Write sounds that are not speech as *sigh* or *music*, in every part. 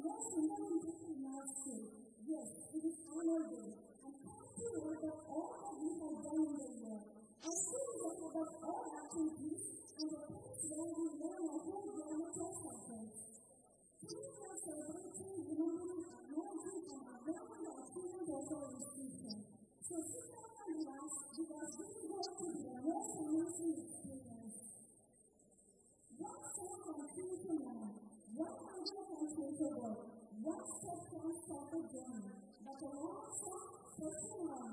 I I of parents, and have and we have and of you of you the of the in. Yes, it is annual. And thank you all that you have done in the school is a hub of all and a place where we learn a whole gamut of subjects. Today are celebrating, remembering, acknowledging, and affirming the experience of our institution. So sit down and relax because this is going to be a most amazing experience. One step from man, What are you incapable? What step can stop again? But the Lord said, taking on.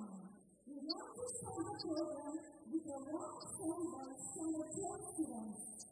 You want to send the children, you will not send them, send the children.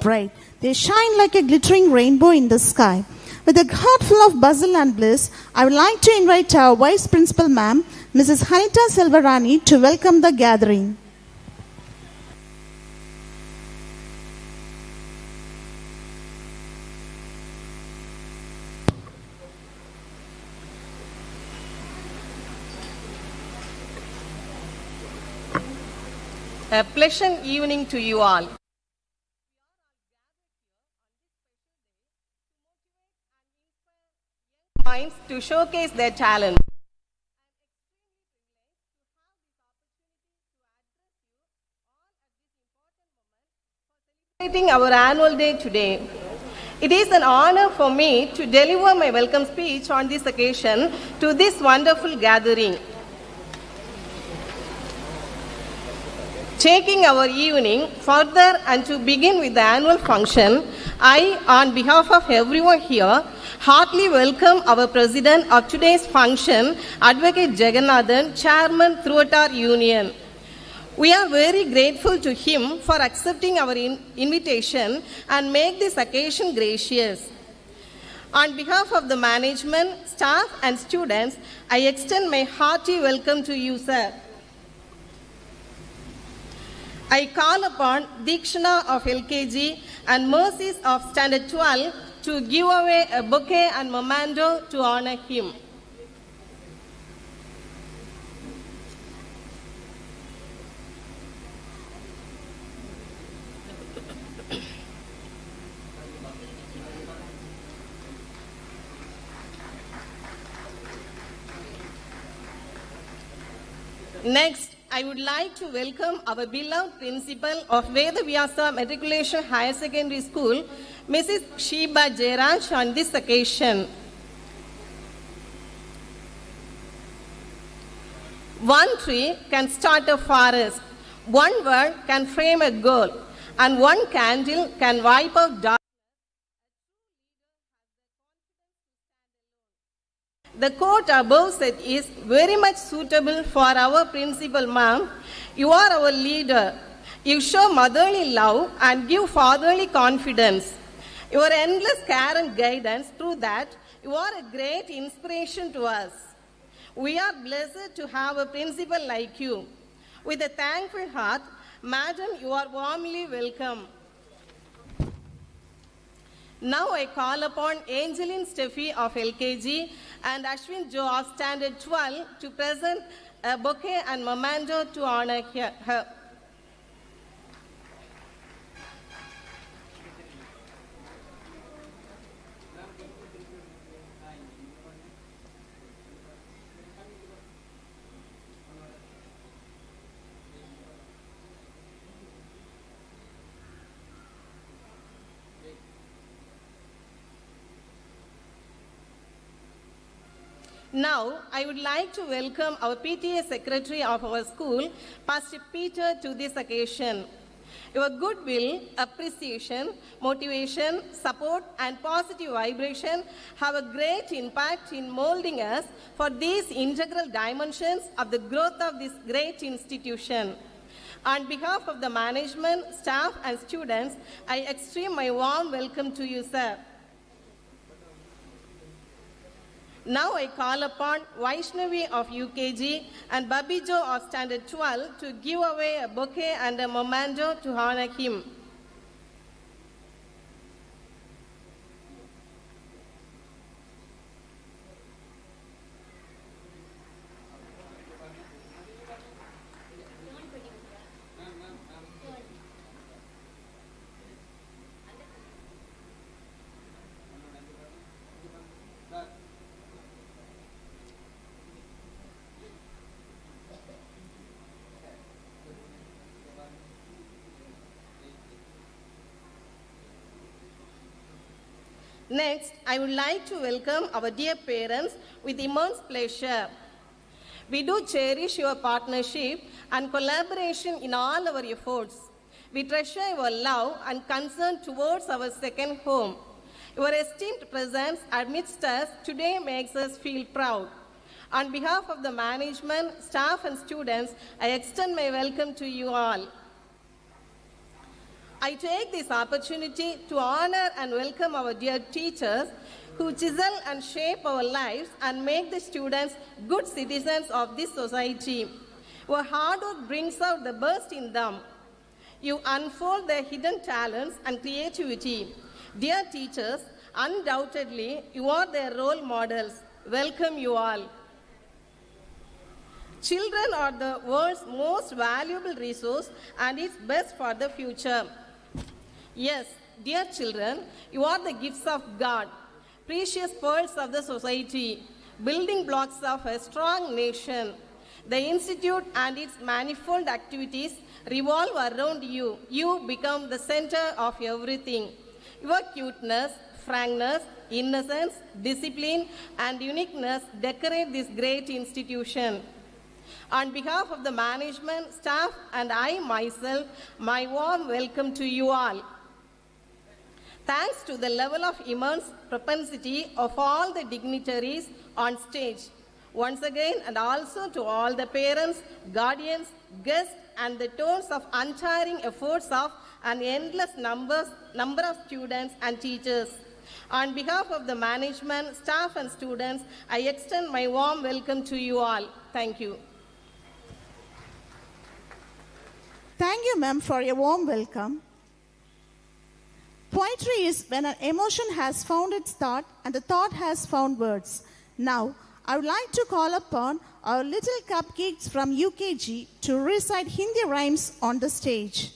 Bright. They shine like a glittering rainbow in the sky. With a heart full of bustle and bliss, I would like to invite our Vice Principal Ma'am, Mrs. Hanita Selvarani, to welcome the gathering. A pleasant evening to you all. Minds to showcase their talent. Celebrating our annual day today. It is an honor for me to deliver my welcome speech on this occasion to this wonderful gathering. Taking our evening further and to begin with the annual function, I, on behalf of everyone here, heartily welcome our president of today's function, Advocate Jagannathan, chairman our union. We are very grateful to him for accepting our in- invitation and make this occasion gracious. On behalf of the management, staff, and students, I extend my hearty welcome to you, sir. I call upon Dikshana of LKG and Mercies of Standard 12 to give away a bouquet and memento to honor him. Next, I would like to welcome our beloved principal of Veda Vyasa Matriculation Higher Secondary School, Mrs. Sheba Jairaj, on this occasion. One tree can start a forest, one word can frame a goal, and one candle can wipe out darkness. The quote above said is very much suitable for our principal, ma'am. You are our leader. You show motherly love and give fatherly confidence. Your endless care and guidance through that you are a great inspiration to us. We are blessed to have a principal like you. With a thankful heart, madam, you are warmly welcome. Now I call upon Angeline Steffi of LKG and Ashwin Joe of Standard 12 to present a bouquet and memento to honor he- her. Now, I would like to welcome our PTA Secretary of our school, Pastor Peter, to this occasion. Your goodwill, appreciation, motivation, support, and positive vibration have a great impact in molding us for these integral dimensions of the growth of this great institution. On behalf of the management, staff, and students, I extend my warm welcome to you, sir. Now I call upon Vaishnavi of UKG and Babijo of Standard 12 to give away a bouquet and a memento to honor him. Next, I would like to welcome our dear parents with immense pleasure. We do cherish your partnership and collaboration in all our efforts. We treasure your love and concern towards our second home. Your esteemed presence amidst us today makes us feel proud. On behalf of the management, staff, and students, I extend my welcome to you all. I take this opportunity to honor and welcome our dear teachers who chisel and shape our lives and make the students good citizens of this society. Your hard work brings out the best in them. You unfold their hidden talents and creativity. Dear teachers, undoubtedly, you are their role models. Welcome you all. Children are the world's most valuable resource and it's best for the future. Yes, dear children, you are the gifts of God, precious pearls of the society, building blocks of a strong nation. The institute and its manifold activities revolve around you. You become the center of everything. Your cuteness, frankness, innocence, discipline, and uniqueness decorate this great institution. On behalf of the management, staff, and I myself, my warm welcome to you all. Thanks to the level of immense propensity of all the dignitaries on stage. Once again, and also to all the parents, guardians, guests, and the tones of untiring efforts of an endless numbers, number of students and teachers. On behalf of the management, staff, and students, I extend my warm welcome to you all. Thank you. Thank you, ma'am, for your warm welcome. Poetry is when an emotion has found its thought and the thought has found words. Now, I would like to call upon our little cupcakes from UKG to recite Hindi rhymes on the stage.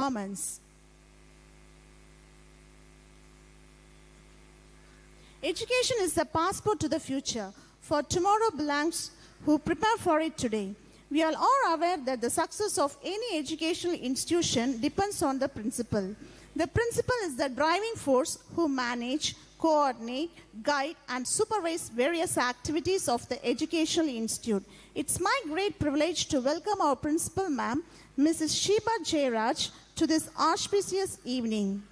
Performance. Education is the passport to the future. for tomorrow belongs who prepare for it today. We are all aware that the success of any educational institution depends on the principal. The principal is the driving force who manage, coordinate, guide, and supervise various activities of the educational institute. It's my great privilege to welcome our principal, ma'am, Mrs. Sheba Jairaj, to this auspicious evening.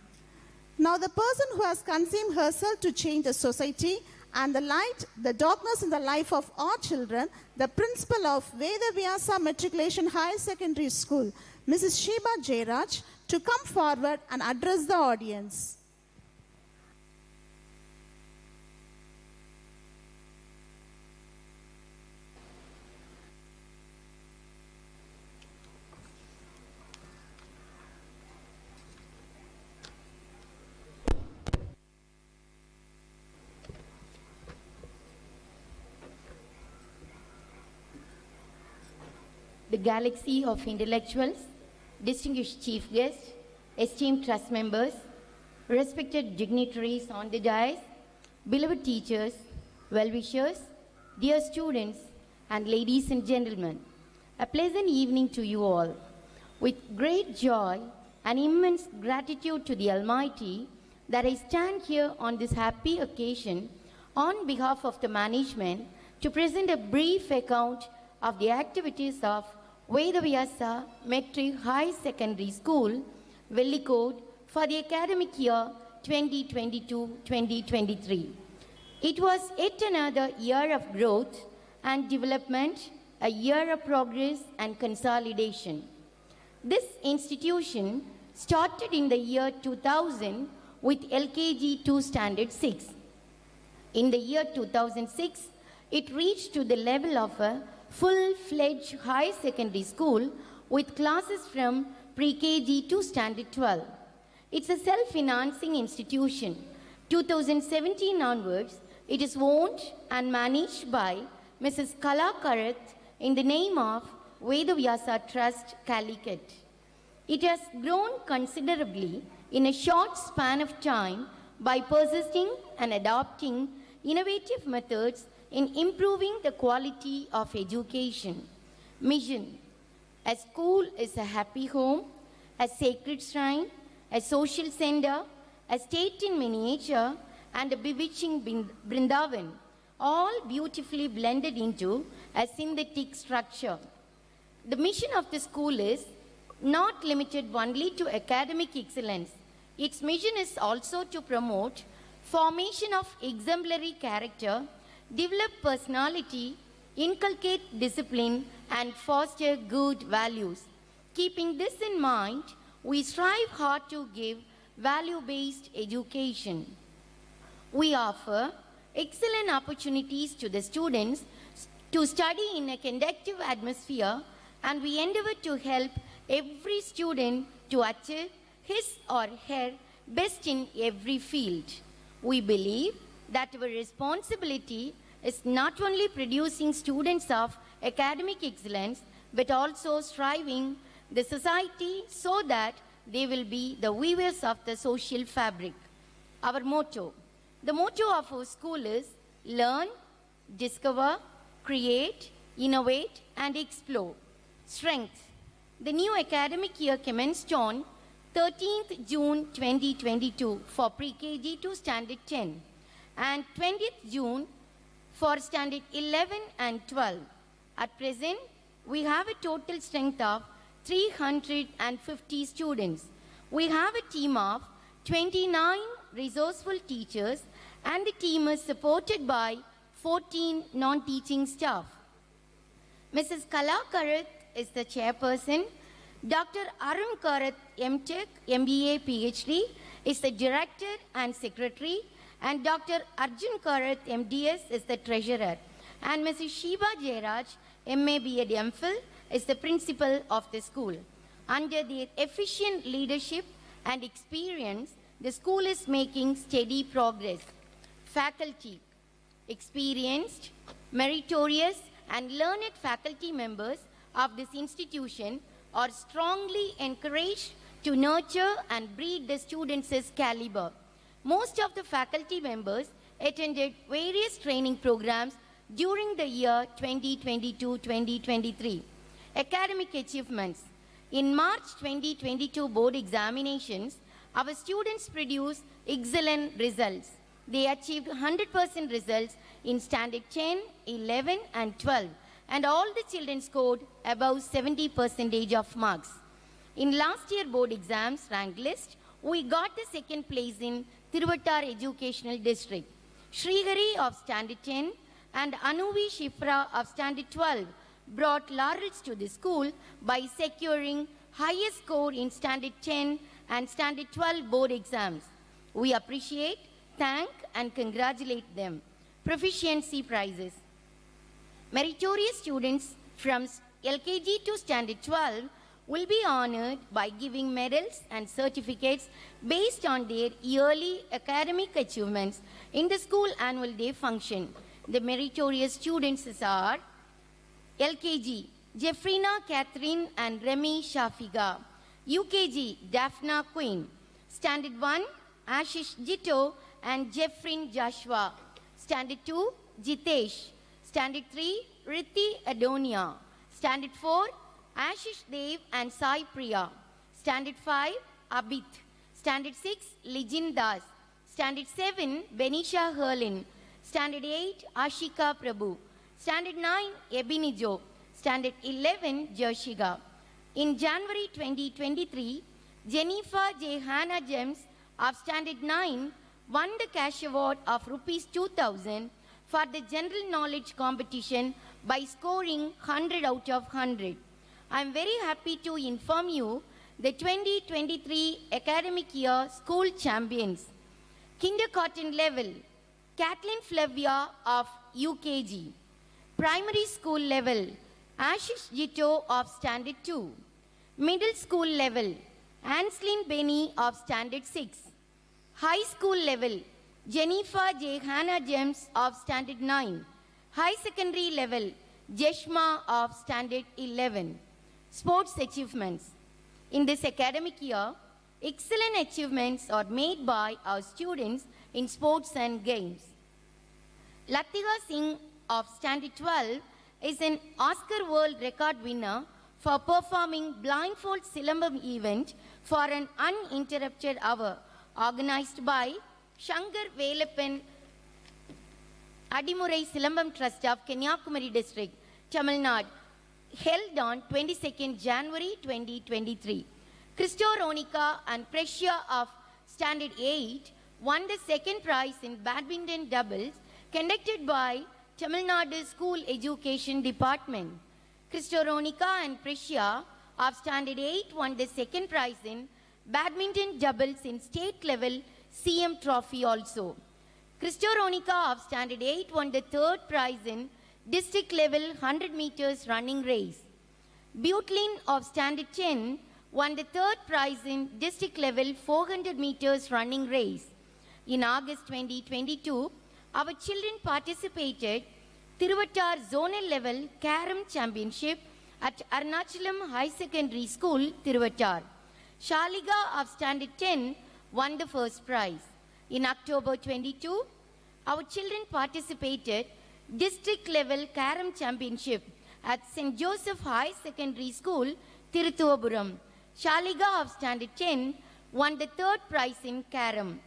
Now, the person who has consumed herself to change the society and the light, the darkness in the life of our children, the principal of Veda Vyasa Matriculation Higher Secondary School, Mrs. Sheba Jairaj, to come forward and address the audience. The galaxy of intellectuals, distinguished chief guests, esteemed trust members, respected dignitaries on the dais, beloved teachers, well-wishers, dear students, and ladies and gentlemen. A pleasant evening to you all. With great joy and immense gratitude to the Almighty that I stand here on this happy occasion on behalf of the management to present a brief account of the activities of Vedavyasa Matric High Secondary School, Vellicode, for the academic year 2022-2023. It was yet another year of growth and development, a year of progress and consolidation. This institution started in the year 2000 with LKG 2 Standard 6. In the year 2006, it reached to the level of a full-fledged high secondary school with classes from pre-KG to standard 12. It's a self-financing institution. 2017 onwards, it is owned and managed by Mrs. Kala Karath in the name of Vedavyasa Trust, Calicut. It has grown considerably in a short span of time by persisting and adopting innovative methods in improving the quality of education. Mission A school is a happy home, a sacred shrine, a social center, a state in miniature, and a bewitching Brindavan, all beautifully blended into a synthetic structure. The mission of the school is not limited only to academic excellence. Its mission is also to promote formation of exemplary character, develop personality, inculcate discipline, and foster good values. Keeping this in mind, we strive hard to give value-based education. We offer excellent opportunities to the students to study in a conductive atmosphere and we endeavor to help every student to achieve his or her best in every field. We believe that our responsibility is not only producing students of academic excellence but also striving the society so that they will be the weavers of the social fabric. Our motto the motto of our school is learn, discover, create, innovate, and explore. Strength. The new academic year commenced on 13th June 2022 for pre-KG to standard 10 and 20th June for standard 11 and 12. At present, we have a total strength of 350 students. We have a team of 29 resourceful teachers and the team is supported by 14 non-teaching staff. Mrs. Kala Karath is the chairperson. Dr. Arun Karath, MTech, MBA, PhD, is the director and secretary. And Dr. Arjun Karath, MDS, is the treasurer. And Mrs. Sheba Jairaj, MA, BEd, is the principal of the school. Under their efficient leadership and experience, the school is making steady progress. Faculty, experienced, meritorious, and learned faculty members of this institution are strongly encouraged to nurture and breed the students' caliber. Most of the faculty members attended various training programs during the year 2022-2023. Academic achievements. In March 2022 board examinations, our students produced excellent results. They achieved 100% results in standard 10, 11 and 12 and all the children scored above 70 percentage of marks. In last year board exams rank list, we got the second place in Tiruvattar Educational District. Srihari of Standard 10 and Anuvi Shifra of Standard 12 brought laurels to the school by securing highest score in Standard 10 and Standard 12 board exams. We appreciate, thank and congratulate them. Proficiency prizes. Meritorious students from LKG to Standard 12 will be honored by giving medals and certificates based on their yearly academic achievements in the school annual day function. The meritorious students are LKG, Jeffrina Catherine and Remy Shafiga. UKG, Daphna Queen. Standard 1, Ashish Jito and Jeffrin Joshua. Standard 2, Jitesh. Standard 3, Rithi Adonia. Standard 4, Ashish Dev and Sai Priya. Standard 5, Abit. Standard 6, Lijin Das. Standard 7, Benisha Herlin. Standard 8, Ashika Prabhu. Standard 9, Ebinijo. Standard 11, Joshika. In January 2023, Jennifer J. Hannah James of Standard 9 won the cash award of rupees 2000 for the general knowledge competition by scoring 100 out of 100. I am very happy to inform you the 2023 academic year school champions. Kindergarten level, Kathleen Flavia of UKG. Primary school level, Ashish Jito of Standard 2. Middle school level, Anslin Benny of Standard 6. High school level, Jennifer J. Hannah James of Standard 9. High secondary level, Jeshma of Standard 11. Sports achievements. In this academic year, excellent achievements are made by our students in sports and games. Latika Singh of Standard 12 is an Oscar World Record winner for performing blindfold Silambam event for an uninterrupted hour organized by Shankar Velappan Adimurai Silambam Trust of Kanyakumari District, Tamil Nadu, held on 22nd January 2023. Christo Ronica and Pressure of Standard 8 won the second prize in badminton doubles conducted by Tamil Nadu School Education Department. Christo Ronica and Pressure of Standard 8 won the second prize in badminton doubles in state level CM trophy also. Christo Ronica of Standard 8 won the third prize in district level 100 meters running race. Butlin of Standard 10 won the third prize in district level 400 meters running race. In August 2022, our children participated Tiruvattar zonal level Carom Championship at Arunachalam High Secondary School, Tiruvattar. Shaliga of Standard 10 won the first prize. In October 22, our children participated district level Carom Championship at St. Joseph High Secondary School, Tiruthuvapuram. Shaliga of Standard 10 won the third prize in Carom.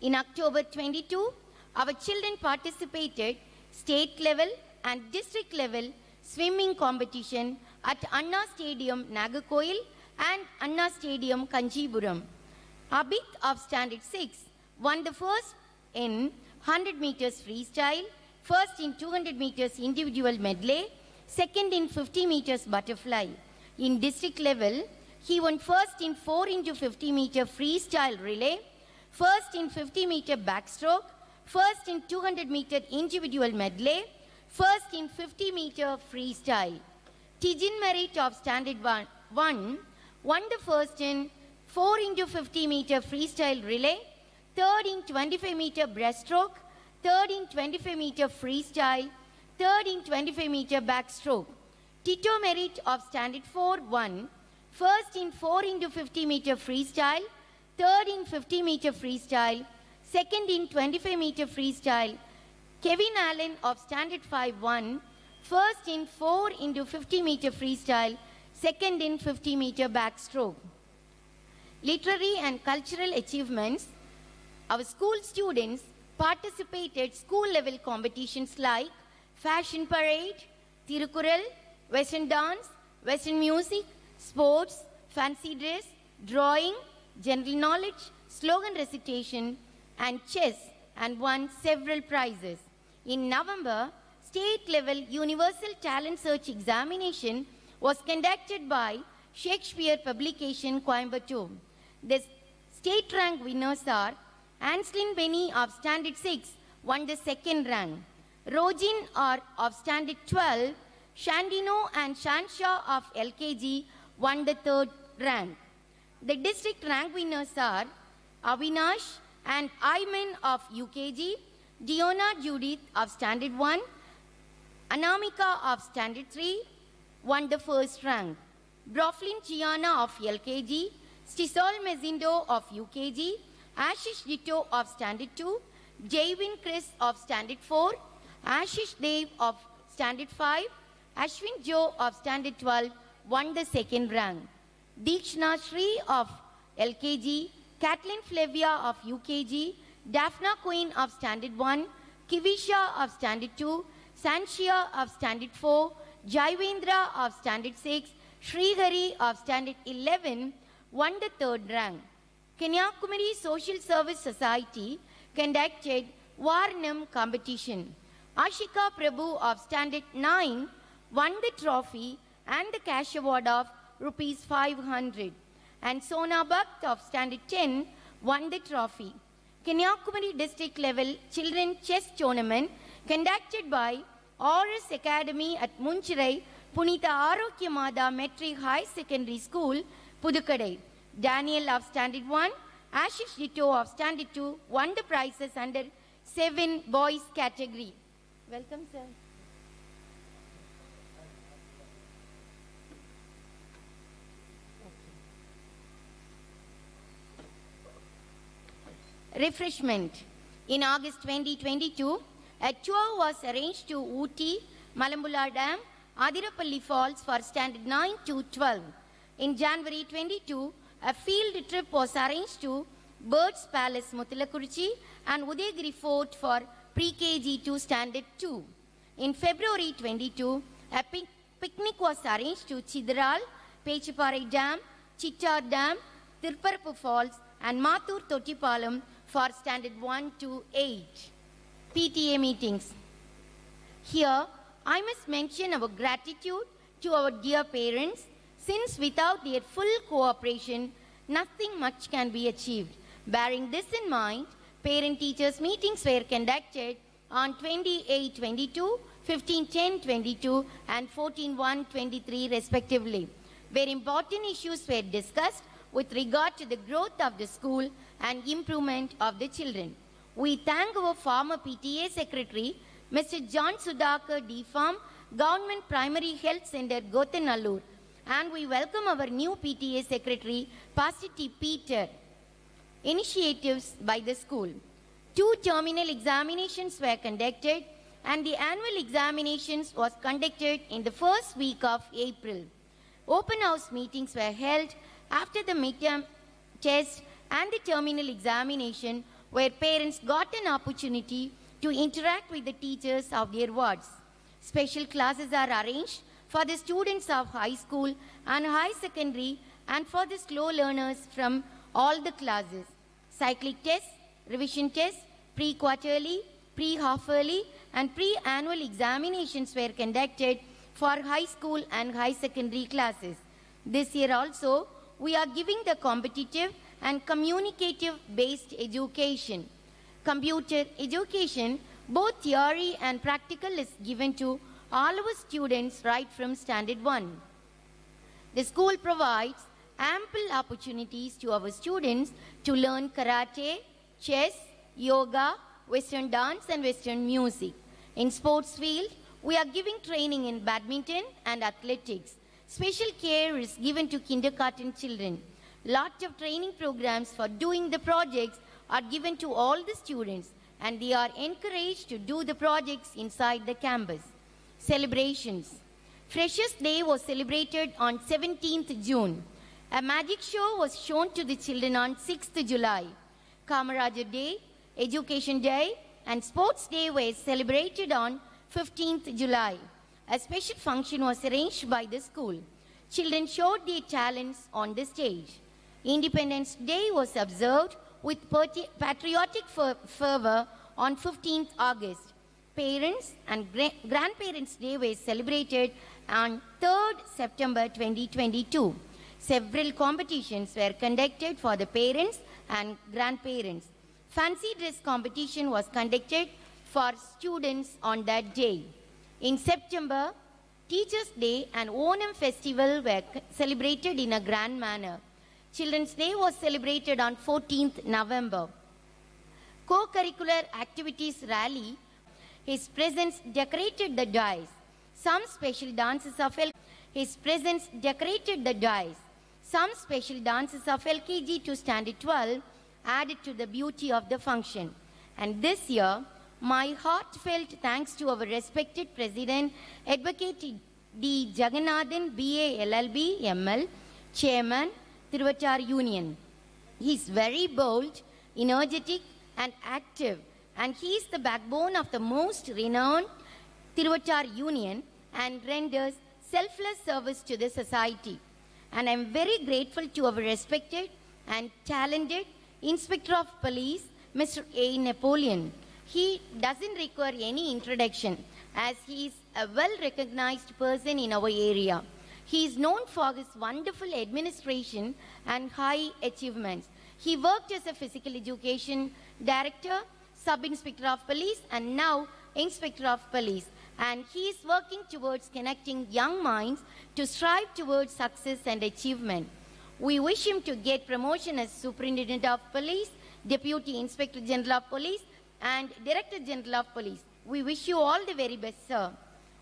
In October 22, our children participated state level and district level swimming competition at Anna Stadium, Nagercoil and Anna Stadium, Kanchipuram. Abit of Standard 6 won the first in 100 meters freestyle, first in 200 meters individual medley, second in 50 meters butterfly. In district level, he won first in 4 into 50 meter freestyle relay, first in 50 meter backstroke, first in 200 meter individual medley, first in 50 meter freestyle. Tijin Merit of Standard 1, 1 won the first in 4 into 50 meter freestyle relay, third in 25 meter breaststroke, third in 25 meter freestyle, third in 25 meter backstroke. Tito Merit of Standard 4 won first in 4 into 50 meter freestyle, third in 50 meter freestyle, second in 25 meter freestyle, Kevin Allen of Standard 5 won first in 4 into 50 meter freestyle, second in 50 meter backstroke. Literary and cultural achievements, our school students participated school level competitions like fashion parade, Tirukural, western dance, western music, sports, fancy dress, drawing, general knowledge, slogan recitation, and chess and won several prizes. In November, state level universal talent search examination was conducted by Shakespeare Publication Coimbatore. The state rank winners are Anslin Benny of Standard 6 won the second rank. Rojin or of Standard 12, Shandino and Shanshaw of LKG won the third rank. The district rank winners are Avinash and Ayman of UKG, Diona Judith of Standard 1, Anamika of Standard 3 won the first rank. Broflin Chiana of LKG, Stisol Mezindo of UKG, Ashish Ditto of Standard 2, Javin Chris of Standard 4, Ashish Dev of Standard 5, Ashwin Joe of Standard 12 won the second rank. Deekshna Shri of LKG, Kathleen Flavia of UKG, Daphna Queen of Standard 1, Kivisha of Standard 2, Sanshia of Standard 4, Jaivendra of Standard 6, Srihari of Standard 11 won the third rank. Kanyakumari Social Service Society conducted Varnam competition. Ashika Prabhu of Standard 9 won the trophy and the cash award of rupees 500 and Sona Bhakt of Standard 10 won the trophy. Kanyakumari district level children chess tournament conducted by Oris Academy at Munchirai Punita Arokyamada Matric High Secondary School, Pudukadai. Daniel of Standard 1, Ashish Ditto of Standard 2 won the prizes under 7 boys category. Welcome, sir. Refreshment. In August 2022, a tour was arranged to Ooty, Malampuzha Dam, Adirapalli Falls for Standard 9 to 12. In January 22, a field trip was arranged to Birds Palace, Muthilakurichi and Udayagiri Fort for pre-KG to Standard 2. In February 22, a pic- picnic was arranged to Chitharal, Pechiparai Dam, Chittar Dam, Tirparapu Falls and Mathur Thottipalam for Standard 1 to 8. PTA meetings. Here, I must mention our gratitude to our dear parents, since without their full cooperation, nothing much can be achieved. Bearing this in mind, parent teachers meetings were conducted on 28 22, 15 10 22, and 14 1 23, respectively, where important issues were discussed with regard to the growth of the school and improvement of the children. We thank our former PTA Secretary, Mr. John Sudhakar D. Farm, Government Primary Health Center, Gothanallur, and we welcome our new PTA Secretary, Pastor T. Peter. Initiatives by the school. Two terminal examinations were conducted, and the annual examinations was conducted in the first week of April. Open house meetings were held after the midterm test and the terminal examination where parents got an opportunity to interact with the teachers of their wards. Special classes are arranged for the students of high school and high secondary and for the slow learners from all the classes. Cyclic tests, revision tests, pre-quarterly, pre-half-yearly and pre-annual examinations were conducted for high school and high secondary classes. This year also, we are giving the competitive and communicative based education. Computer education, both theory and practical, is given to all our students right from standard 1. The school provides ample opportunities to our students to learn karate, chess, yoga, western dance and western music. In sports field, we are giving training in badminton and athletics. Special care is given to kindergarten children. Lots of training programs for doing the projects are given to all the students. and they are encouraged to do the projects inside the campus. Celebrations. Freshers Day was celebrated on 17th June. A magic show was shown to the children on 6th July. Kamaraja Day, Education Day, and Sports Day were celebrated on 15th July. A special function was arranged by the school. Children showed their talents on the stage. Independence Day was observed with patriotic fervor on 15th August. Parents and gra- Grandparents Day was celebrated on 3rd September 2022. Several competitions were conducted for the parents and grandparents. Fancy dress competition was conducted for students on that day. In September, Teachers' Day and Onam festival were celebrated in a grand manner. Children's Day was celebrated on 14th November. Co-curricular activities rally, his presence decorated the dais. Some special dances of L- his presence decorated the dais. Some special dances of LKG to Standard 12 added to the beauty of the function. And this year, my heartfelt thanks to our respected President, Advocate D. Jagannathan, BA LLB, ML, Chairman, Tiruvattar Union. He is very bold, energetic, and active, and he is the backbone of the most renowned Tiruvattar Union and renders selfless service to the society. And I am very grateful to our respected and talented Inspector of Police, Mr. A. Napoleon. He doesn't require any introduction as he is a well recognized person in our area. He is known for his wonderful administration and high achievements. He worked as a physical education director, sub inspector of police, and now inspector of police. And he is working towards connecting young minds to strive towards success and achievement. We wish him to get promotion as Superintendent of Police, Deputy Inspector General of Police, and Director General of Police. We wish you all the very best, sir.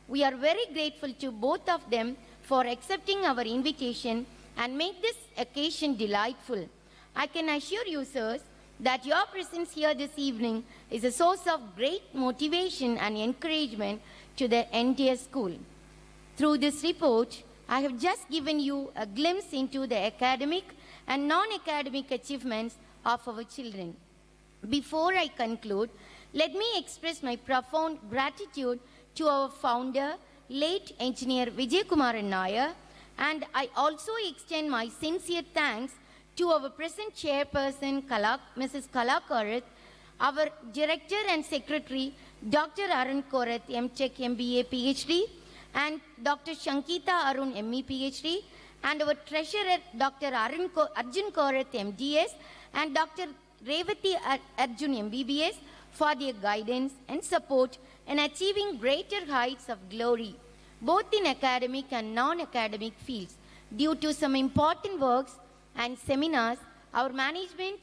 We are very grateful to both of them for accepting our invitation and make this occasion delightful. I can assure you, sirs, that your presence here this evening is a source of great motivation and encouragement to the entire school. Through this report, I have just given you a glimpse into the academic and non academic achievements of our children. Before I conclude, let me express my profound gratitude to our founder, late engineer Vijay Kumaran Nair, and I also extend my sincere thanks to our present chairperson, Kala, Mrs. Kala Korath, our director and secretary, Dr. Arun Korath, MTech, MBA, PhD, and Dr. Shankita Arun, ME, PhD, and our treasurer, Dr. Arun Ko- Arjun Korath, MDS, and Dr. Revati Ar- Arjun, MBBS, for their guidance and support in achieving greater heights of glory, both in academic and non-academic fields. Due to some important works and seminars, our management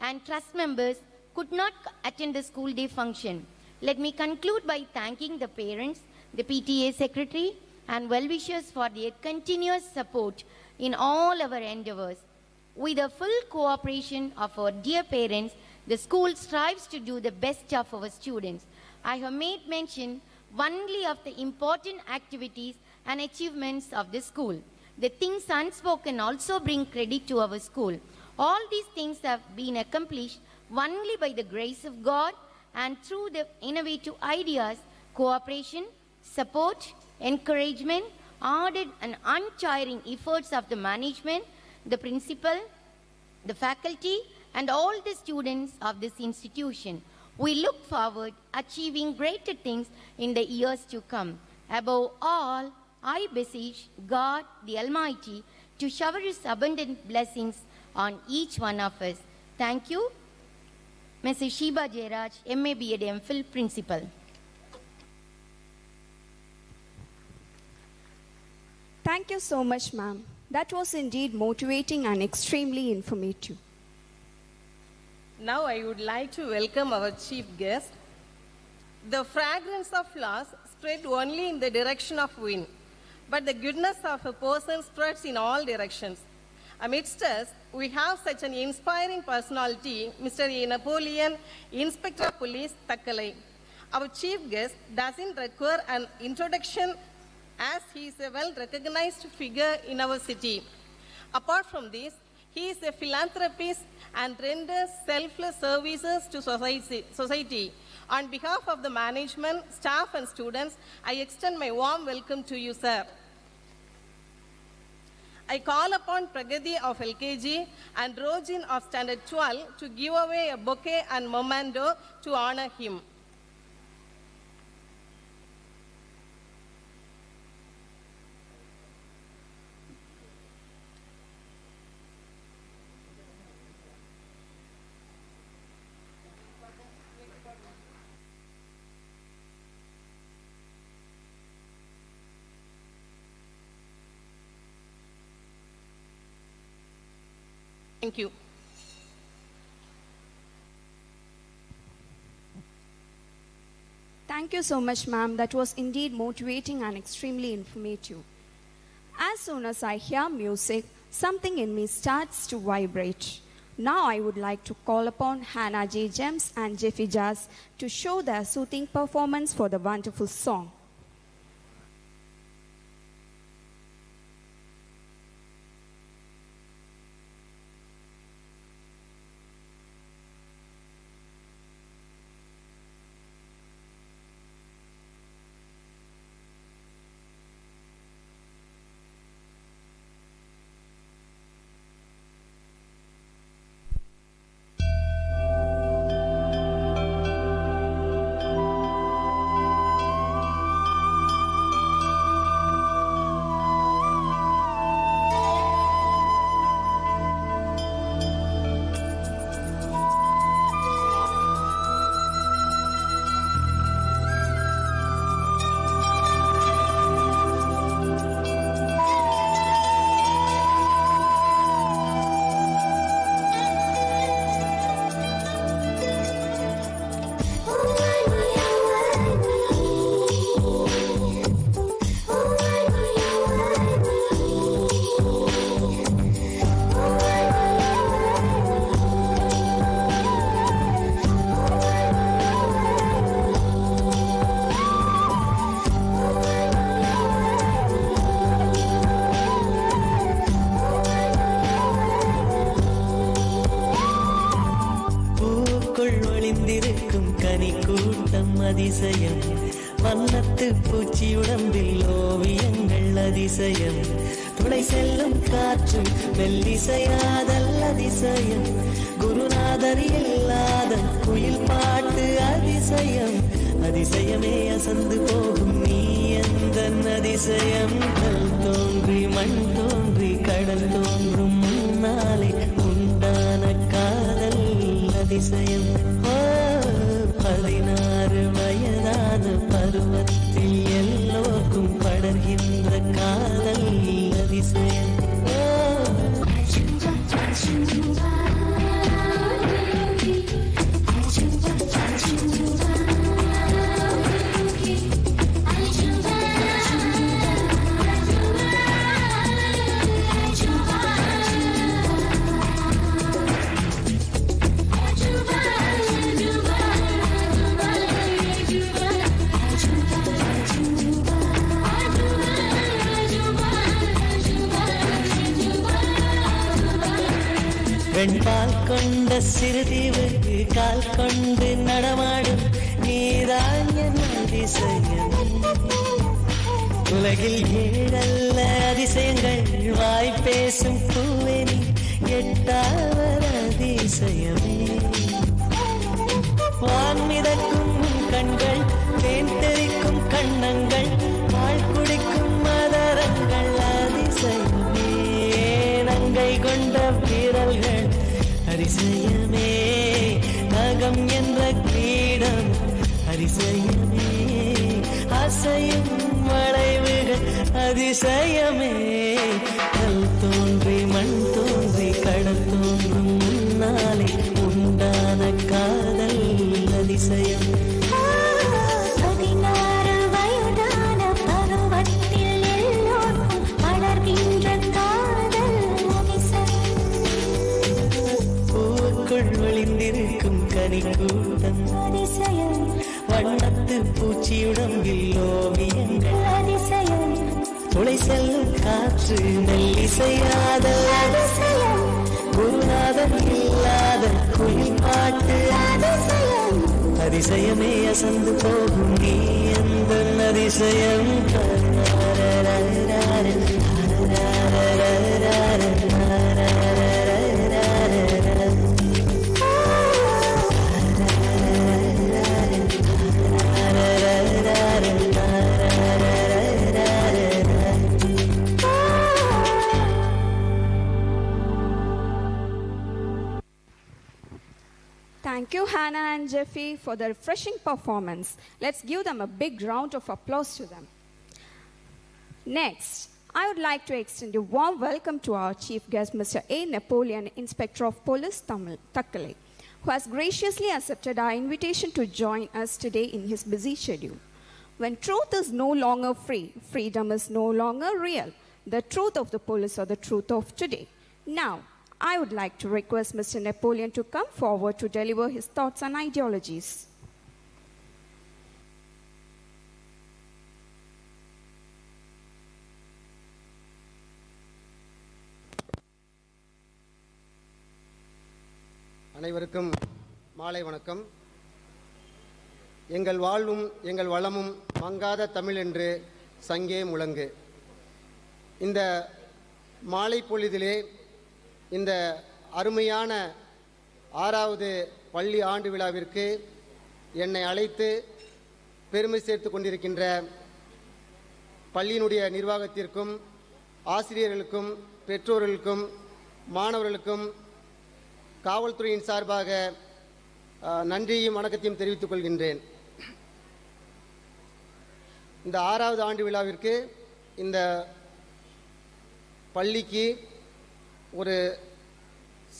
and trust members could not attend the school day function. Let me conclude by thanking the parents, the PTA secretary, and well-wishers for their continuous support in all our endeavors. With the full cooperation of our dear parents, the school strives to do the best of our students. I have made mention only of the important activities and achievements of the school. The things unspoken also bring credit to our school. All these things have been accomplished only by the grace of God and through the innovative ideas, cooperation, support, encouragement, ardent and untiring efforts of the management, the principal, the faculty, and all the students of this institution. We look forward achieving greater things in the years to come. Above all, I beseech God the Almighty to shower His abundant blessings on each one of us. Thank you, Mrs. Sheba Jairaj, MA BEd MPhil Principal. Thank you so much, ma'am. That was indeed motivating and extremely informative. Now I would like to welcome our chief guest. The fragrance of flowers spread only in the direction of wind, but the goodness of a person spreads in all directions. Amidst us, we have such an inspiring personality, Mr. Napoleon, Inspector of Police, Takkalai. Our chief guest doesn't require an introduction as he is a well-recognized figure in our city. Apart from this, he is a philanthropist and renders selfless services to society. On behalf of the management, staff and students, I extend my warm welcome to you, sir. I call upon Pragati of LKG and Rojin of Standard 12 to give away a bouquet and memento to honor him. Thank you. Thank you so much, ma'am. That was indeed motivating and extremely informative. As soon as I hear music, something in me starts to vibrate. Now I would like to call upon Hannah J. Gems and Jeffy Jazz to show their soothing performance for the wonderful song. Performance. Let's give them a big round of applause to them. Next, I would like to extend a warm welcome to our chief guest, Mr. A. Napoleon, Inspector of Police, Tamil, Takkalai, who has graciously accepted our invitation to join us today in his busy schedule. When truth is no longer free, freedom is no longer real. The truth of the police or the truth of today. Now, I would like to request Mr. Napoleon to come forward to deliver his thoughts and ideologies. அனைவருக்கும் மாலை வணக்கம். எங்கள் வாழ்வும் எங்கள் வளமும் மங்காத தமிழ் என்று சங்கே முழங்கு. இந்த மாலை பொழுதிலே இந்த அருமையான ஆறாவது பள்ளி ஆண்டு விழாவிற்கு என்னை அழைத்து பெருமை சேர்த்து கொண்டிருக்கின்ற பள்ளியினுடைய நிர்வாகத்திற்கும் ஆசிரியர்களுக்கும் பெற்றோர்களுக்கும் மாணவர்களுக்கும் காவல்துறையின் சார்பாக நன்றியையும் நன்றியும் வணக்கத்தையும் தெரிவித்துக் கொள்கின்றேன். இந்த ஆறாவது ஆண்டு விழாவிற்கு இந்த பள்ளிக்கு ஒரு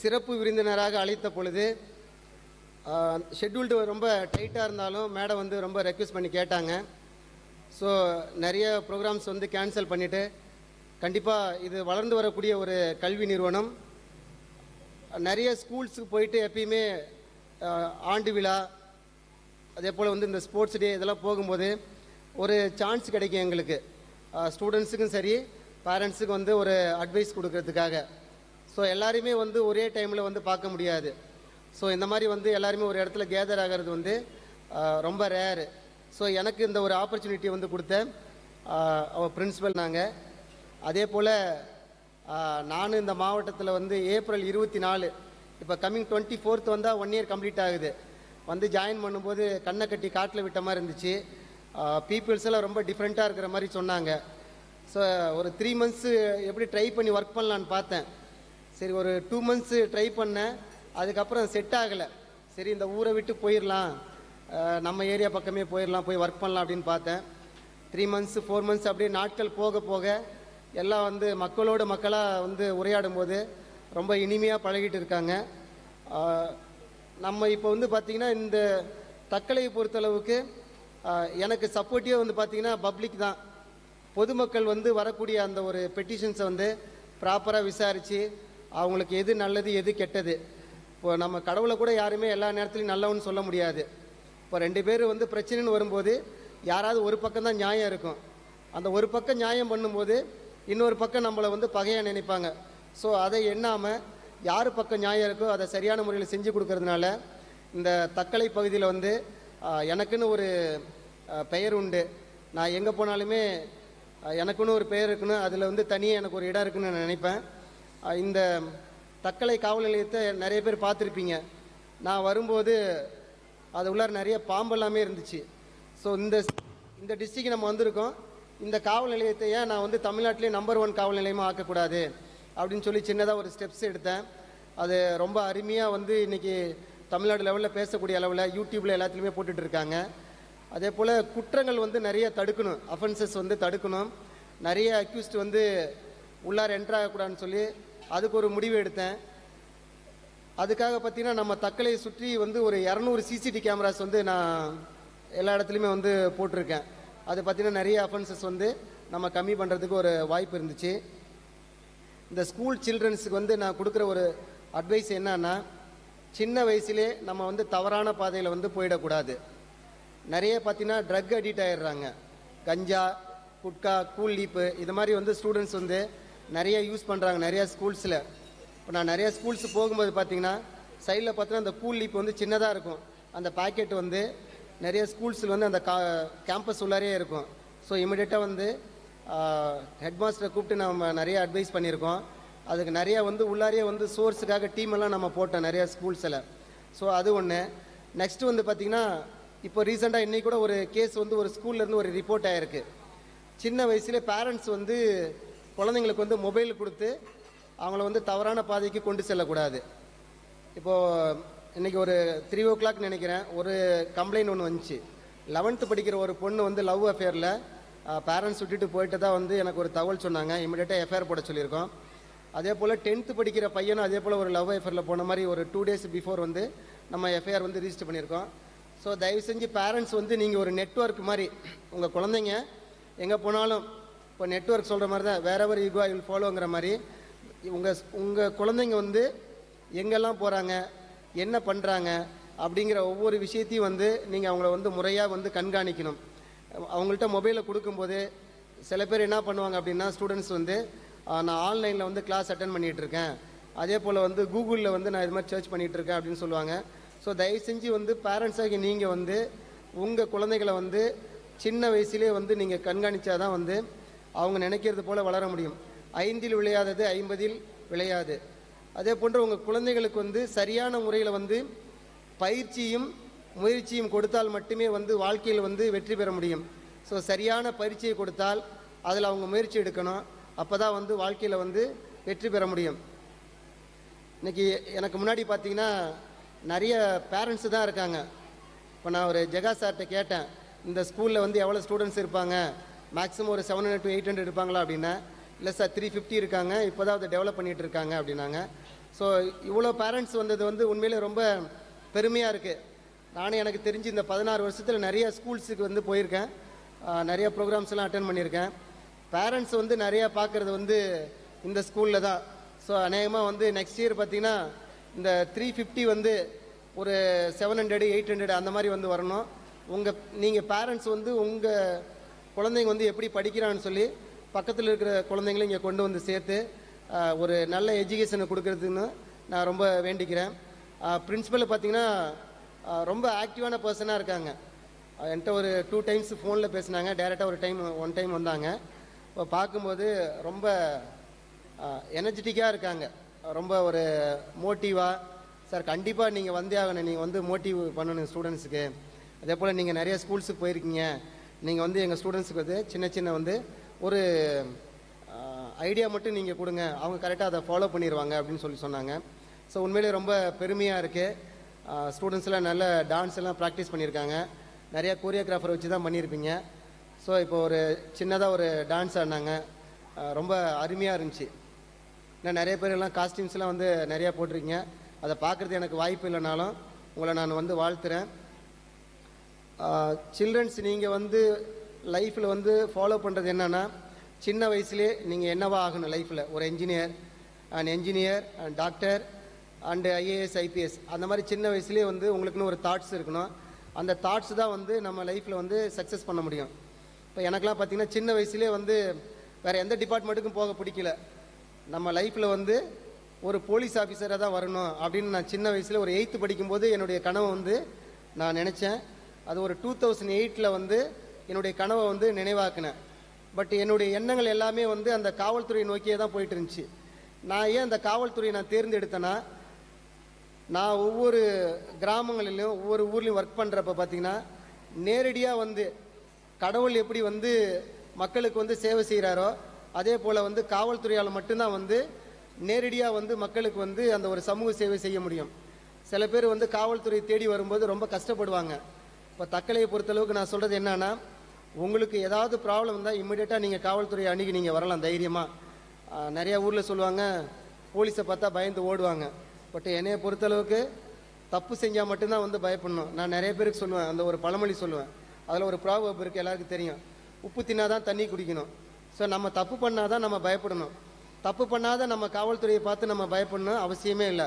சிறப்பு விருந்தினராக அழைத்த பொழுது ஷெட்யூல்டு ரொம்ப டைட்டாக இருந்தாலும் மேடம் வந்து ரொம்ப ரெக்வெஸ்ட் பண்ணி கேட்டாங்க. ஸோ நிறைய ப்ரோக்ராம்ஸ் வந்து கேன்சல் பண்ணிவிட்டு கண்டிப்பாக இது வளர்ந்து வரக்கூடிய ஒரு கல்வி நிறுவனம். நிறைய ஸ்கூல்ஸுக்கு போயிட்டு எப்பயுமே ஆண்டு விழா அதே போல் வந்து இந்த ஸ்போர்ட்ஸ் டே இதெல்லாம் போகும்போது ஒரு சான்ஸ் கிடைக்கும் எங்களுக்கு. ஸ்டூடெண்ட்ஸுக்கும் சரி பேரண்ட்ஸுக்கும் வந்து ஒரு அட்வைஸ் கொடுக்கறதுக்காக. ஸோ எல்லாருமே வந்து ஒரே டைமில் வந்து பார்க்க முடியாது. ஸோ இந்த மாதிரி வந்து எல்லாருமே ஒரு இடத்துல கேதர் ஆகிறது வந்து ரொம்ப ரேரு ஸோ எனக்கு இந்த ஒரு ஆப்பர்ச்சுனிட்டி வந்து கொடுத்த அவர் பிரின்ஸிபல் நாங்கள் அதே போல் நானும் இந்த மாவட்டத்தில் வந்து ஏப்ரல் இருபத்தி நாலு இப்போ கம்மிங் டுவெண்ட்டி ஃபோர்த் வந்தால் ஒன் இயர் கம்ப்ளீட் ஆகுது. வந்து ஜாயின் பண்ணும்போது கண்ணை கட்டி காட்டில் விட்ட மாதிரி இருந்துச்சு. பீப்புள்ஸ் எல்லாம் ரொம்ப டிஃப்ரெண்ட்டாக இருக்கிற மாதிரி சொன்னாங்க. ஸோ ஒரு த்ரீ மந்த்ஸு எப்படி ட்ரை பண்ணி ஒர்க் பண்ணலான்னு பார்த்தேன். சரி ஒரு டூ மந்த்ஸு ட்ரை பண்ணேன். அதுக்கப்புறம் செட் ஆகலை. சரி இந்த ஊரை விட்டு போயிடலாம் நம்ம ஏரியா பக்கமே போயிடலாம் போய் ஒர்க் பண்ணலாம் அப்படின்னு பார்த்தேன். த்ரீ மந்த்ஸு ஃபோர் மந்த்ஸ் அப்படியே நாட்கள் போக போக எல்லாம் வந்து மக்களோடு மக்களாக வந்து உரையாடும் போது ரொம்ப இனிமையாக பழகிட்டு இருக்காங்க. நம்ம இப்போ வந்து பார்த்திங்கன்னா இந்த தக்கலையை பொறுத்தளவுக்கு எனக்கு சப்போர்ட்டிவாக வந்து பார்த்திங்கன்னா பப்ளிக் தான். பொதுமக்கள் வந்து வரக்கூடிய அந்த ஒரு பெட்டிஷன்ஸை வந்து ப்ராப்பராக விசாரித்து அவங்களுக்கு எது நல்லது எது கெட்டது. இப்போ நம்ம கடவுளை கூட யாருமே எல்லா நேரத்துலையும் நல்லவன்னு சொல்ல முடியாது. இப்போ ரெண்டு பேர் வந்து பிரச்சனைன்னு வரும்போது யாராவது ஒரு பக்கம் தான் நியாயம் இருக்கும். அந்த ஒரு பக்கம் நியாயம் பண்ணும்போது இன்னொரு பக்கம் நம்மளை வந்து பகையாக நினைப்பாங்க. ஸோ அதை எண்ணாமல் யார் பக்கம் நியாயம் இருக்கோ அதை சரியான முறையில் செஞ்சு கொடுக்கறதுனால இந்த தக்கலை பகுதியில் வந்து எனக்குன்னு ஒரு பெயர் உண்டு. நான் எங்கே போனாலுமே எனக்குன்னு ஒரு பெயர் இருக்குன்னு அதில் வந்து தனியாக எனக்கு ஒரு இடம் இருக்குன்னு நான் நினைப்பேன். இந்த தக்கலை காவல் நிலையத்தை நிறைய பேர் பார்த்துருப்பீங்க. நான் வரும்போது அது உள்ளார நிறைய பாம்பெல்லாமே இருந்துச்சு. ஸோ இந்த இந்த டிஸ்ட்ரிக்கு நம்ம வந்திருக்கோம். இந்த காவல் நிலையத்தை ஏன் நான் வந்து தமிழ்நாட்டிலே நம்பர் ஒன் காவல் நிலையமாக ஆக்கக்கூடாது அப்படின்னு சொல்லி சின்னதாக ஒரு ஸ்டெப்ஸ் எடுத்தேன். அது ரொம்ப அருமையாக வந்து இன்றைக்கி தமிழ்நாடு லெவலில் பேசக்கூடிய அளவில் யூடியூப்பில் எல்லாத்துலேயுமே போட்டுட்ருக்காங்க அதே போல் குற்றங்கள் வந்து நிறைய தடுக்கணும். அஃபென்சஸ் வந்து தடுக்கணும். நிறைய அக்யூஸ்ட் வந்து உள்ளார என்ட்ரு ஆகக்கூடாதுன்னு சொல்லி அதுக்கு ஒரு முடிவு எடுத்தேன். அதுக்காக பார்த்தீங்கன்னா நம்ம தக்கலையை சுற்றி வந்து ஒரு இரநூறு சிசிடி கேமராஸ் வந்து நான் எல்லா இடத்துலையுமே வந்து போட்டிருக்கேன். அது பார்த்தீங்கன்னா நிறைய அஃபென்சஸ் வந்து நம்ம கம்மி பண்ணுறதுக்கு ஒரு வாய்ப்பு இருந்துச்சு. இந்த ஸ்கூல் சில்ட்ரன்ஸுக்கு வந்து நான் கொடுக்குற ஒரு அட்வைஸ் என்னன்னா சின்ன வயசுலே நம்ம வந்து தவறான பாதையில் வந்து போயிடக்கூடாது. நிறைய பார்த்தீங்கன்னா ட்ரக் அடிக்ட் ஆகிடுறாங்க கஞ்சா குட்கா கூல் லீப்பு இது மாதிரி வந்து ஸ்டூடெண்ட்ஸ் வந்து நிறைய யூஸ் பண்ணுறாங்க நிறைய ஸ்கூல்ஸில் இப்போ நான் நிறைய ஸ்கூல்ஸ் போகும்போது பார்த்தீங்கன்னா சைடில் பார்த்தீங்கன்னா அந்த கூல் லீப் வந்து சின்னதாக இருக்கும். அந்த பாக்கெட் வந்து நிறைய ஸ்கூல்ஸில் வந்து அந்த கா கேம்பஸ் உள்ளாரே இருக்கும். ஸோ இமிடியேட்டாக வந்து ஹெட் மாஸ்டரை கூப்பிட்டு நம்ம நிறைய அட்வைஸ் பண்ணியிருக்கோம். அதுக்கு நிறைய வந்து உள்ளாரே வந்து சோர்ஸுக்காக டீம் எல்லாம் நம்ம போட்டோம் நிறைய ஸ்கூல்ஸில் ஸோ அது ஒன்று நெக்ஸ்ட்டு வந்து பார்த்திங்கன்னா இப்போ ரீசெண்டாக இன்றைக்கி கூட ஒரு கேஸ் வந்து ஒரு ஸ்கூல்லேருந்து ஒரு ரிப்போர்ட் ஆகிருக்கு சின்ன வயசுல பேரண்ட்ஸ் வந்து குழந்தைங்களுக்கு வந்து மொபைல் கொடுத்து அவங்கள வந்து தவறான பாதைக்கு கொண்டு செல்லக்கூடாது. இப்போது இன்றைக்கி ஒரு த்ரீ ஓ கிளாக் நினைக்கிறேன். ஒரு கம்ப்ளைண்ட் ஒன்று வந்துச்சு. லெவன்த்து படிக்கிற ஒரு பொண்ணு வந்து லவ் அஃபேரில் பேரண்ட்ஸ் விட்டுட்டு போயிட்டு தான் வந்து எனக்கு ஒரு தகவல் சொன்னாங்க. இமீடியட்டாக எஃப்ஐஆர் போட சொல்லியிருக்கோம். அதே போல் டென்த்து படிக்கிற பையனும் அதே போல் ஒரு லவ் எஃபேரில் போன மாதிரி ஒரு டூ டேஸ் பிஃபோர் வந்து நம்ம எஃப்ஐஆர் வந்து ரிஜிஸ்டர் பண்ணியிருக்கோம். ஸோ தயவு செஞ்சு பேரண்ட்ஸ் வந்து நீங்கள் ஒரு நெட்வொர்க் மாதிரி உங்கள் குழந்தைங்க எங்கே போனாலும் இப்போ நெட்வொர்க் சொல்கிற மாதிரி தான் வேற எவர் யூகோ ஐ வில் ஃபாலோங்கிற மாதிரி உங்கள் உங்கள் குழந்தைங்க வந்து எங்கெல்லாம் போகிறாங்க என்ன பண்ணுறாங்க அப்படிங்கிற ஒவ்வொரு விஷயத்தையும் வந்து நீங்கள் அவங்கள வந்து முறையாக வந்து கண்காணிக்கணும். அவங்கள்ட்ட மொபைலை கொடுக்கும்போது சில பேர் என்ன பண்ணுவாங்க அப்படின்னா ஸ்டூடெண்ட்ஸ் வந்து நான் ஆன்லைனில் வந்து கிளாஸ் அட்டன் பண்ணிகிட்டு இருக்கேன். அதே போல் வந்து கூகுளில் வந்து நான் இது மாதிரி சர்ச் பண்ணிகிட்டு இருக்கேன் அப்படின்னு சொல்லுவாங்க. ஸோ தயவு செஞ்சு வந்து பேரண்ட்ஸாகி நீங்கள் வந்து உங்கள் குழந்தைகளை வந்து சின்ன வயசுலேயே வந்து நீங்கள் கண்காணித்தா தான் வந்து அவங்க நினைக்கிறது போல் வளர முடியும். ஐந்தில் விளையாதது ஐம்பதில் விளையாது. அதே போன்று உங்கள் குழந்தைகளுக்கு வந்து சரியான முறையில் வந்து பயிற்சியும் முயற்சியும் கொடுத்தால் மட்டுமே வந்து வாழ்க்கையில் வந்து வெற்றி பெற முடியும். ஸோ சரியான பயிற்சியை கொடுத்தால் அதில் அவங்க முயற்சி எடுக்கணும். அப்போ தான் வந்து வாழ்க்கையில் வந்து வெற்றி பெற முடியும். இன்னைக்கு எனக்கு முன்னாடி பார்த்தீங்கன்னா நிறைய பேரண்ட்ஸு தான் இருக்காங்க. இப்போ நான் ஒரு ஜெகா சார்கிட்ட கேட்டேன். இந்த ஸ்கூலில் வந்து எவ்வளோ ஸ்டூடெண்ட்ஸ் இருப்பாங்க? மேக்ஸிமம் ஒரு seven hundred to eight hundred இருப்பாங்களா அப்படின்னா இல்லை சார் த்ரீ ஃபிஃப்டி இருக்காங்க. இப்போ தான் அதை டெவலப் பண்ணிகிட்டு இருக்காங்க அப்படின்னாங்க. ஸோ இவ்வளோ பேரண்ட்ஸ் வந்தது வந்து உண்மையிலே ரொம்ப பெருமையாக இருக்குது நானும் எனக்கு தெரிஞ்சு இந்த பதினாறு வருஷத்தில் நிறைய ஸ்கூல்ஸுக்கு வந்து போயிருக்கேன். நிறையா நிறைய ப்ரோக்ராம்ஸ் எல்லாம் அட்டன் பண்ணியிருக்கேன். பேரண்ட்ஸ் வந்து நிறையா பார்க்குறது வந்து இந்த ஸ்கூலில் தான். ஸோ அநேகமாக வந்து நெக்ஸ்ட் இயர் பார்த்திங்கன்னா இந்த த்ரீ ஃபிஃப்டி வந்து ஒரு செவன் ஹண்ட்ரடு எயிட் ஹண்ட்ரட் அந்த மாதிரி வந்து வரணும். உங்கள் நீங்கள் பேரண்ட்ஸ் வந்து உங்கள் குழந்தைங்க வந்து எப்படி படிக்கிறான்னு சொல்லி பக்கத்தில் இருக்கிற குழந்தைங்களும் இங்கே கொண்டு வந்து சேர்த்து ஒரு நல்ல எஜுகேஷனை கொடுக்கறதுன்னு நான் ரொம்ப வேண்டிக்கிறேன். பிரின்ஸிபல் பார்த்தீங்கன்னா ரொம்ப ஆக்டிவான பர்சனாக இருக்காங்க. என்கிட்ட ஒரு டூ டைம்ஸ் ஃபோனில் பேசினாங்க. டேரெக்டாக ஒரு டைம் ஒன் டைம் வந்தாங்க. இப்போ பார்க்கும்போது ரொம்ப எனர்ஜெட்டிக்காக இருக்காங்க. ரொம்ப ஒரு மோட்டிவாக சார் கண்டிப்பாக நீங்கள் வந்தே ஆகணும். நீங்கள் வந்து மோட்டிவ் பண்ணணும் ஸ்டூடெண்ட்ஸுக்கு அதே போல் நீங்கள் நிறைய ஸ்கூல்ஸுக்கு போயிருக்கீங்க. நீங்கள் வந்து எங்கள் ஸ்டூடெண்ட்ஸுக்கு வந்து சின்ன சின்ன வந்து ஒரு ஐடியா மட்டும் நீங்கள் கொடுங்க. அவங்க கரெக்டாக அதை ஃபாலோ பண்ணிடுவாங்க அப்படின்னு சொல்லி சொன்னாங்க. ஸோ உண்மையிலே ரொம்ப பெருமையாக இருக்குது ஸ்டூடெண்ட்ஸ்லாம் நல்ல டான்ஸ் எல்லாம் ப்ராக்டிஸ் பண்ணியிருக்காங்க நிறையா கோரியோகிராஃபர் வச்சு தான் பண்ணியிருப்பீங்க ஸோ இப்போ ஒரு சின்னதாக ஒரு டான்ஸ் ஆடினாங்க. ரொம்ப அருமையாக இருந்துச்சு. ஏன்னா நிறைய பேர் எல்லாம் காஸ்டியூம்ஸ்லாம் வந்து நிறையா போட்டிருக்கீங்க. அதை பார்க்குறது எனக்கு வாய்ப்பு இல்லைனாலும் உங்களை நான் வந்து வாழ்த்துறேன். சில்ட்ரன்ஸ் நீங்கள் வந்து லைஃப்பில் வந்து ஃபாலோ பண்ணுறது என்னென்னா சின்ன வயசுலேயே நீங்கள் என்னவா ஆகணும் லைஃப்பில் ஒரு engineer and engineer and doctor and IAS IPS அந்த மாதிரி சின்ன வயசுலேயே வந்து உங்களுக்குன்னு ஒரு தாட்ஸ் இருக்கணும். அந்த தாட்ஸ் தான் வந்து நம்ம லைஃப்பில் வந்து சக்ஸஸ் பண்ண முடியும். இப்போ எனக்கெலாம் பார்த்தீங்கன்னா சின்ன வயசுலேயே வந்து வேறு எந்த டிபார்ட்மெண்ட்டுக்கும் போக பிடிக்கல. நம்ம லைஃப்பில் வந்து ஒரு போலீஸ் ஆஃபீஸராக தான் வரணும் அப்படின்னு நான் சின்ன வயசில் ஒரு எயித்து படிக்கும்போது என்னுடைய கனவு வந்து நான் நினச்சேன். அது ஒரு டூ தௌசண்ட் எயிட்டில் வந்து என்னுடைய கனவை வந்து நினைவாக்கினேன் பட் என்னுடைய எண்ணங்கள் எல்லாமே வந்து அந்த காவல்துறையை நோக்கியே தான் போயிட்டு இருந்துச்சு நான் ஏன் அந்த காவல்துறையை நான் தேர்ந்தெடுத்தேன்னா நான் ஒவ்வொரு கிராமங்களிலும் ஒவ்வொரு ஊர்லேயும் ஒர்க் பண்ணுறப்ப பார்த்தீங்கன்னா நேரடியாக வந்து கடவுள் எப்படி வந்து மக்களுக்கு வந்து சேவை செய்கிறாரோ அதே போல் வந்து காவல்துறையால் மட்டும்தான் வந்து நேரடியாக வந்து மக்களுக்கு வந்து அந்த ஒரு சமூக சேவை செய்ய முடியும். சில பேர் வந்து காவல்துறை தேடி வரும்போது ரொம்ப கஷ்டப்படுவாங்க. இப்போ தக்கலையை பொறுத்தளவுக்கு நான் சொல்கிறது என்னன்னா உங்களுக்கு ஏதாவது ப்ராப்ளம் இருந்தால் இம்மிடியட்டாக நீங்கள் காவல்துறையை அணுகி நீங்கள் வரலாம் தைரியமாக நிறையா ஊரில் சொல்லுவாங்க போலீஸை பார்த்தா பயந்து ஓடுவாங்க. பட் என்னையை பொறுத்தளவுக்கு தப்பு செஞ்சால் மட்டும்தான் வந்து பயப்படணும். நான் நிறைய பேருக்கு சொல்லுவேன் அந்த ஒரு பழமொழி சொல்லுவேன். அதில் ஒரு ப்ராபப் இருக்குது எல்லாருக்கும் தெரியும். உப்பு தின்னாதான் தண்ணி குடிக்கணும். ஸோ நம்ம தப்பு பண்ணால் தான் நம்ம பயப்படணும். தப்பு பண்ணாத நம்ம காவல்துறையை பார்த்து நம்ம பயப்படணும் அவசியமே இல்லை.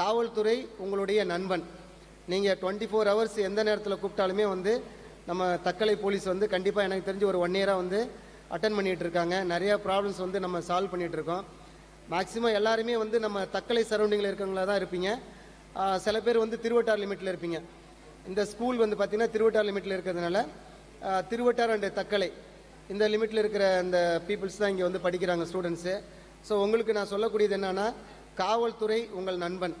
காவல்துறை உங்களுடைய நண்பன். நீங்கள் டுவெண்ட்டி ஃபோர் ஹவர்ஸ் எந்த நேரத்தில் கூப்பிட்டாலுமே வந்து நம்ம தக்கலை போலீஸ் வந்து கண்டிப்பாக எனக்கு தெரிஞ்சு ஒரு ஒன் இயராக வந்து அட்டன் பண்ணிகிட்டு இருக்காங்க. நிறையா ப்ராப்ளம்ஸ் வந்து நம்ம சால்வ் பண்ணிகிட்டு இருக்கோம். மேக்ஸிமம் எல்லாருமே வந்து நம்ம தக்கலை சரௌண்டிங்கில் இருக்கவங்களா தான் இருப்பீங்க. சில பேர் வந்து திருவட்டார் லிமிட்டில் இருப்பீங்க. இந்த ஸ்கூல் வந்து பார்த்திங்கன்னா திருவட்டார் லிமிட்டில் இருக்கிறதுனால திருவட்டார் அண்டு தக்கலை இந்த லிமிட்டில் இருக்கிற இந்த பீப்புள்ஸ் தான் இங்கே வந்து படிக்கிறாங்க ஸ்டூடெண்ட்ஸு ஸோ உங்களுக்கு நான் சொல்லக்கூடியது என்னென்னா காவல்துறை உங்கள் நண்பன்.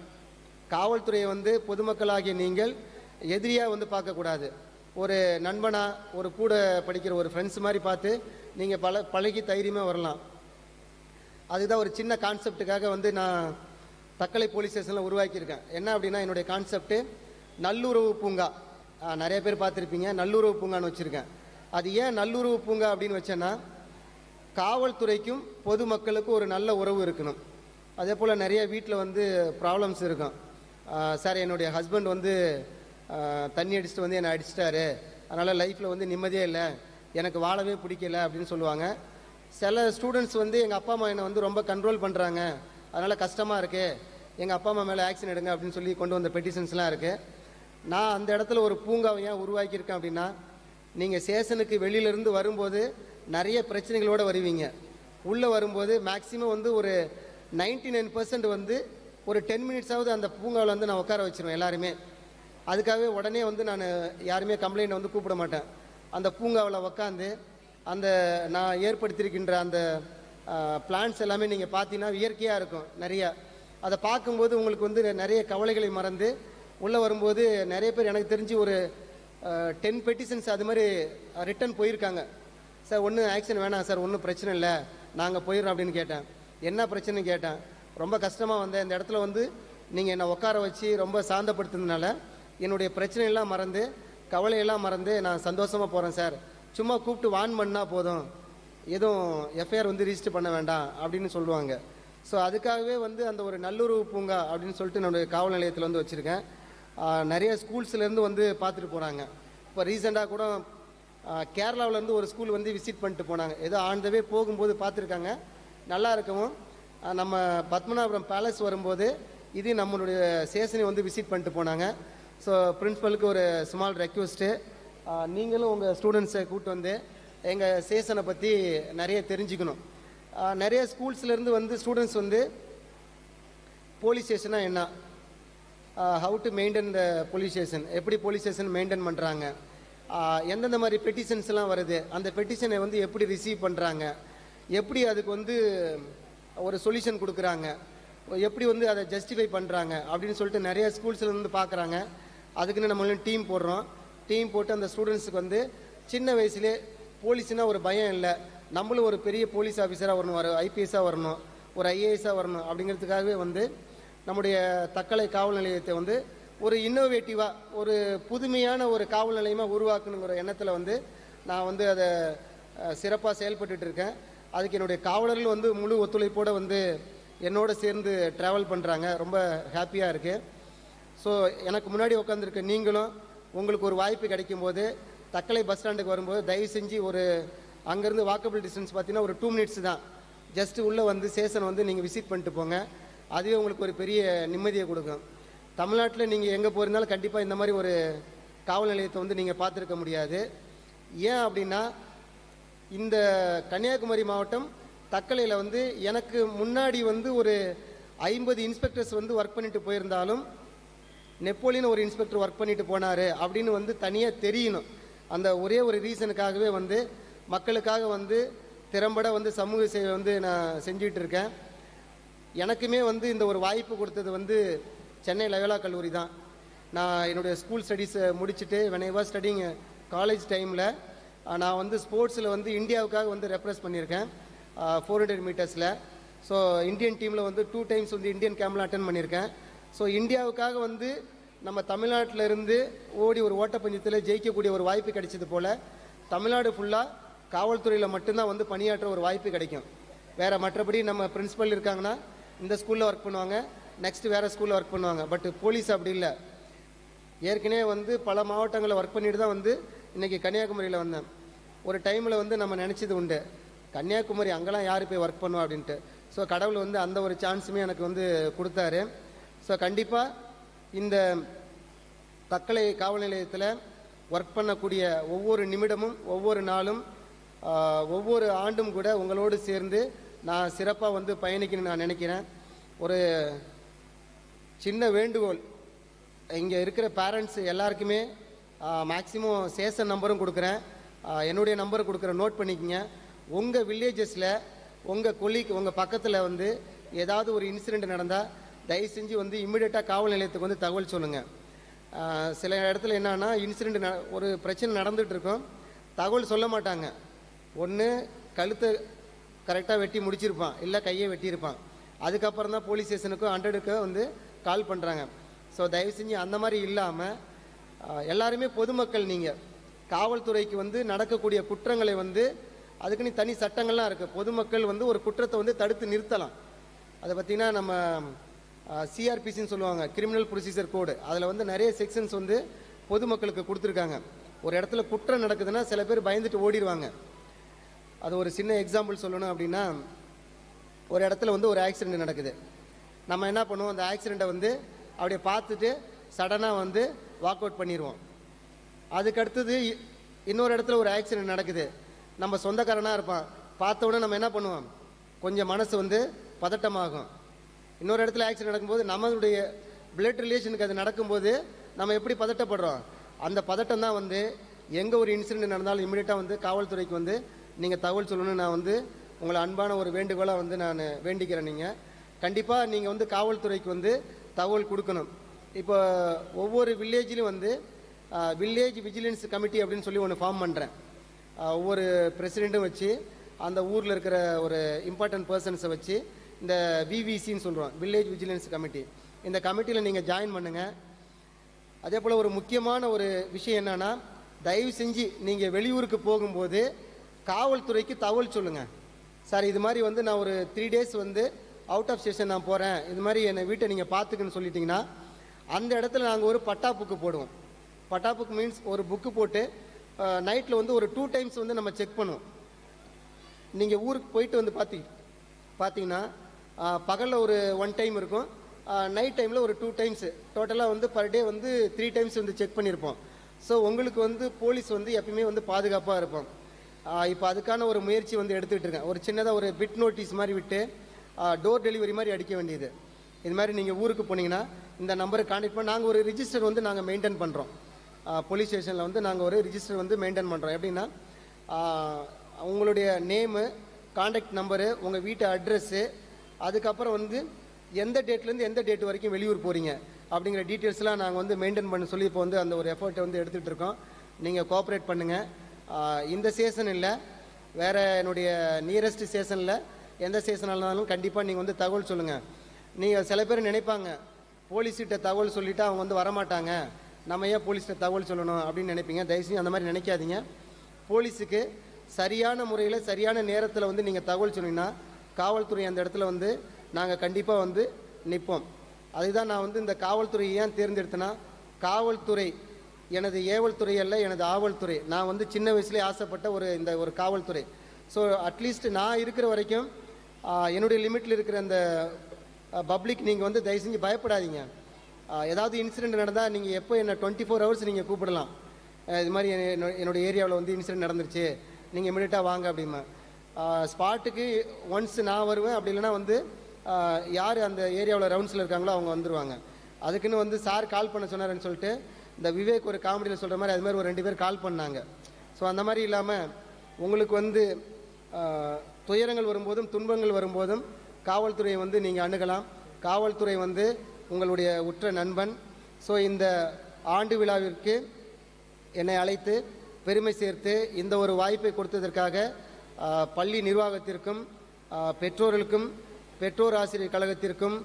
காவல்துறையை வந்து பொதுமக்களாகிய நீங்கள் எதிரியாக வந்து பார்க்கக்கூடாது. ஒரு நண்பனாக ஒரு கூட படிக்கிற ஒரு ஃப்ரெண்ட்ஸ் மாதிரி பார்த்து நீங்கள் பல பழகி தைரியமாக வரலாம். அதுதான் ஒரு சின்ன கான்செப்ட்டுக்காக வந்து நான் தக்கலை போலீஸ் ஸ்டேஷனில் உருவாக்கியிருக்கேன். என்ன அப்படின்னா என்னுடைய கான்செப்ட்டு நல்லுறவு பூங்கா. நிறைய பேர் பார்த்துருப்பீங்க. நல்லுறவு பூங்கான்னு வச்சுருக்கேன். அது ஏன் நல்லுறவு பூங்கா அப்படின்னு வச்சேன்னா காவல்துறைக்கும் பொதுமக்களுக்கும் ஒரு நல்ல உறவு இருக்கணும். அதே போல் நிறைய வீட்டில் வந்து ப்ராப்ளம்ஸ் இருக்கும். சார் என்னுடைய ஹஸ்பண்ட் வந்து தண்ணி அடிச்சுட்டு வந்து என்னை அடிச்சிட்டாரு. அதனால் லைஃப்பில் வந்து நிம்மதியே இல்லை. எனக்கு வாழவே பிடிக்கல அப்படின்னு சொல்லுவாங்க. சில ஸ்டூடெண்ட்ஸ் வந்து எங்கள் அப்பா அம்மா என்னை வந்து ரொம்ப கண்ட்ரோல் பண்ணுறாங்க அதனால் கஷ்டமாக இருக்குது எங்கள் அப்பா அம்மா மேலே ஆக்ஷன் எடுங்க அப்படின்னு சொல்லி கொண்டு வந்த பெட்டிஷன்ஸ்லாம் இருக்குது நான் அந்த இடத்துல ஒரு பூங்காவை ஏன் உருவாக்கியிருக்கேன் அப்படின்னா நீங்கள் சேஷனுக்கு வெளியிலேருந்து வரும்போது நிறைய பிரச்சனைகளோடு வருவீங்க. உள்ளே வரும்போது மேக்ஸிமம் வந்து ஒரு நைன்டி நைன் பர்சன்ட் வந்து ஒரு டென் மினிட்ஸாவது அந்த பூங்காவில் வந்து நான் உட்கார வச்சிருவேன் எல்லாருமே. அதுக்காகவே உடனே வந்து நான் யாருமே கம்ப்ளைண்ட் வந்து கூப்பிட மாட்டேன். அந்த பூங்காவில் உக்காந்து அந்த நான் ஏற்படுத்தியிருக்கின்ற அந்த பிளான்ஸ் எல்லாமே நீங்கள் பார்த்தீங்கன்னா இயற்கையாக இருக்கும் நிறையா. அதை பார்க்கும்போது உங்களுக்கு வந்து நிறைய கவலைகளை மறந்து உள்ளே வரும்போது நிறைய பேர் எனக்கு தெரிஞ்சு ஒரு டென் பெட்டிஷன்ஸ் அது மாதிரி ரிட்டன் போயிருக்காங்க. சார் ஒன்றும் ஆக்ஷன் வேணாம் சார் ஒன்றும் பிரச்சனை இல்லை. நாங்கள் போயிடுறோம் அப்படின்னு கேட்டேன். என்ன பிரச்சனைன்னு கேட்டேன். ரொம்ப கஷ்டமாக வந்தேன். இந்த இடத்துல வந்து நீங்கள் என்னை உட்கார வச்சு ரொம்ப சாந்தப்படுத்துனதுனால என்னுடைய பிரச்சனையெல்லாம் மறந்து கவலையெல்லாம் மறந்து நான் சந்தோஷமாக போகிறேன் சார். சும்மா கூப்பிட்டு வான் பண்ணால் போதும். எதுவும் எஃப்ஐஆர் வந்து ரிஜிஸ்டர் பண்ண வேண்டாம் அப்படின்னு சொல்லுவாங்க. ஸோ அதுக்காகவே வந்து அந்த ஒரு நல்லுறவு பூங்கா அப்படின்னு சொல்லிட்டு என்னுடைய காவல் நிலையத்தில் வந்து வச்சுருக்கேன். நிறைய ஸ்கூல்ஸ்லேருந்து வந்து பார்த்துட்டு போகிறாங்க இப்போ ரீசெண்டாக கூட கேரளாவிலேருந்து ஒரு ஸ்கூல் வந்து விசிட் பண்ணிட்டு போனாங்க. ஏதோ ஆண்டவே போகும்போது பார்த்துருக்காங்க. நல்லா இருக்கவும். நம்ம பத்மநாபுரம் பேலஸ் வரும்போது இது நம்மளுடைய சேஷனை வந்து விசிட் பண்ணிட்டு போனாங்க. ஸோ பிரின்ஸிபலுக்கு ஒரு ஸ்மால் ரெக்வஸ்ட்டு நீங்களும் உங்கள் ஸ்டூடெண்ட்ஸை கூப்பிட்டு வந்து எங்கள் ஸ்டேஷனை பற்றி நிறைய தெரிஞ்சுக்கணும். நிறைய ஸ்கூல்ஸ்லேருந்து வந்து ஸ்டூடெண்ட்ஸ் வந்து போலீஸ் ஸ்டேஷனா என்ன? How to maintain the police station எப்படி போலீஸ் ஸ்டேஷன் மெயின்டைன் பண்ணுறாங்க எந்தெந்த மாதிரி பெட்டிஷன்ஸ்லாம் வருது? அந்த பெட்டிஷனை வந்து எப்படி ரிசீவ் பண்ணுறாங்க எப்படி அதுக்கு வந்து ஒரு சொல்யூஷன் கொடுக்குறாங்க? எப்படி வந்து அதை ஜஸ்டிஃபை பண்ணுறாங்க அப்படின்னு சொல்லிட்டு நிறைய ஸ்கூல்ஸ்லேருந்து பார்க்குறாங்க அதுக்குன்னு நம்மளும் டீம் போடுறோம். டீம் போட்டு அந்த ஸ்டூடெண்ட்ஸுக்கு வந்து சின்ன வயசுலேயே போலீஸ்னால் ஒரு பயம் இல்லை. நம்மளும் ஒரு பெரிய போலீஸ் ஆஃபீஸராக வரணும் ஒரு ஐபிஎஸ்ஸாக வரணும் ஒரு ஐஏஎஸ்ஸாக வரணும் அப்படிங்கிறதுக்காகவே வந்து நம்முடைய தக்கலை காவல் நிலையத்தை வந்து ஒரு இன்னோவேட்டிவாக ஒரு புதுமையான ஒரு காவல் நிலையமாக உருவாக்கணுங்கிற எண்ணத்தில் வந்து நான் வந்து அதை சிறப்பாக செயல்பட்டுட்டு இருக்கேன். அதுக்கு என்னுடைய காவலர்கள் வந்து முழு ஒத்துழைப்போடு வந்து என்னோட சேர்ந்து ட்ராவல் பண்ணுறாங்க ரொம்ப ஹாப்பியாக இருக்குது ஸோ எனக்கு முன்னாடி உட்காந்துருக்க நீங்களும் உங்களுக்கு ஒரு வாய்ப்பு கிடைக்கும் போது தக்கலை பஸ் ஸ்டாண்டுக்கு வரும்போது தயவு செஞ்சு ஒரு அங்கேருந்து வாக்கபிள் டிஸ்டன்ஸ் பார்த்தீங்கன்னா ஒரு டூ மினிட்ஸ் தான். ஜஸ்ட் உள்ளே வந்து சேஷன் வந்து நீங்கள் விசிட் பண்ணிட்டு போங்க. அதுவே உங்களுக்கு ஒரு பெரிய நிம்மதியை கொடுக்கும். தமிழ்நாட்டில் நீங்கள் எங்கே போயிருந்தாலும் கண்டிப்பாக இந்த மாதிரி ஒரு காவல் நிலையத்தை வந்து நீங்கள் பார்த்துருக்க முடியாது. ஏன் அப்படின்னா இந்த கன்னியாகுமரி மாவட்டம் தக்கலையில் வந்து எனக்கு முன்னாடி வந்து ஒரு ஐம்பது இன்ஸ்பெக்டர்ஸ் வந்து ஒர்க் பண்ணிட்டு போயிருந்தாலும் நெப்போலியன் ஒரு இன்ஸ்பெக்டர் ஒர்க் பண்ணிட்டு போனார் அப்படின்னு வந்து தனியாக தெரியணும். அந்த ஒரே ஒரு ரீசனுக்காகவே வந்து மக்களுக்காக வந்து திறம்பட வந்து சமூக சேவை வந்து நான் செஞ்சிட்டு இருக்கேன். எனக்குமே வந்து இந்த ஒரு வாய்ப்பு கொடுத்தது வந்து சென்னை லயோலா கல்லூரி தான். நான் என்னுடைய ஸ்கூல் ஸ்டடீஸை முடிச்சுட்டு when I was studying college டைமில் நான் வந்து ஸ்போர்ட்ஸில் வந்து இந்தியாவுக்காக வந்து ரெப்ரஸ் பண்ணியிருக்கேன். ஃபோர் ஹண்ட்ரட் மீட்டர்ஸில் ஸோ இந்தியன் டீமில் வந்து டூ டைம்ஸ் வந்து இந்தியன் கேம்ப்ல அட்டன் பண்ணியிருக்கேன். ஸோ இந்தியாவுக்காக வந்து நம்ம தமிழ்நாட்டில் இருந்து ஓடி ஒரு ஓட்டப்பஞ்சத்தில் ஜெயிக்கக்கூடிய ஒரு வாய்ப்பு கிடைச்சது போல் தமிழ்நாடு ஃபுல்லாக காவல்துறையில் மட்டும்தான் வந்து பணியாற்ற ஒரு வாய்ப்பு கிடைக்கும். வேறு மற்றபடி நம்ம பிரின்ஸிபல் இருக்காங்கன்னா இந்த ஸ்கூலில் ஒர்க் பண்ணுவாங்க நெக்ஸ்ட் வேறு ஸ்கூலில் ஒர்க் பண்ணுவாங்க. பட் போலீஸ் அப்படி இல்லை. ஏற்கனவே வந்து பல மாவட்டங்களில் ஒர்க் பண்ணிட்டு தான் வந்து இன்றைக்கி கன்னியாகுமரியில் வந்தேன். ஒரு டைமில் வந்து நம்ம நினச்சது உண்டு. கன்னியாகுமரி அங்கெல்லாம் யார் போய் ஒர்க் பண்ணுவா அப்படின்ட்டு. ஸோ கடவுள் வந்து அந்த ஒரு சான்ஸுமே எனக்கு வந்து கொடுத்தாரு. ஸோ கண்டிப்பாக இந்த தக்கலை காவல் நிலையத்தில் ஒர்க் பண்ணக்கூடிய ஒவ்வொரு நிமிடமும் ஒவ்வொரு நாளும் ஒவ்வொரு ஆண்டும் கூட உங்களோடு சேர்ந்து நான் சிறப்பாக வந்து பயணிக்கணும்னு நான் நினைக்கிறேன். ஒரு சின்ன வேண்டுகோள். இங்கே இருக்கிற பேரண்ட்ஸ் எல்லாருக்குமே மேக்ஸிமம் சேஷன் நம்பரும் கொடுக்குறேன். என்னுடைய நம்பர் கொடுக்குறேன் நோட் பண்ணிக்கோங்க. உங்கள் வில்லேஜஸில் உங்கள் கொல்லிக்கு உங்கள் பக்கத்தில் வந்து ஏதாவது ஒரு இன்சிடெண்ட் நடந்தால் தயவு செஞ்சு வந்து இம்மிடியட்டாக காவல் நிலையத்துக்கு வந்து தகவல் சொல்லுங்கள் சில இடத்துல என்னன்னா இன்சிடெண்ட் ஒரு பிரச்சனை நடந்துகிட்டு இருக்கும் தகவல் சொல்ல மாட்டாங்க. ஒன்று கழுத்தை கரெக்டாக வெட்டி முடிச்சிருப்பான். இல்லை கையை வெட்டியிருப்பான். அதுக்கப்புறம் தான் போலீஸ் ஸ்டேஷனுக்கும் ஹண்ட்ரடுக்கு வந்து கால் பண்ணுறாங்க ஸோ தயவு செஞ்சு அந்த மாதிரி இல்லாமல் எல்லாருமே பொதுமக்கள் நீங்கள் காவல்துறைக்கு வந்து நடக்கக்கூடிய குற்றங்களை வந்து அதுக்குன்னு தனி சட்டங்கள்லாம் இருக்குது பொதுமக்கள் வந்து ஒரு குற்றத்தை வந்து தடுத்து நிறுத்தலாம். அதை பார்த்திங்கன்னா நம்ம சிஆர்பிசின்னு சொல்லுவாங்க கிரிமினல் ப்ரொசீஜர் கோடு அதில் வந்து நிறைய செக்ஷன்ஸ் வந்து பொதுமக்களுக்கு கொடுத்துருக்காங்க. ஒரு இடத்துல குற்றம் நடக்குதுன்னா சில பேர் பயந்துட்டு ஓடிடுவாங்க அது ஒரு சின்ன எக்ஸாம்பிள் சொல்லணும் அப்படின்னா ஒரு இடத்துல வந்து ஒரு ஆக்சிடெண்ட் நடக்குது. நம்ம என்ன பண்ணுவோம் அந்த ஆக்சிடெண்ட்டை வந்து அப்படியே பார்த்துட்டு சடனாக வந்து வாக் அவுட் பண்ணிடுவோம் அதுக்கடுத்தது இ- இன்னொரு இடத்துல ஒரு ஆக்சிடெண்ட் நடக்குது. நம்ம சொந்தக்காரனாக இருப்பான். பார்த்த உடனே நம்ம என்ன பண்ணுவோம்? கொஞ்சம் மனசு வந்து பதட்டமாகும். இன்னொரு இடத்துல ஆக்சிடென்ட் நடக்கும்போது நம்மளுடைய பிளட் ரிலேஷனுக்கு அது நடக்கும்போது நம்ம எப்படி பதட்டப்படுறோம்? அந்த பதட்டம் தான் வந்து எங்கே ஒரு இன்சிடென்ட் நடந்தாலும் இமீடியட்டாக வந்து காவல்துறைக்கு வந்து நீங்கள் தகவல் சொல்லணும்னு நான் வந்து உங்களை அன்பான ஒரு வேண்டுகோளாக வந்து நான் வேண்டிக்கிறேன் நீங்கள் கண்டிப்பாக நீங்கள் வந்து காவல்துறைக்கு வந்து தகவல் கொடுக்கணும். இப்போ ஒவ்வொரு வில்லேஜிலும் வந்து வில்லேஜ் விஜிலன்ஸ் கமிட்டி அப்படின்னு சொல்லி ஒன்று ஃபார்ம் பண்ணுறேன் ஒவ்வொரு பிரசிடெண்ட்டும் வச்சு அந்த ஊரில் இருக்கிற ஒரு இம்பார்ட்டன்ட் பர்சன்ஸை வச்சு இந்த விவிசின்னு சொல்கிறோம் வில்லேஜ் விஜிலன்ஸ் கமிட்டி இந்த கமிட்டியில் நீங்கள் ஜாயின் பண்ணுங்கள் அதே போல் ஒரு முக்கியமான ஒரு விஷயம் என்னன்னா தயவு செஞ்சு நீங்கள் வெளியூருக்கு போகும்போது காவல்துறைக்கு தகவல் சொல்லுங்கள் சார் இது மாதிரி வந்து நான் ஒரு த்ரீ டேஸ் வந்து அவுட் ஆஃப் ஸ்டேஷன் நான் போகிறேன் இது மாதிரி என்னை வீட்டை நீங்கள் பார்த்துக்குன்னு சொல்லிட்டிங்கன்னா அந்த இடத்துல நாங்கள் ஒரு பட்டா புக்கு போடுவோம். பட்டா புக் மீன்ஸ் ஒரு புக்கு போட்டு நைட்டில் வந்து ஒரு டூ டைம்ஸ் வந்து நம்ம செக் பண்ணுவோம். நீங்கள் ஊருக்கு போயிட்டு வந்து பார்த்தி பார்த்தீங்கன்னா பகலில் ஒரு ஒன் டைம் இருக்கும். நைட் டைமில் ஒரு டூ டைம்ஸு டோட்டலாக வந்து பர் டே வந்து த்ரீ டைம்ஸ் வந்து செக் பண்ணியிருப்போம் ஸோ உங்களுக்கு வந்து போலீஸ் வந்து எப்பயுமே வந்து பாதுகாப்பாக இருப்போம். இப்போ அதுக்கான ஒரு முயற்சி வந்து எடுத்துகிட்டு இருக்கேன். ஒரு சின்னதாக ஒரு பிட் நோட்டீஸ் மாதிரி விட்டு டோர் டெலிவரி மாதிரி அடிக்க வேண்டியது. இது மாதிரி நீங்கள் ஊருக்கு போனீங்கன்னா இந்த நம்பரை கான்டெக்ட் பண்ணி நாங்கள் ஒரு ரிஜிஸ்டர் வந்து நாங்கள் மெயின்டைன் பண்ணுறோம் போலீஸ் ஸ்டேஷனில் வந்து நாங்கள் ஒரு ரிஜிஸ்டர் வந்து மெயின்டைன் பண்ணுறோம் எப்படின்னா உங்களுடைய நேமு காண்டாக்ட் நம்பரு உங்கள் வீட்டு அட்ரஸ்ஸு அதுக்கப்புறம் வந்து எந்த டேட்லேருந்து எந்த டேட் வரைக்கும் வெளியூர் போகிறீங்க அப்படிங்கிற டீட்டெயில்ஸ்லாம் நாங்கள் வந்து மெயின்டைன் பண்ண சொல்லி இப்போ வந்து அந்த ஒரு எஃபர்ட்டை வந்து எடுத்துகிட்டு இருக்கோம். நீங்கள் கோஆப்ரேட் பண்ணுங்கள் இந்த சீசன் இல்லை. வேறு என்னுடைய நியரஸ்ட் சீசனில் எந்த ஸ்டேஷனாக இருந்தாலும் கண்டிப்பாக நீங்கள் வந்து தகவல் சொல்லுங்கள் நீங்கள் சில பேர் நினைப்பாங்க போலீஸ்கிட்ட தகவல் சொல்லிவிட்டு அவங்க வந்து வரமாட்டாங்க. நம்ம ஏன் போலீஸ்கிட்ட தகவல் சொல்லணும் அப்படின்னு நினைப்பீங்க? தயவுசெய்து அந்த மாதிரி நினைக்காதீங்க. போலீஸுக்கு சரியான முறையில் சரியான நேரத்தில் வந்து நீங்கள் தகவல் சொன்னீங்கன்னா காவல்துறை அந்த இடத்துல வந்து நாங்கள் கண்டிப்பாக வந்து நிற்போம் அதுதான் நான் வந்து இந்த காவல்துறையை ஏன் தேர்ந்தெடுத்தேன்னா காவல்துறை எனது ஏவல் துறை அல்ல எனது ஆவல்துறை நான் வந்து சின்ன வயசுலேயே ஆசைப்பட்ட ஒரு இந்த ஒரு காவல்துறை. ஸோ அட்லீஸ்ட் நான் இருக்கிற வரைக்கும் என்னுடைய லிமிட்டில் இருக்கிற அந்த பப்ளிக் நீங்கள் வந்து தயவு செஞ்சு பயப்படாதீங்க. ஏதாவது இன்சிடெண்ட் நடந்தால் நீங்கள் எப்போ என்ன டுவெண்ட்டி ஃபோர் ஹவர்ஸ் நீங்கள் கூப்பிடலாம் இது மாதிரி என்னுடைய ஏரியாவில் வந்து இன்சிடென்ட் நடந்துருச்சு. நீங்கள் இமீடியட்டாக வாங்க அப்படிமா. ஸ்பாட்டுக்கு ஒன்ஸ் நான் வருவேன் அப்படி இல்லைன்னா வந்து யார் அந்த ஏரியாவில் ரவுண்ட்ஸில் இருக்காங்களோ அவங்க வந்துடுவாங்க அதுக்குன்னு வந்து சார் கால் பண்ண சொன்னார்ன்னு சொல்லிட்டு இந்த விவேக் ஒரு காமெடியில் சொல்கிற மாதிரி அது மாதிரி ஒரு ரெண்டு பேர் கால் பண்ணாங்க. ஸோ அந்த மாதிரி இல்லாமல் உங்களுக்கு வந்து துயரங்கள் வரும்போதும் துன்பங்கள் வரும்போதும் காவல்துறையை வந்து நீங்கள் அணுகலாம். காவல்துறை வந்து உங்களுடைய உற்ற நண்பன். ஸோ இந்த ஆண்டு விழாவிற்கு என்னை அழைத்து பெருமை சேர்த்து இந்த ஒரு வாய்ப்பை கொடுத்ததற்காக பள்ளி நிர்வாகத்திற்கும் பெற்றோர்களுக்கும் பெற்றோர் ஆசிரியர் கழகத்திற்கும்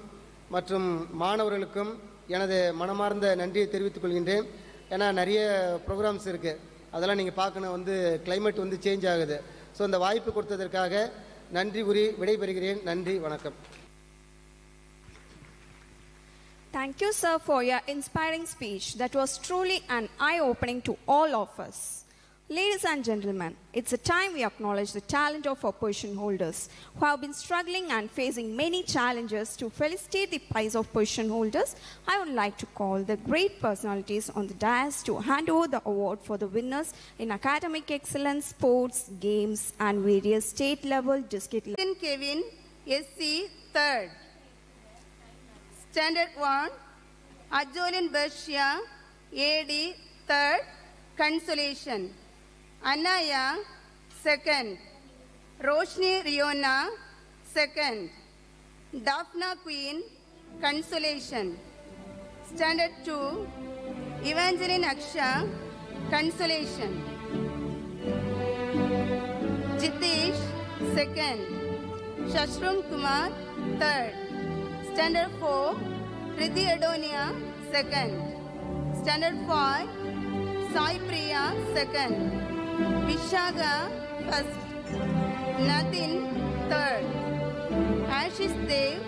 மற்றும் மாணவர்களுக்கும் எனது மனமார்ந்த நன்றியை தெரிவித்துக் கொள்கின்றேன். ஏன்னா நிறைய ப்ரோக்ராம்ஸ் இருக்குது அதெல்லாம் நீங்கள் பார்க்கணும். வந்து கிளைமேட் வந்து சேஞ்ச் ஆகுது. ஸோ இந்த வாய்ப்பு கொடுத்ததற்காக நன்றி கூறி விடைபெறுகிறேன். நன்றி. வணக்கம். Thank you, sir, for your inspiring speech. That was truly an eye opening to all of us. Ladies and gentlemen, it's a time we acknowledge the talent of our position holders who have been struggling and facing many challenges to felicitate the prize of position holders. I would like to call the great personalities on the dais to hand over the award for the winners in academic excellence, sports, games, and various state level, district level. Kevin SC, third. Standard 1, Ajolin Bershia, AD, third, consolation. Anaya, second. Roshni Riona, second. Daphna Queen, consolation. Standard 2, Evangeline Aksha, consolation. Jitesh, second. Shashrum Kumar, third. Standard 4, Riddhi Adonia, second. Standard 5, Sai Priya, second. Vishaga, first. Nathin, third. Ashish Dev,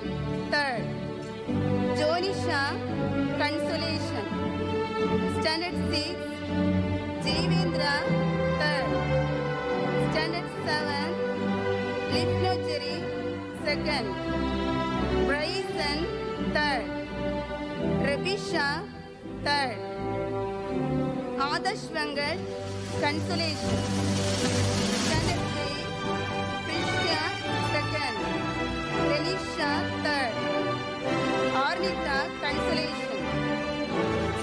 third. Jonisha, consolation. Standard 6, Jivendra, third. Standard 7, Lipnojeri, second. Bryson, third. Rebisha, third. Adarsh Venkat, consolation. Standard 8, Prishya, second. Renisha, third. Arnita, consolation.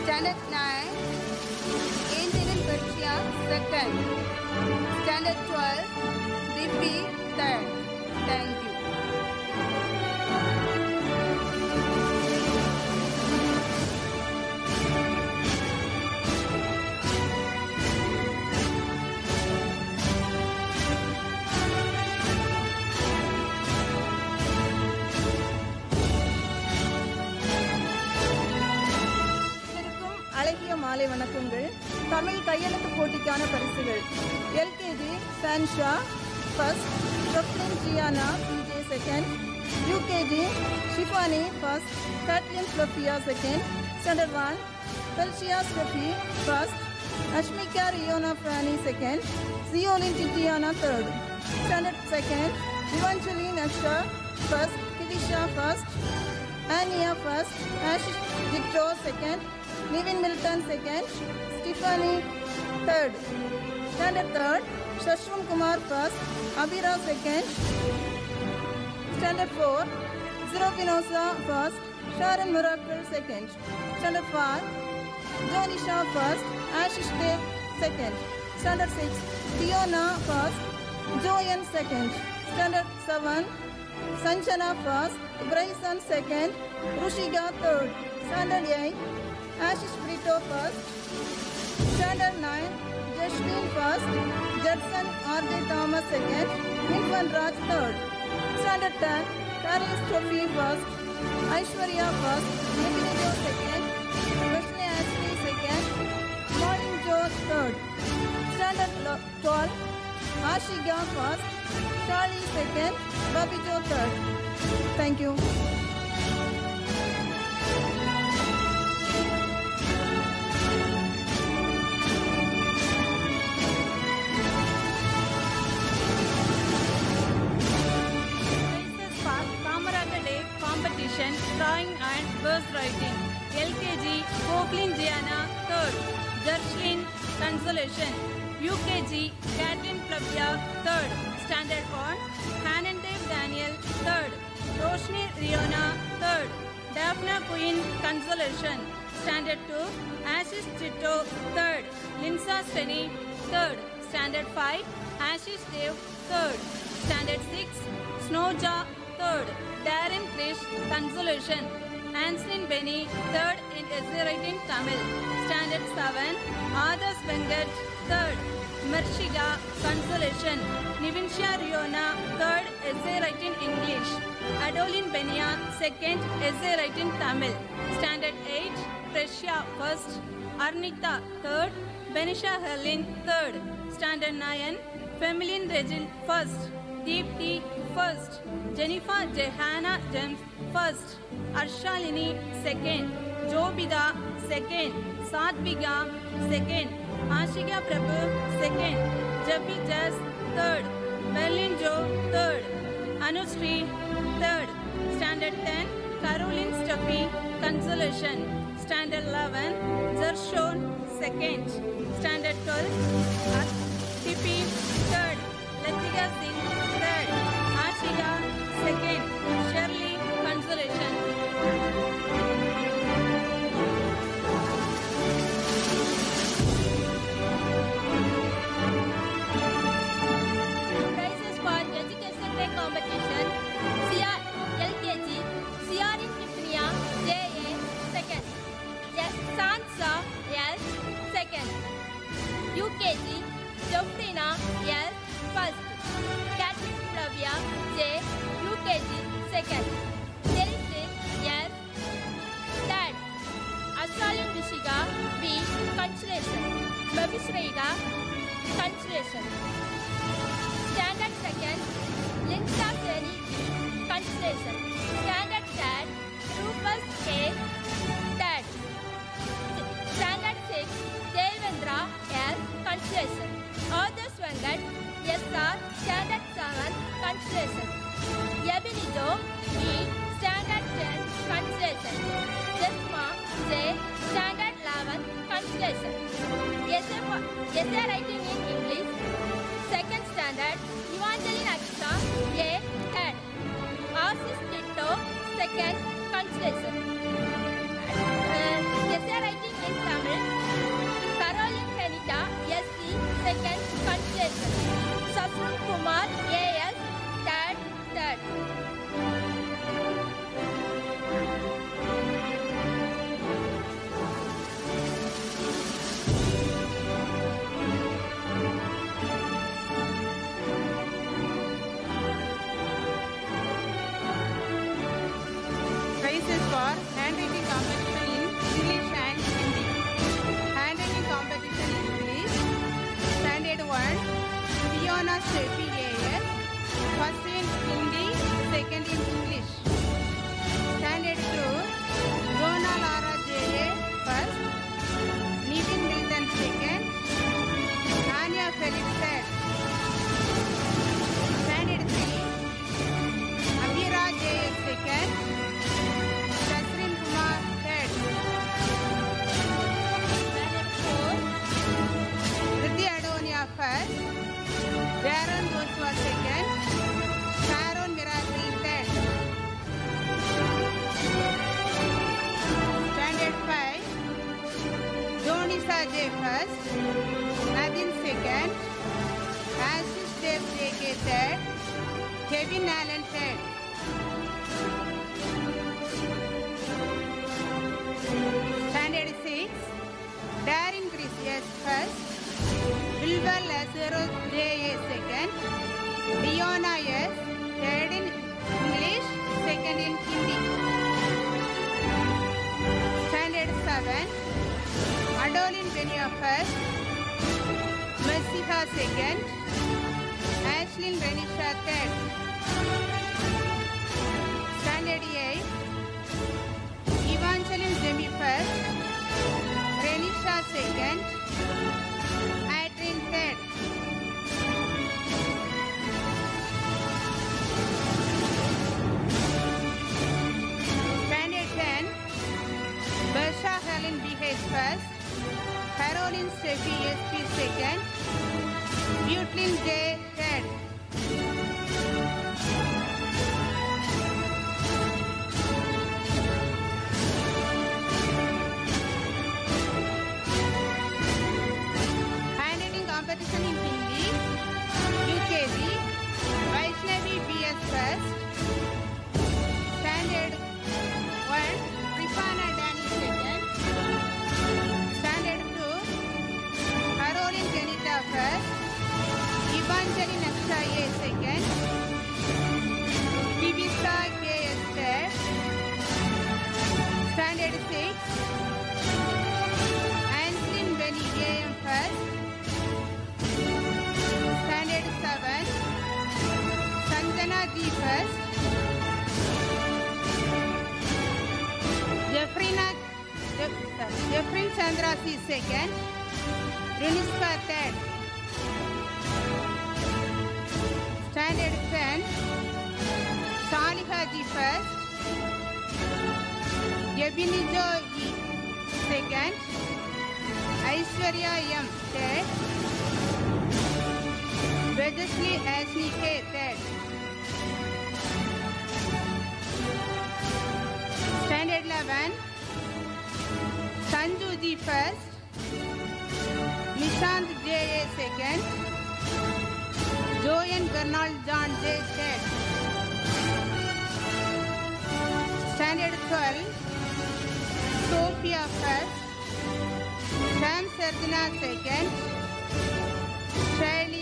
Standard 9, Angelin Bertia, second. Standard 12, Dippy, third. Thank you. மாலை வணக்கங்கள் தமிழ் கையெழுத்து போட்டிக்கான பரிசுகள் LKG Sansha first Roblin Jiana PJ second UKG Shifani first Caitlin Flophia second standard one Belshia Steffi first Ashmika Riona Frany second Siolin Tittiana third standard second Evangeline Aksha first Kithisha first Ania first, Ashish Victor second, Nivin Milton second, Stephanie third. Standard third, Shashwam Kumar first, Abira second. Standard four, Zero Pinoza first, Sharon Miracle second. Standard five, Jonisha first, Ashish Dev second. Standard six, Fiona first, Joyan second. Standard seven, Sanchana first, Bryson second, Rushika third. Standard 8, Ashish Brito first. Standard 9, Jashmin first, Judson R.J. Thomas second, Infant Raj third. Standard 10, Carlos Trophy first, Aishwarya first, Nikhil second, Vishnu Ashley second, Morning Joe third. Standard 12, Ashika first, Charlie second, Bobby Joe third. Thank you. Drawing and verse writing. LKG, Poplin Gianna, third. Jershlin, consolation. UKG, Katin Flavia, third. Standard 1, Hanan Dev Daniel, third. Roshni Riona, third. Daphna Queen, consolation. Standard 2, Ashish Chitto, third. Linsa Steny, third. Standard 5, Ashish Dev, third. Standard 6, Snowja, third. Darren Krish, consolation. Anslin Benny, third in essay writing Tamil. Standard 7, Adas Vengat, third. Mershiga, consolation. Nivinsha Riona, third essay writing English. Adolin Benia, second essay writing Tamil. Standard 8, Preshia, first. Arnita, third. Benisha Herlin, third. Standard 9, Feminine Regil, first. Deepti, first. Jennifer Jehanna James, first. Arshalini, second. Jobida, second. Satviga, second. Ashika Prabhu, second. Jeffy Jas, third. Berlin Joe, third. Anushree, third. Standard 10, Caroline Stuffy, Consolation. Standard 11, Zershon, second. Standard 12, Ak- Safrina L first Katrin प्रविया J UKG second टेरिसिन L third अश्वालिन Rishika B consolation भविष्य रहेगा standard second Linsa Jerry consolation standard third रूपस K third standard six Devendra L consolation Venkat, SR, standard seven, constellation. Yabinijo E, standard ten, constellation. Jesma J, standard eleven, constellation. Essay for- essay writing in English, second standard, Evangeline Aksa, A. Asis Tito, second, constellation. Uh, Kumar, Nirvana Shetty AS, first in Bundi, second in Bundi. Darren Goswal second. Sharon Miracle third. Standard five. Jonisa J first. Nadine second. Ashish Dev third. Kevin Allen third. Standard 6, Daring Chris S first, Wilbur Lazaro J A second, Leona S third in English, second in Hindi. Standard 7, Adolin Benia first, Masiha second, Ashlyn Renisha third. Standard 8, Evangeline Jemmy first, Renisha second, first, Caroline Steffi SP second, Butlin J third. Angeli Naksha yes again. Vivisa K is there. Standard 6. Anselin Beni AM first. Standard 7. Sanjana D first. Jeffrina Jeffrey Chandra C second. Runiska third. Standard 10. Salihaji first. Yabinijo E second. Aishwarya M third. Vejasli Ashley K third. Standard 11. Sanju G first. Nishant J.A. second. Joan Bernal John J. 12. Sophia first. Sam Sardina second. Shirley.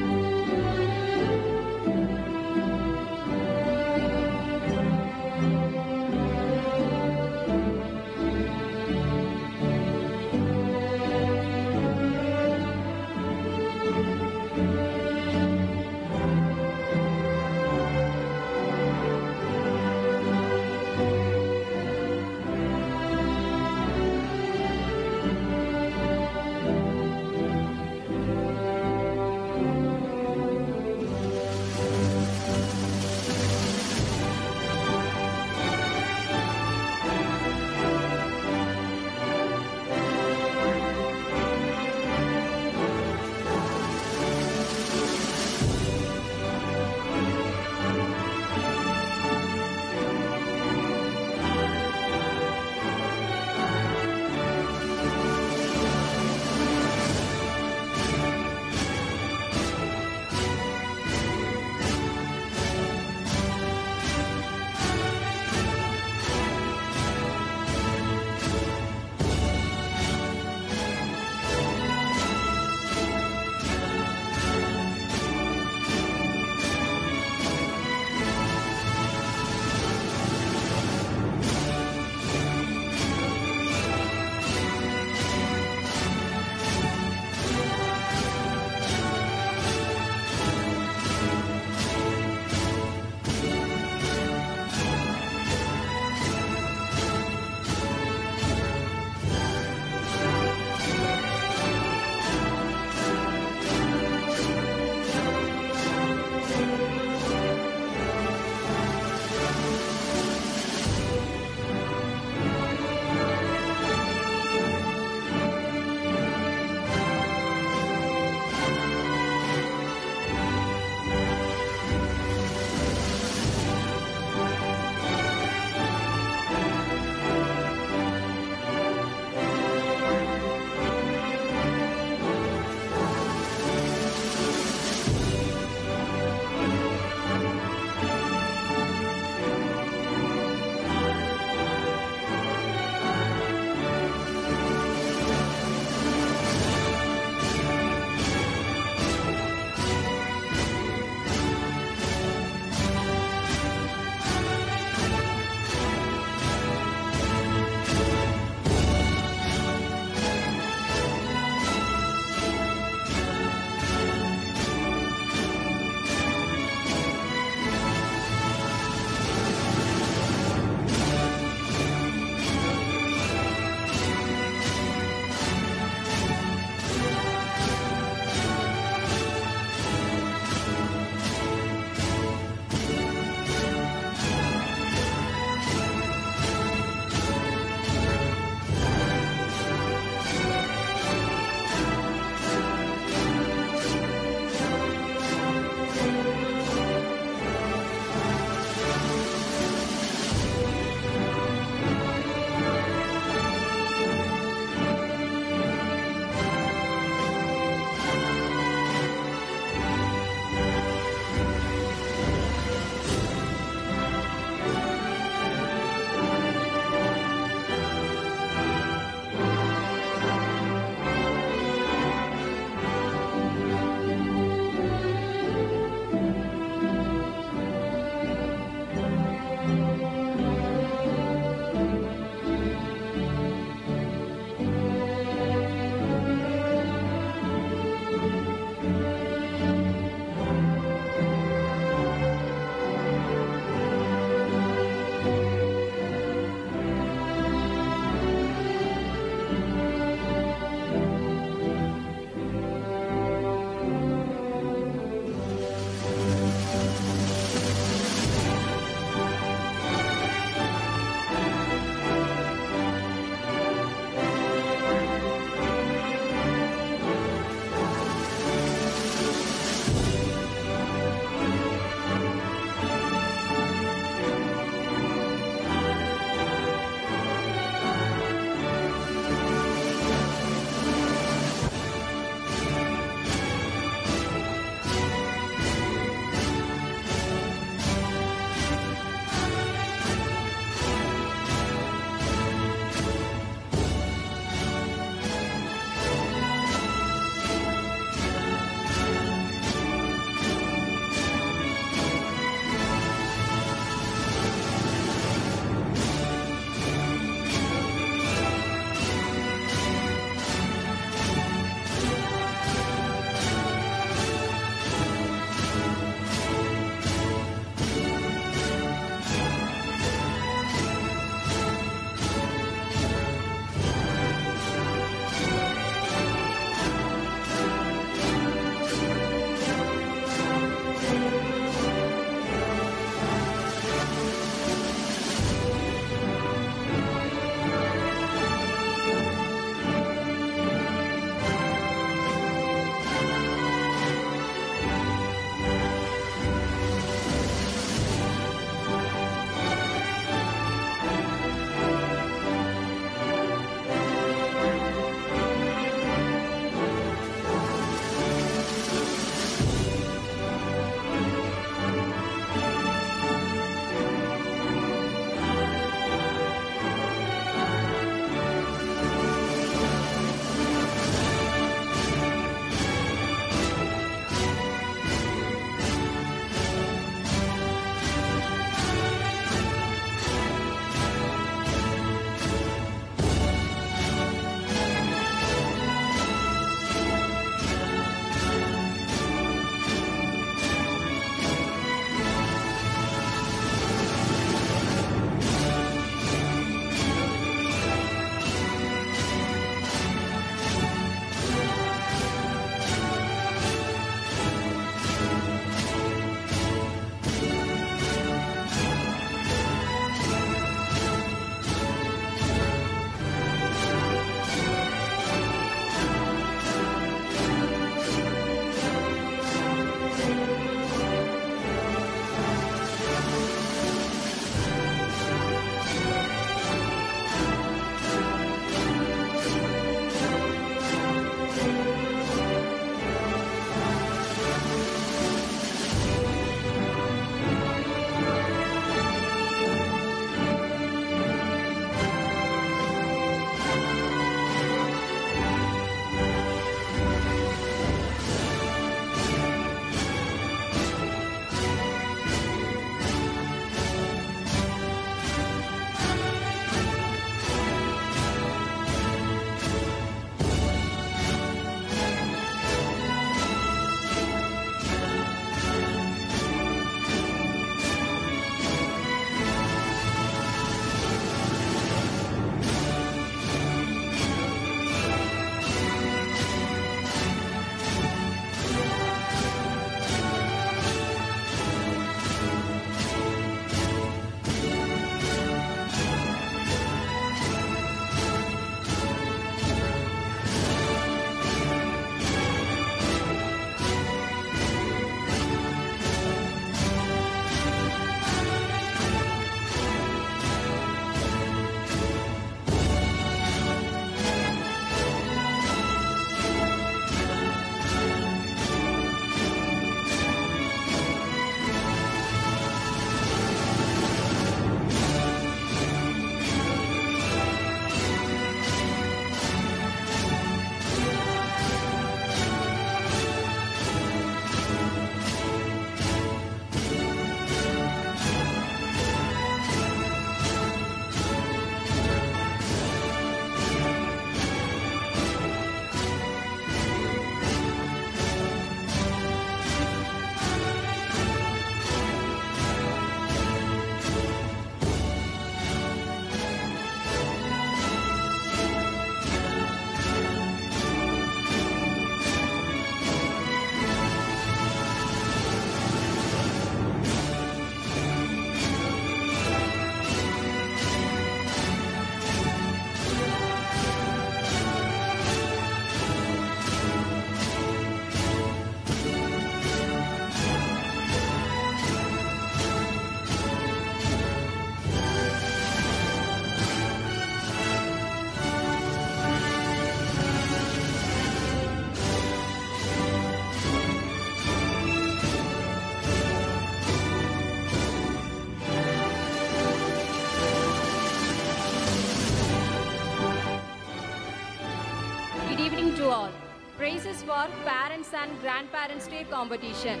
Competition.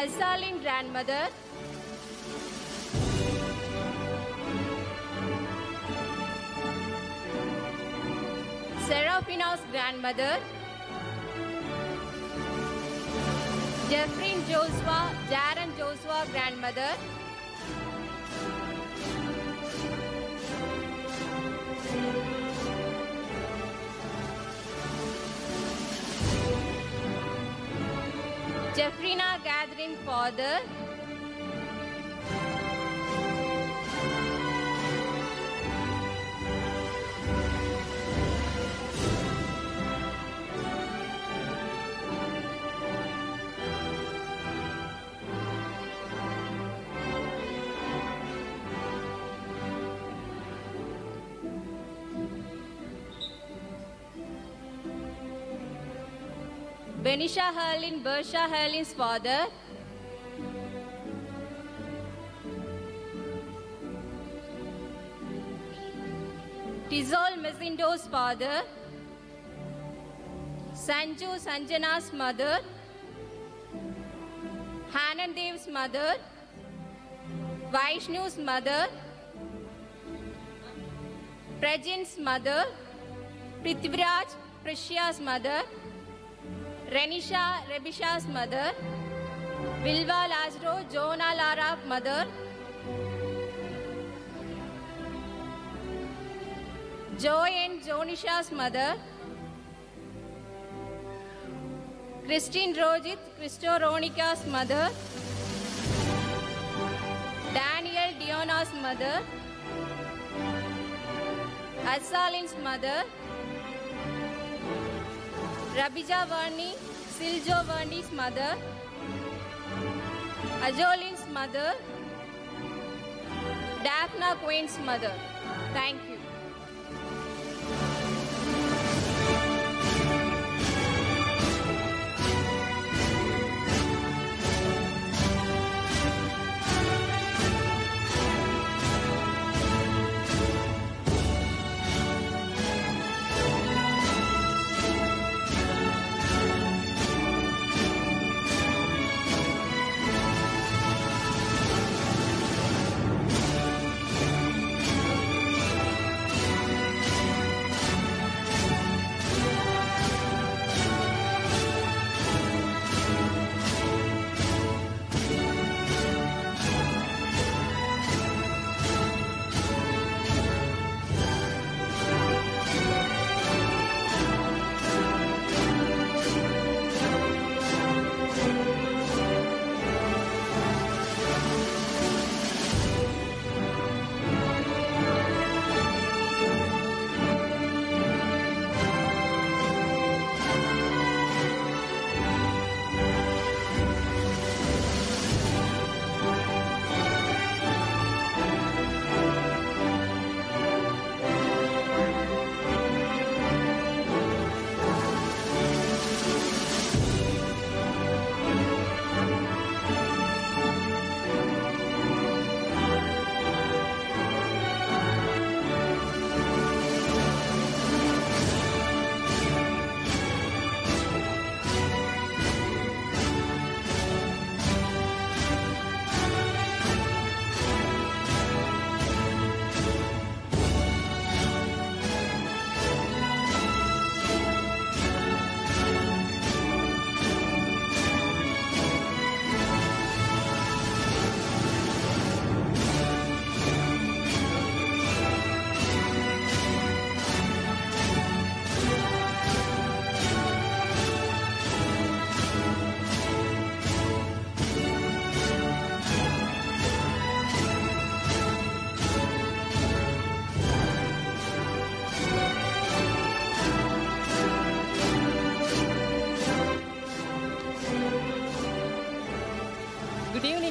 Elsalin Grandmother. Seraphina's grandmother. Jeffrina gathering father. Benisha Herlin, Bersha Herlin's father. Tizol Mezindo's father. Sanju Sanjana's mother. Hanandev's mother. Vaishnu's mother. Prajin's mother. Prithviraj Prishia's mother. Renisha Rebisha's mother, Vilva Lazaro Jonah Lara mother, Joy and Jonisha's mother, Christine Rojit Christo Ronika's mother, Daniel Diona's mother, Asalin's mother, Rabija Varni, Siljo Varni's mother, Ajolin's mother, Daphna Queen's mother. Thank you.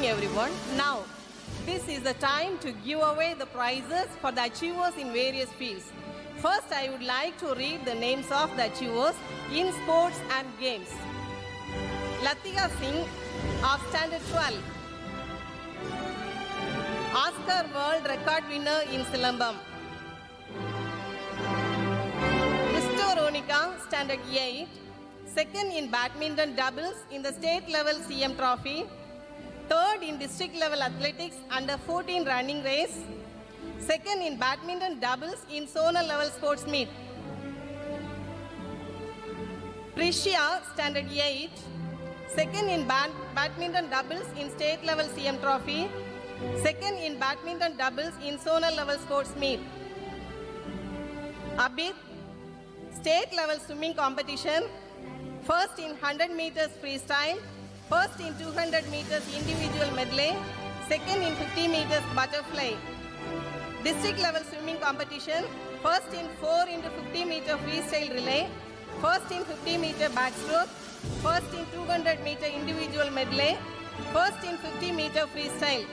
Everyone. Now, this is the time to give away the prizes for the achievers in various fields. First, I would like to read the names of the achievers in sports and games. Latika Singh of Standard 12. Oscar World Record winner in Silambam. Mr. Shalika, Standard 8. Second in badminton doubles in the state level CM trophy. Third in district level athletics under 14 running race. Second in badminton doubles in zonal level sports meet. Prishia, Standard 8. Second in bad- badminton doubles in state level CM trophy. Second in badminton doubles in zonal level sports meet. Abid, state level swimming competition. First in 100 meters freestyle. First in 200 meters individual medley. Second in 50 meters butterfly. District level swimming competition. First in 4 into 50 meter freestyle relay. First in 50 meter backstroke. First in 200 meter individual medley. First in 50 meter freestyle.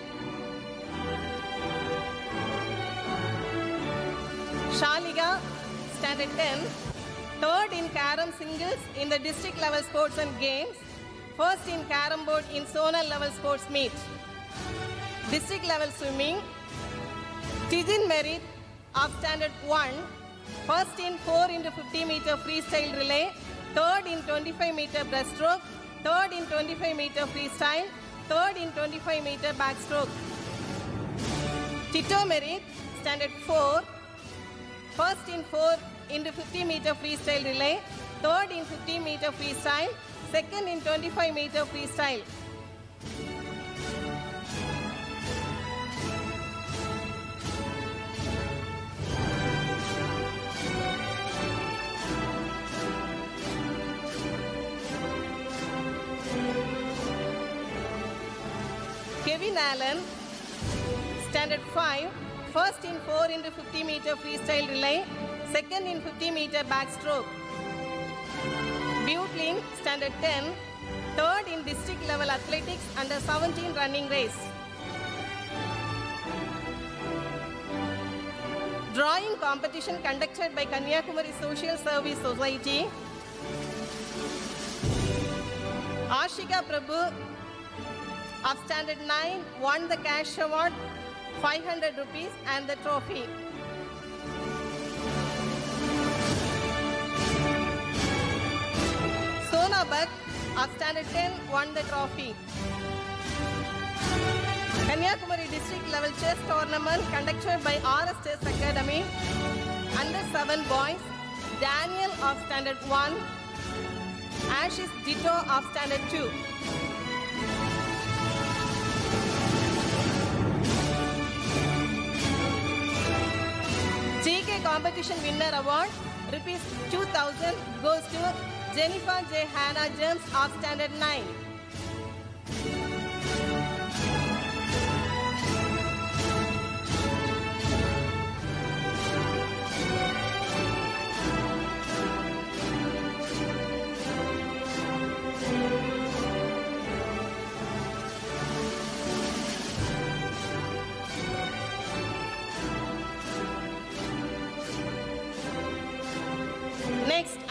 Shaliga, standard 10. Third in carom singles in the district level sports and games. First in carom board in zonal level sports meet. District level swimming. Tijin Merit of standard 1. First in 4 into 50 meter freestyle relay. Third in 25 meter breaststroke. Third in 25 meter freestyle. Third in 25 meter backstroke. Tito Merit, standard 4. First in 4 into 50 meter freestyle relay. Third in 50 meter freestyle. Second in 25 meter freestyle. Kevin Allen, standard 5, first in 4 into 50 meter freestyle relay, second in 50 meter backstroke. Butlin, standard 10, third in district level athletics under 17 running race. Drawing competition conducted by Kanyakumari Social Service Society. Ashika Prabhu of standard 9 won the cash award 500 rupees and the trophy. Bhatt of standard 10 won the trophy. Kanyakumari district level chess tournament conducted by RS Chess Academy. Under 7 boys, Daniel of standard 1, Ashish Ditto of standard 2. GK competition winner award rupees 2000 goes to Jennifer J. Hannah James of standard 9.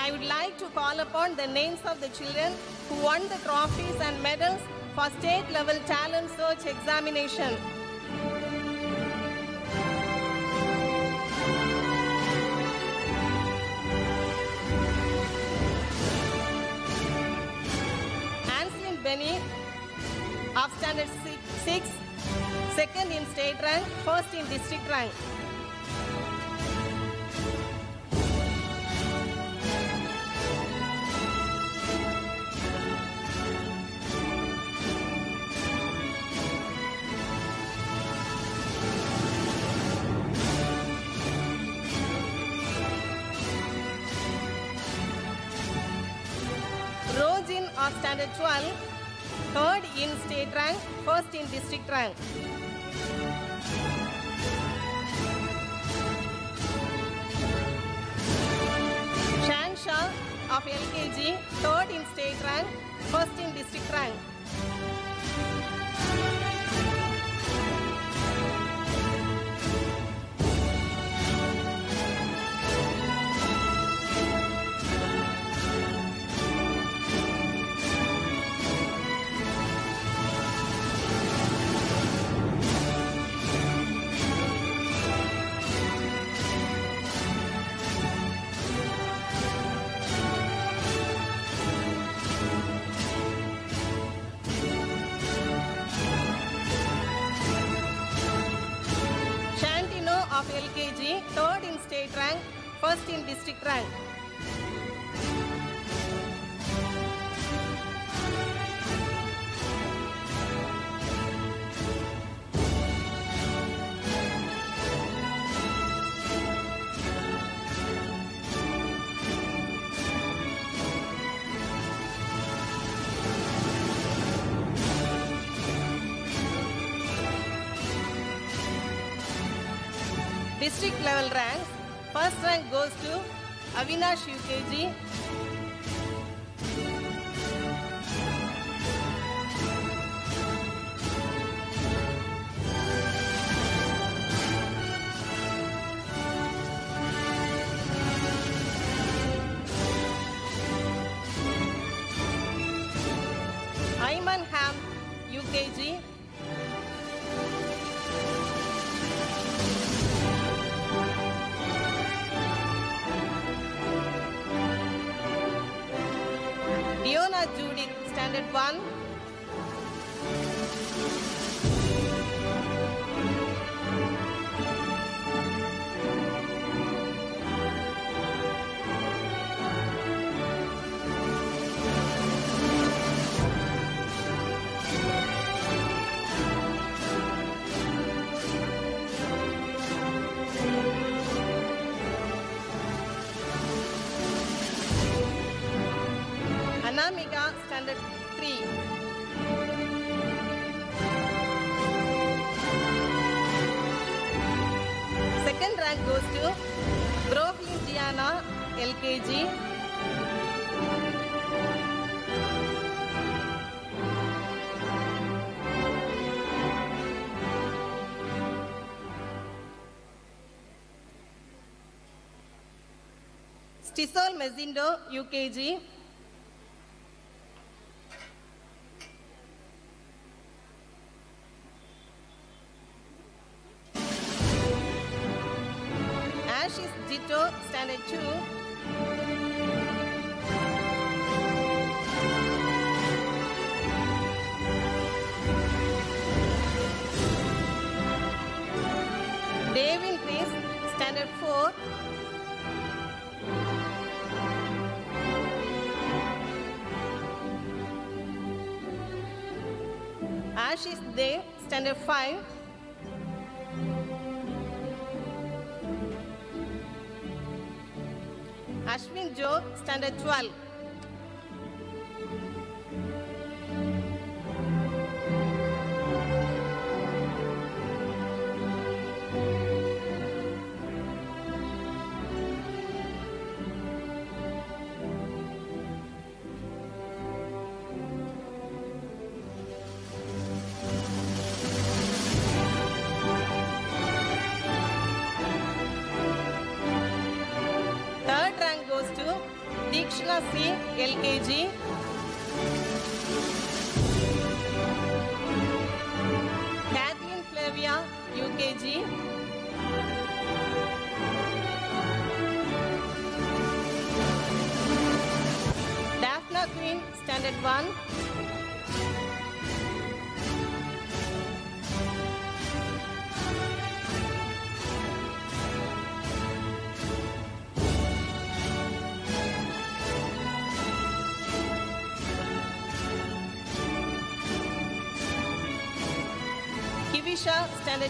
I would like to call upon the names of the children who won the trophies and medals for state level talent search examination. Anslin Benny of standard 6, second in state rank, first in district rank. Rojin of standard 12, third in state rank, first in district rank. Shan Shah of LKG, third in state rank, first in district rank. State rank, first in district rank. District level ranks. First rank goes to Avinash UKG. Stisol Mezindo, UKG. sexual.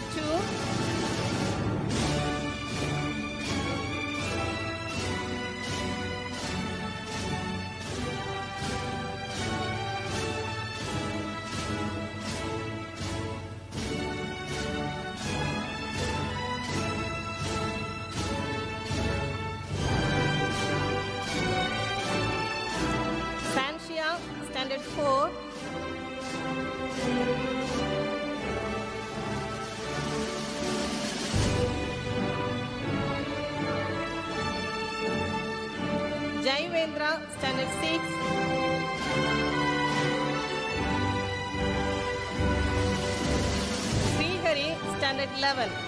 Kivisha, Standard Standard 6. Srihari, Standard 11.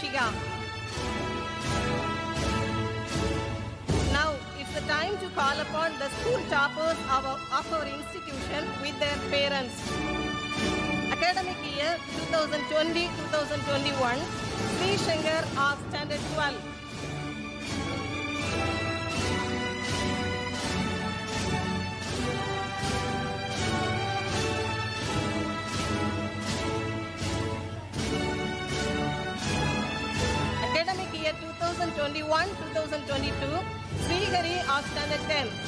chegar. Sri Hari of Standard 10.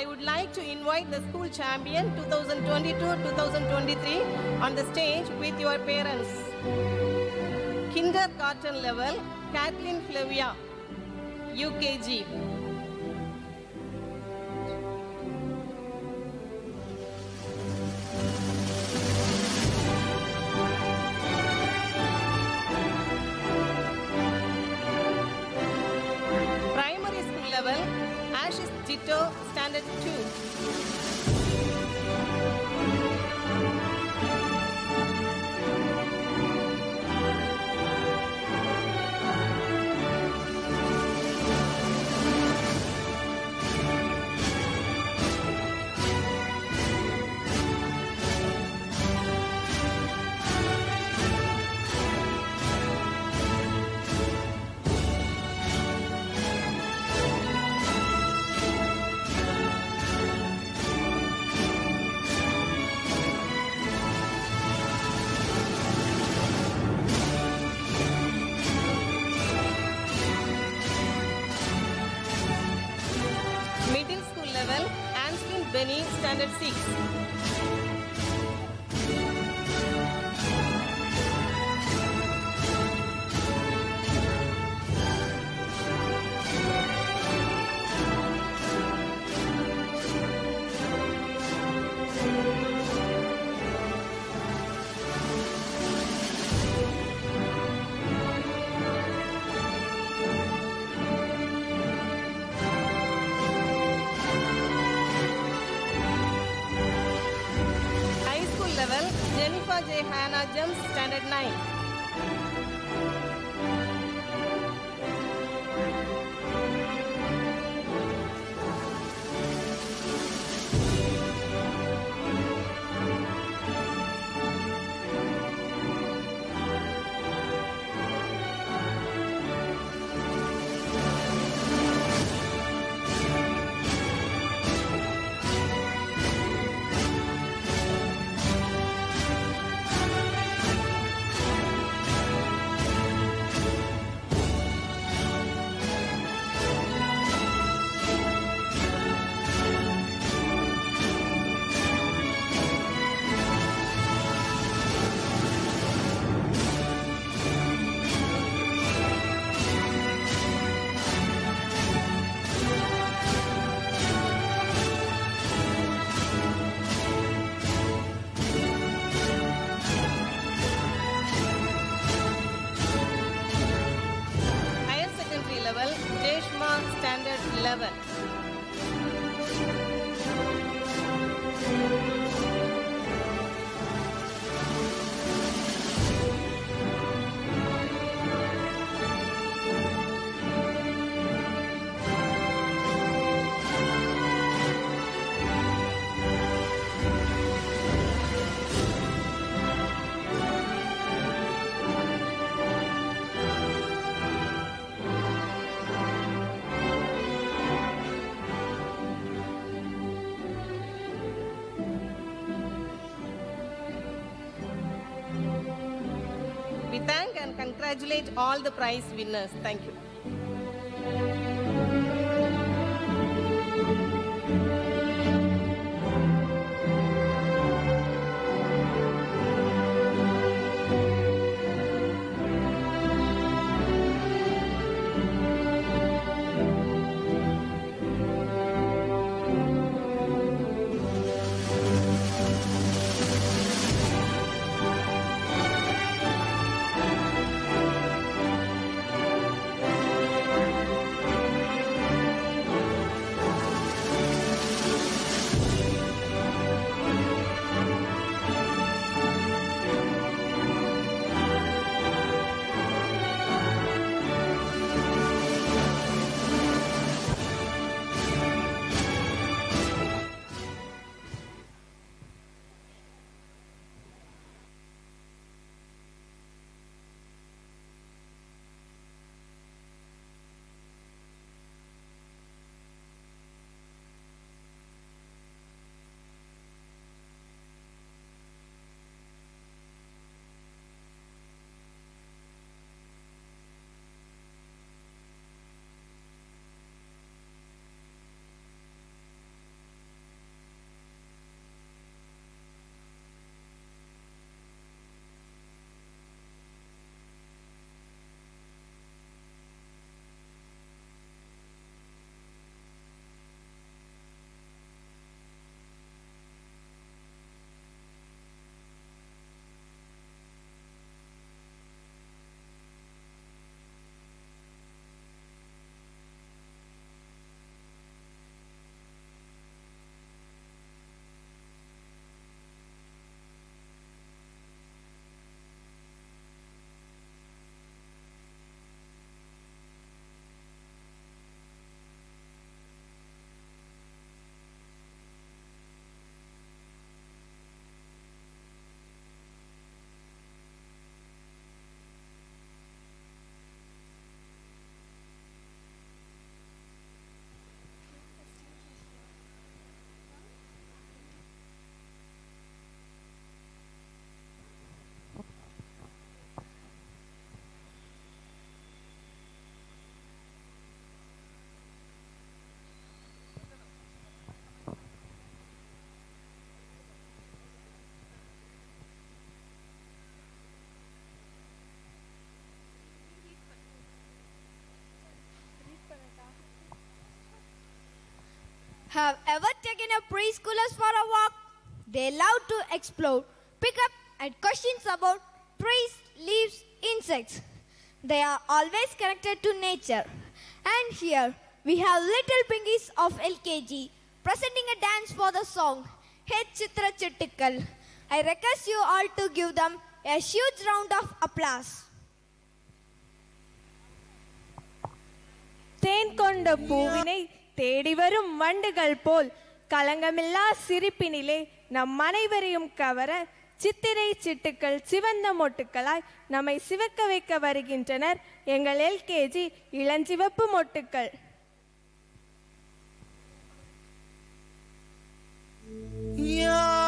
I would like to invite the school champion 2022-2023 on the stage with your parents. Kindergarten level, Kathleen Flavia, UKG. Hannah Gems, congratulate all the prize winners. Thank you. Have ever taken a preschoolers for a walk? They love to explore, pick up at questions about trees, leaves, insects. They are always connected to nature. And here we have little pinkies of LKG presenting a dance for the song Hey Chitra Chittikal. I request you all to give them a huge round of applause. தேன் கொண்ட பூவினை தேடி வரும் வண்டுகள் போல் களங்கமில்லா சிரிப்பினிலே நம் அனைவரையும் கவர சித்திரை சிட்டுக்கள் சிவந்த மொட்டுக்களாய் நம்மை சிவக்க வைக்க வருகின்றனர் எங்கள் எல்கேஜி இளஞ்சிவப்பு மொட்டுக்கள் Yeah.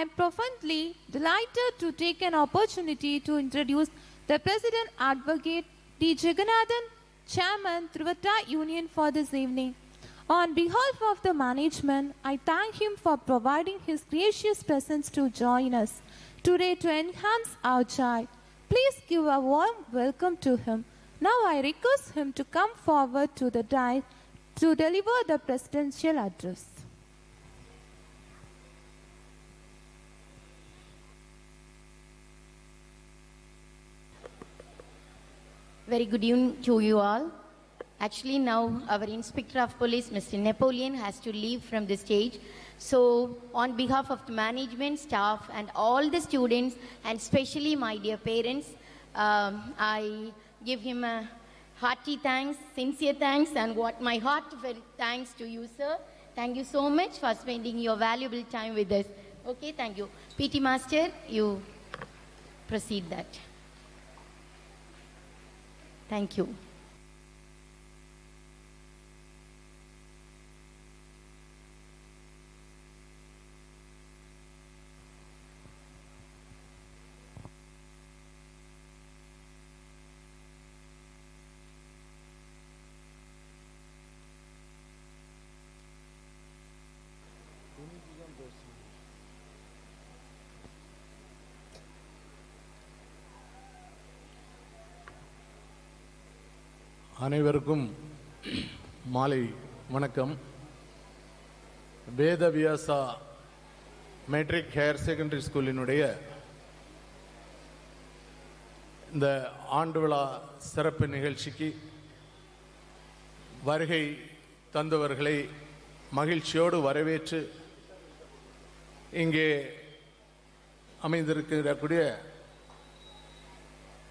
I am profoundly delighted to take an opportunity to introduce the President Advocate D. Jagannathan, Chairman, Thiruvattar Union for this evening. On behalf of the management, I thank him for providing his gracious presence to join us today to enhance our joy. Please give a warm welcome to him. Now I request him to come forward to the dais to deliver the presidential address. Very good evening to you all. Actually, now our Inspector of Police, Mr. Napoleon, has to leave from the stage. So, on behalf of the management, staff, and all the students, and especially my dear parents, um, I give him a hearty thanks, sincere thanks, and what my heartfelt thanks to you, sir. Thank you so much for spending your valuable time with us. Okay, thank you. PT Master, you proceed that. Thank you. அனைவருக்கும் மாலை வணக்கம். Vedavyasa matric higher secondary ஸ்கூலினுடைய இந்த ஆண்டு விழா சிறப்பு நிகழ்ச்சிக்கு வருகை தந்தவர்களை மகிழ்ச்சியோடு வரவேற்று இங்கே அமைந்திருக்கக்கூடிய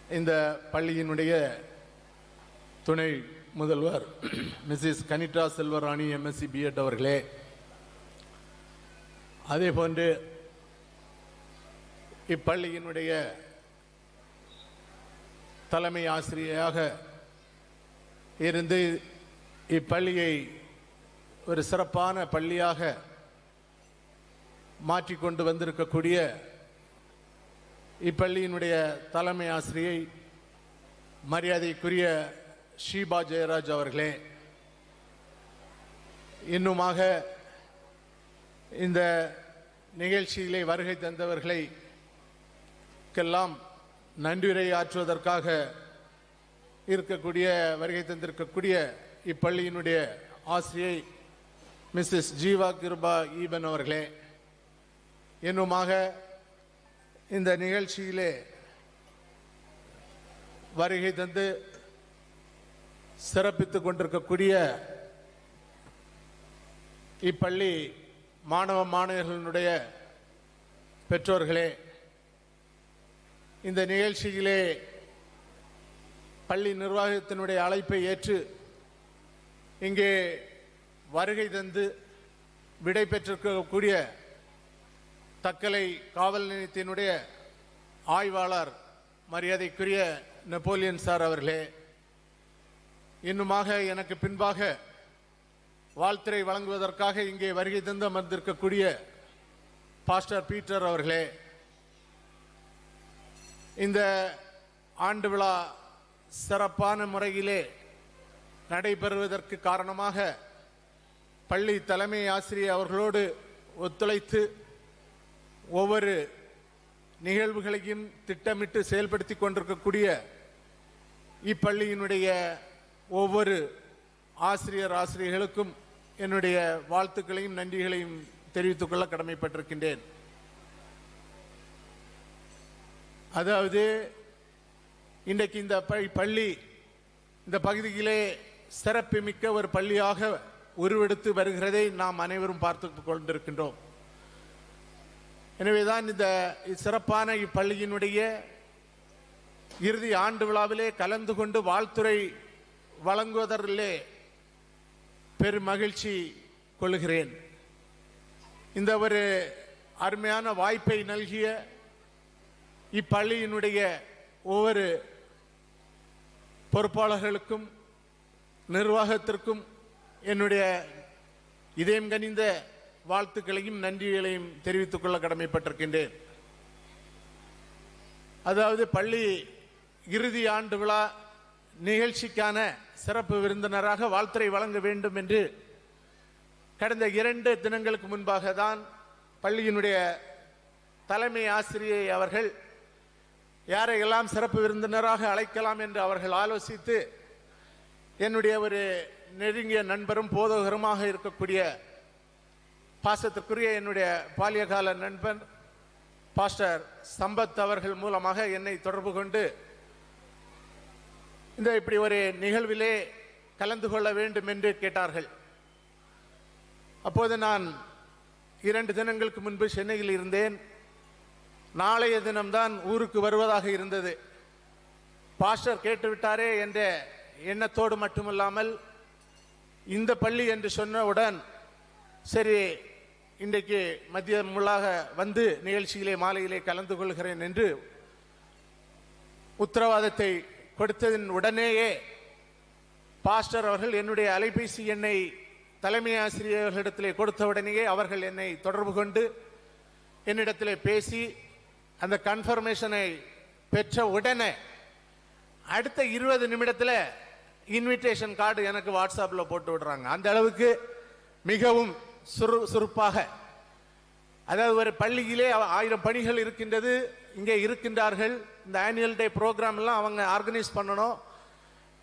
இந்த பள்ளியினுடைய துணை முதல்வர் Mrs Kanita Selvarani MSc BEd அவர்களே அதே போன்று இப்பள்ளியினுடைய தலைமை ஆசிரியராக இருந்து இப்பள்ளியை ஒரு சிறப்பான பள்ளியாக மாற்றிக்கொண்டு வந்திருக்கக்கூடிய இப்பள்ளியினுடைய தலைமை ஆசிரியை மரியாதைக்குரிய ஷீபா ஜெயராஜ் அவர்களே இன்னுமாக இந்த நிகழ்ச்சியிலே வருகை தந்தவர்களை கெல்லாம் நன்றியுரை ஆற்றுவதற்காக இருக்கக்கூடிய வருகை தந்திருக்கக்கூடிய இப்பள்ளியினுடைய ஆசிரியை மிஸ்ஸஸ் ஜீவா கிருபா ஈபன் அவர்களே இன்னுமாக இந்த நிகழ்ச்சியிலே வருகை தந்து சிறப்பித்துக் கொண்டிருக்கக்கூடிய இப்பள்ளி மாணவ மாணவர்களுடைய பெற்றோர்களே இந்த நிகழ்ச்சியிலே பள்ளி நிர்வாகத்தினுடைய அழைப்பை ஏற்று இங்கே வருகை தந்து விடை பெற்றிருக்கக்கூடிய தக்கலை காவல் நிலையத்தினுடைய ஆய்வாளர் மரியாதைக்குரிய நெப்போலியன் சார் அவர்களே இன்னுமாக எனக்கு பின்பாக வாழ்த்துறை வழங்குவதற்காக இங்கே வருகை தந்து அமர்ந்திருக்கக்கூடிய பாஸ்டர் பீட்டர் அவர்களே இந்த ஆண்டு விழா சிறப்பான முறையிலே நடைபெறுவதற்கு காரணமாக பள்ளி தலைமை ஆசிரியர் அவர்களோடு ஒத்துழைத்து ஒவ்வொரு நிகழ்வுகளையும் திட்டமிட்டு செயல்படுத்தி கொண்டிருக்கக்கூடிய இப்பள்ளியினுடைய ஒவ்வொரு ஆசிரியர் ஆசிரியர்களுக்கும் என்னுடைய வாழ்த்துக்களையும் நன்றிகளையும் தெரிவித்துக் கொள்ள கடமைப்பட்டிருக்கின்றேன். அதாவது இன்றைக்கு இந்த பள்ளி இந்த பகுதியிலே சிறப்புமிக்க ஒரு பள்ளியாக உருவெடுத்து வருகிறதை நாம் அனைவரும் பார்த்து கொண்டிருக்கின்றோம். எனவேதான் இந்த சிறப்பான இப்பள்ளியினுடைய இறுதி ஆண்டு விழாவிலே கலந்து கொண்டு வாழ்த்துறை வழங்குவதிலே பெருமகிழ்ச்சி கொள்கிறேன். இந்த ஒரு அருமையான வாய்ப்பை நல்கிய இப்பள்ளியினுடைய ஒவ்வொரு பொறுப்பாளர்களுக்கும் நிர்வாகத்திற்கும் என்னுடைய இதயம் கனிந்த வாழ்த்துக்களையும் நன்றிகளையும் தெரிவித்துக் கொள்ள கடமைப்பட்டிருக்கின்றேன். அதாவது பள்ளி இறுதி ஆண்டு விழா நிகழ்ச்சிக்கான சிறப்பு விருந்தினராக வாழ்த்துரை வழங்க வேண்டும் என்று கடந்த இரண்டு தினங்களுக்கு முன்பாக தான் பள்ளியினுடைய தலைமை ஆசிரியை அவர்கள் யாரையெல்லாம் சிறப்பு விருந்தினராக அழைக்கலாம் என்று அவர்கள் ஆலோசித்து என்னுடைய ஒரு நெருங்கிய நண்பரும் போதகருமாக இருக்கக்கூடிய பாசத்திற்குரிய என்னுடைய பாலியகால நண்பன் பாஸ்டர் சம்பத் அவர்கள் மூலமாக என்னை தொடர்பு கொண்டு இந்த இப்படி ஒரு நிகழ்விலே கலந்து கொள்ள வேண்டும் என்று கேட்டார்கள். அப்போது நான் இரண்டு தினங்களுக்கு முன்பு சென்னையில் இருந்தேன். நாளைய தினம்தான் ஊருக்கு வருவதாக இருந்தது. பாஸ்டர் கேட்டுவிட்டாரே என்ற எண்ணத்தோடு மட்டுமல்லாமல் இந்த பள்ளி என்று சொன்னவுடன் சரி இன்றைக்கு மதியம் முள்ளாக வந்து நிகழ்ச்சியிலே மாலையிலே கலந்து கொள்கிறேன் என்று உத்தரவாதத்தை கொடுத்ததின் உடனேயே பாஸ்டர் அவர்கள் என்னுடைய அலைபேசி எண்ணை தலைமை ஆசிரியர்களிடத்திலே கொடுத்த உடனேயே அவர்கள் என்னை தொடர்பு கொண்டு என்னிடத்திலே பேசி அந்த கன்ஃபர்மேஷனை பெற்ற உடனே அடுத்த இருபது நிமிடத்தில் இன்விடேஷன் கார்டு எனக்கு வாட்ஸ்அப்பில் போட்டு விடுறாங்க. அந்த அளவுக்கு மிகவும் சுறு சுறுப்பாக அதாவது ஒரு பள்ளியிலே ஆயிரம் பணிகள் இருக்கின்றது இங்கே இருக்கின்றார்கள். இந்த ஆனுவல் டே ப்ரோக்ராம்லாம் அவங்க ஆர்கனைஸ் பண்ணணும்.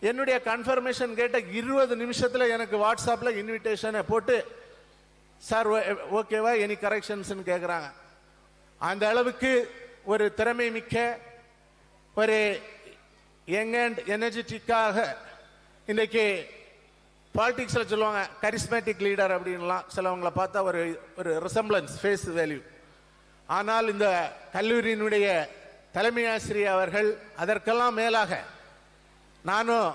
என்னுடைய கன்ஃபர்மேஷன் கேட்ட இருபது நிமிஷத்தில் எனக்கு வாட்ஸ்அப்பில் இன்விடேஷனை போட்டு சார் ஓகேவா? எனி கரெக்ஷன்ஸ்னு கேட்குறாங்க அந்த அளவுக்கு ஒரு திறமை மிக்க ஒரு யங் அண்ட் எனர்ஜெட்டிக்காக இன்றைக்கி பாலிடிக்ஸில் சொல்லுவாங்க கரிஸ்மேட்டிக் லீடர் அப்படின்லாம் சிலவங்களை பார்த்தா ஒரு ஒரு ரிசம்பிளன்ஸ் ஃபேஸ் வேல்யூ ஆனால் இந்த கல்லூரியினுடைய தலைமை ஆசிரியர் அவர்கள் அதற்கெல்லாம் மேலாக நானும்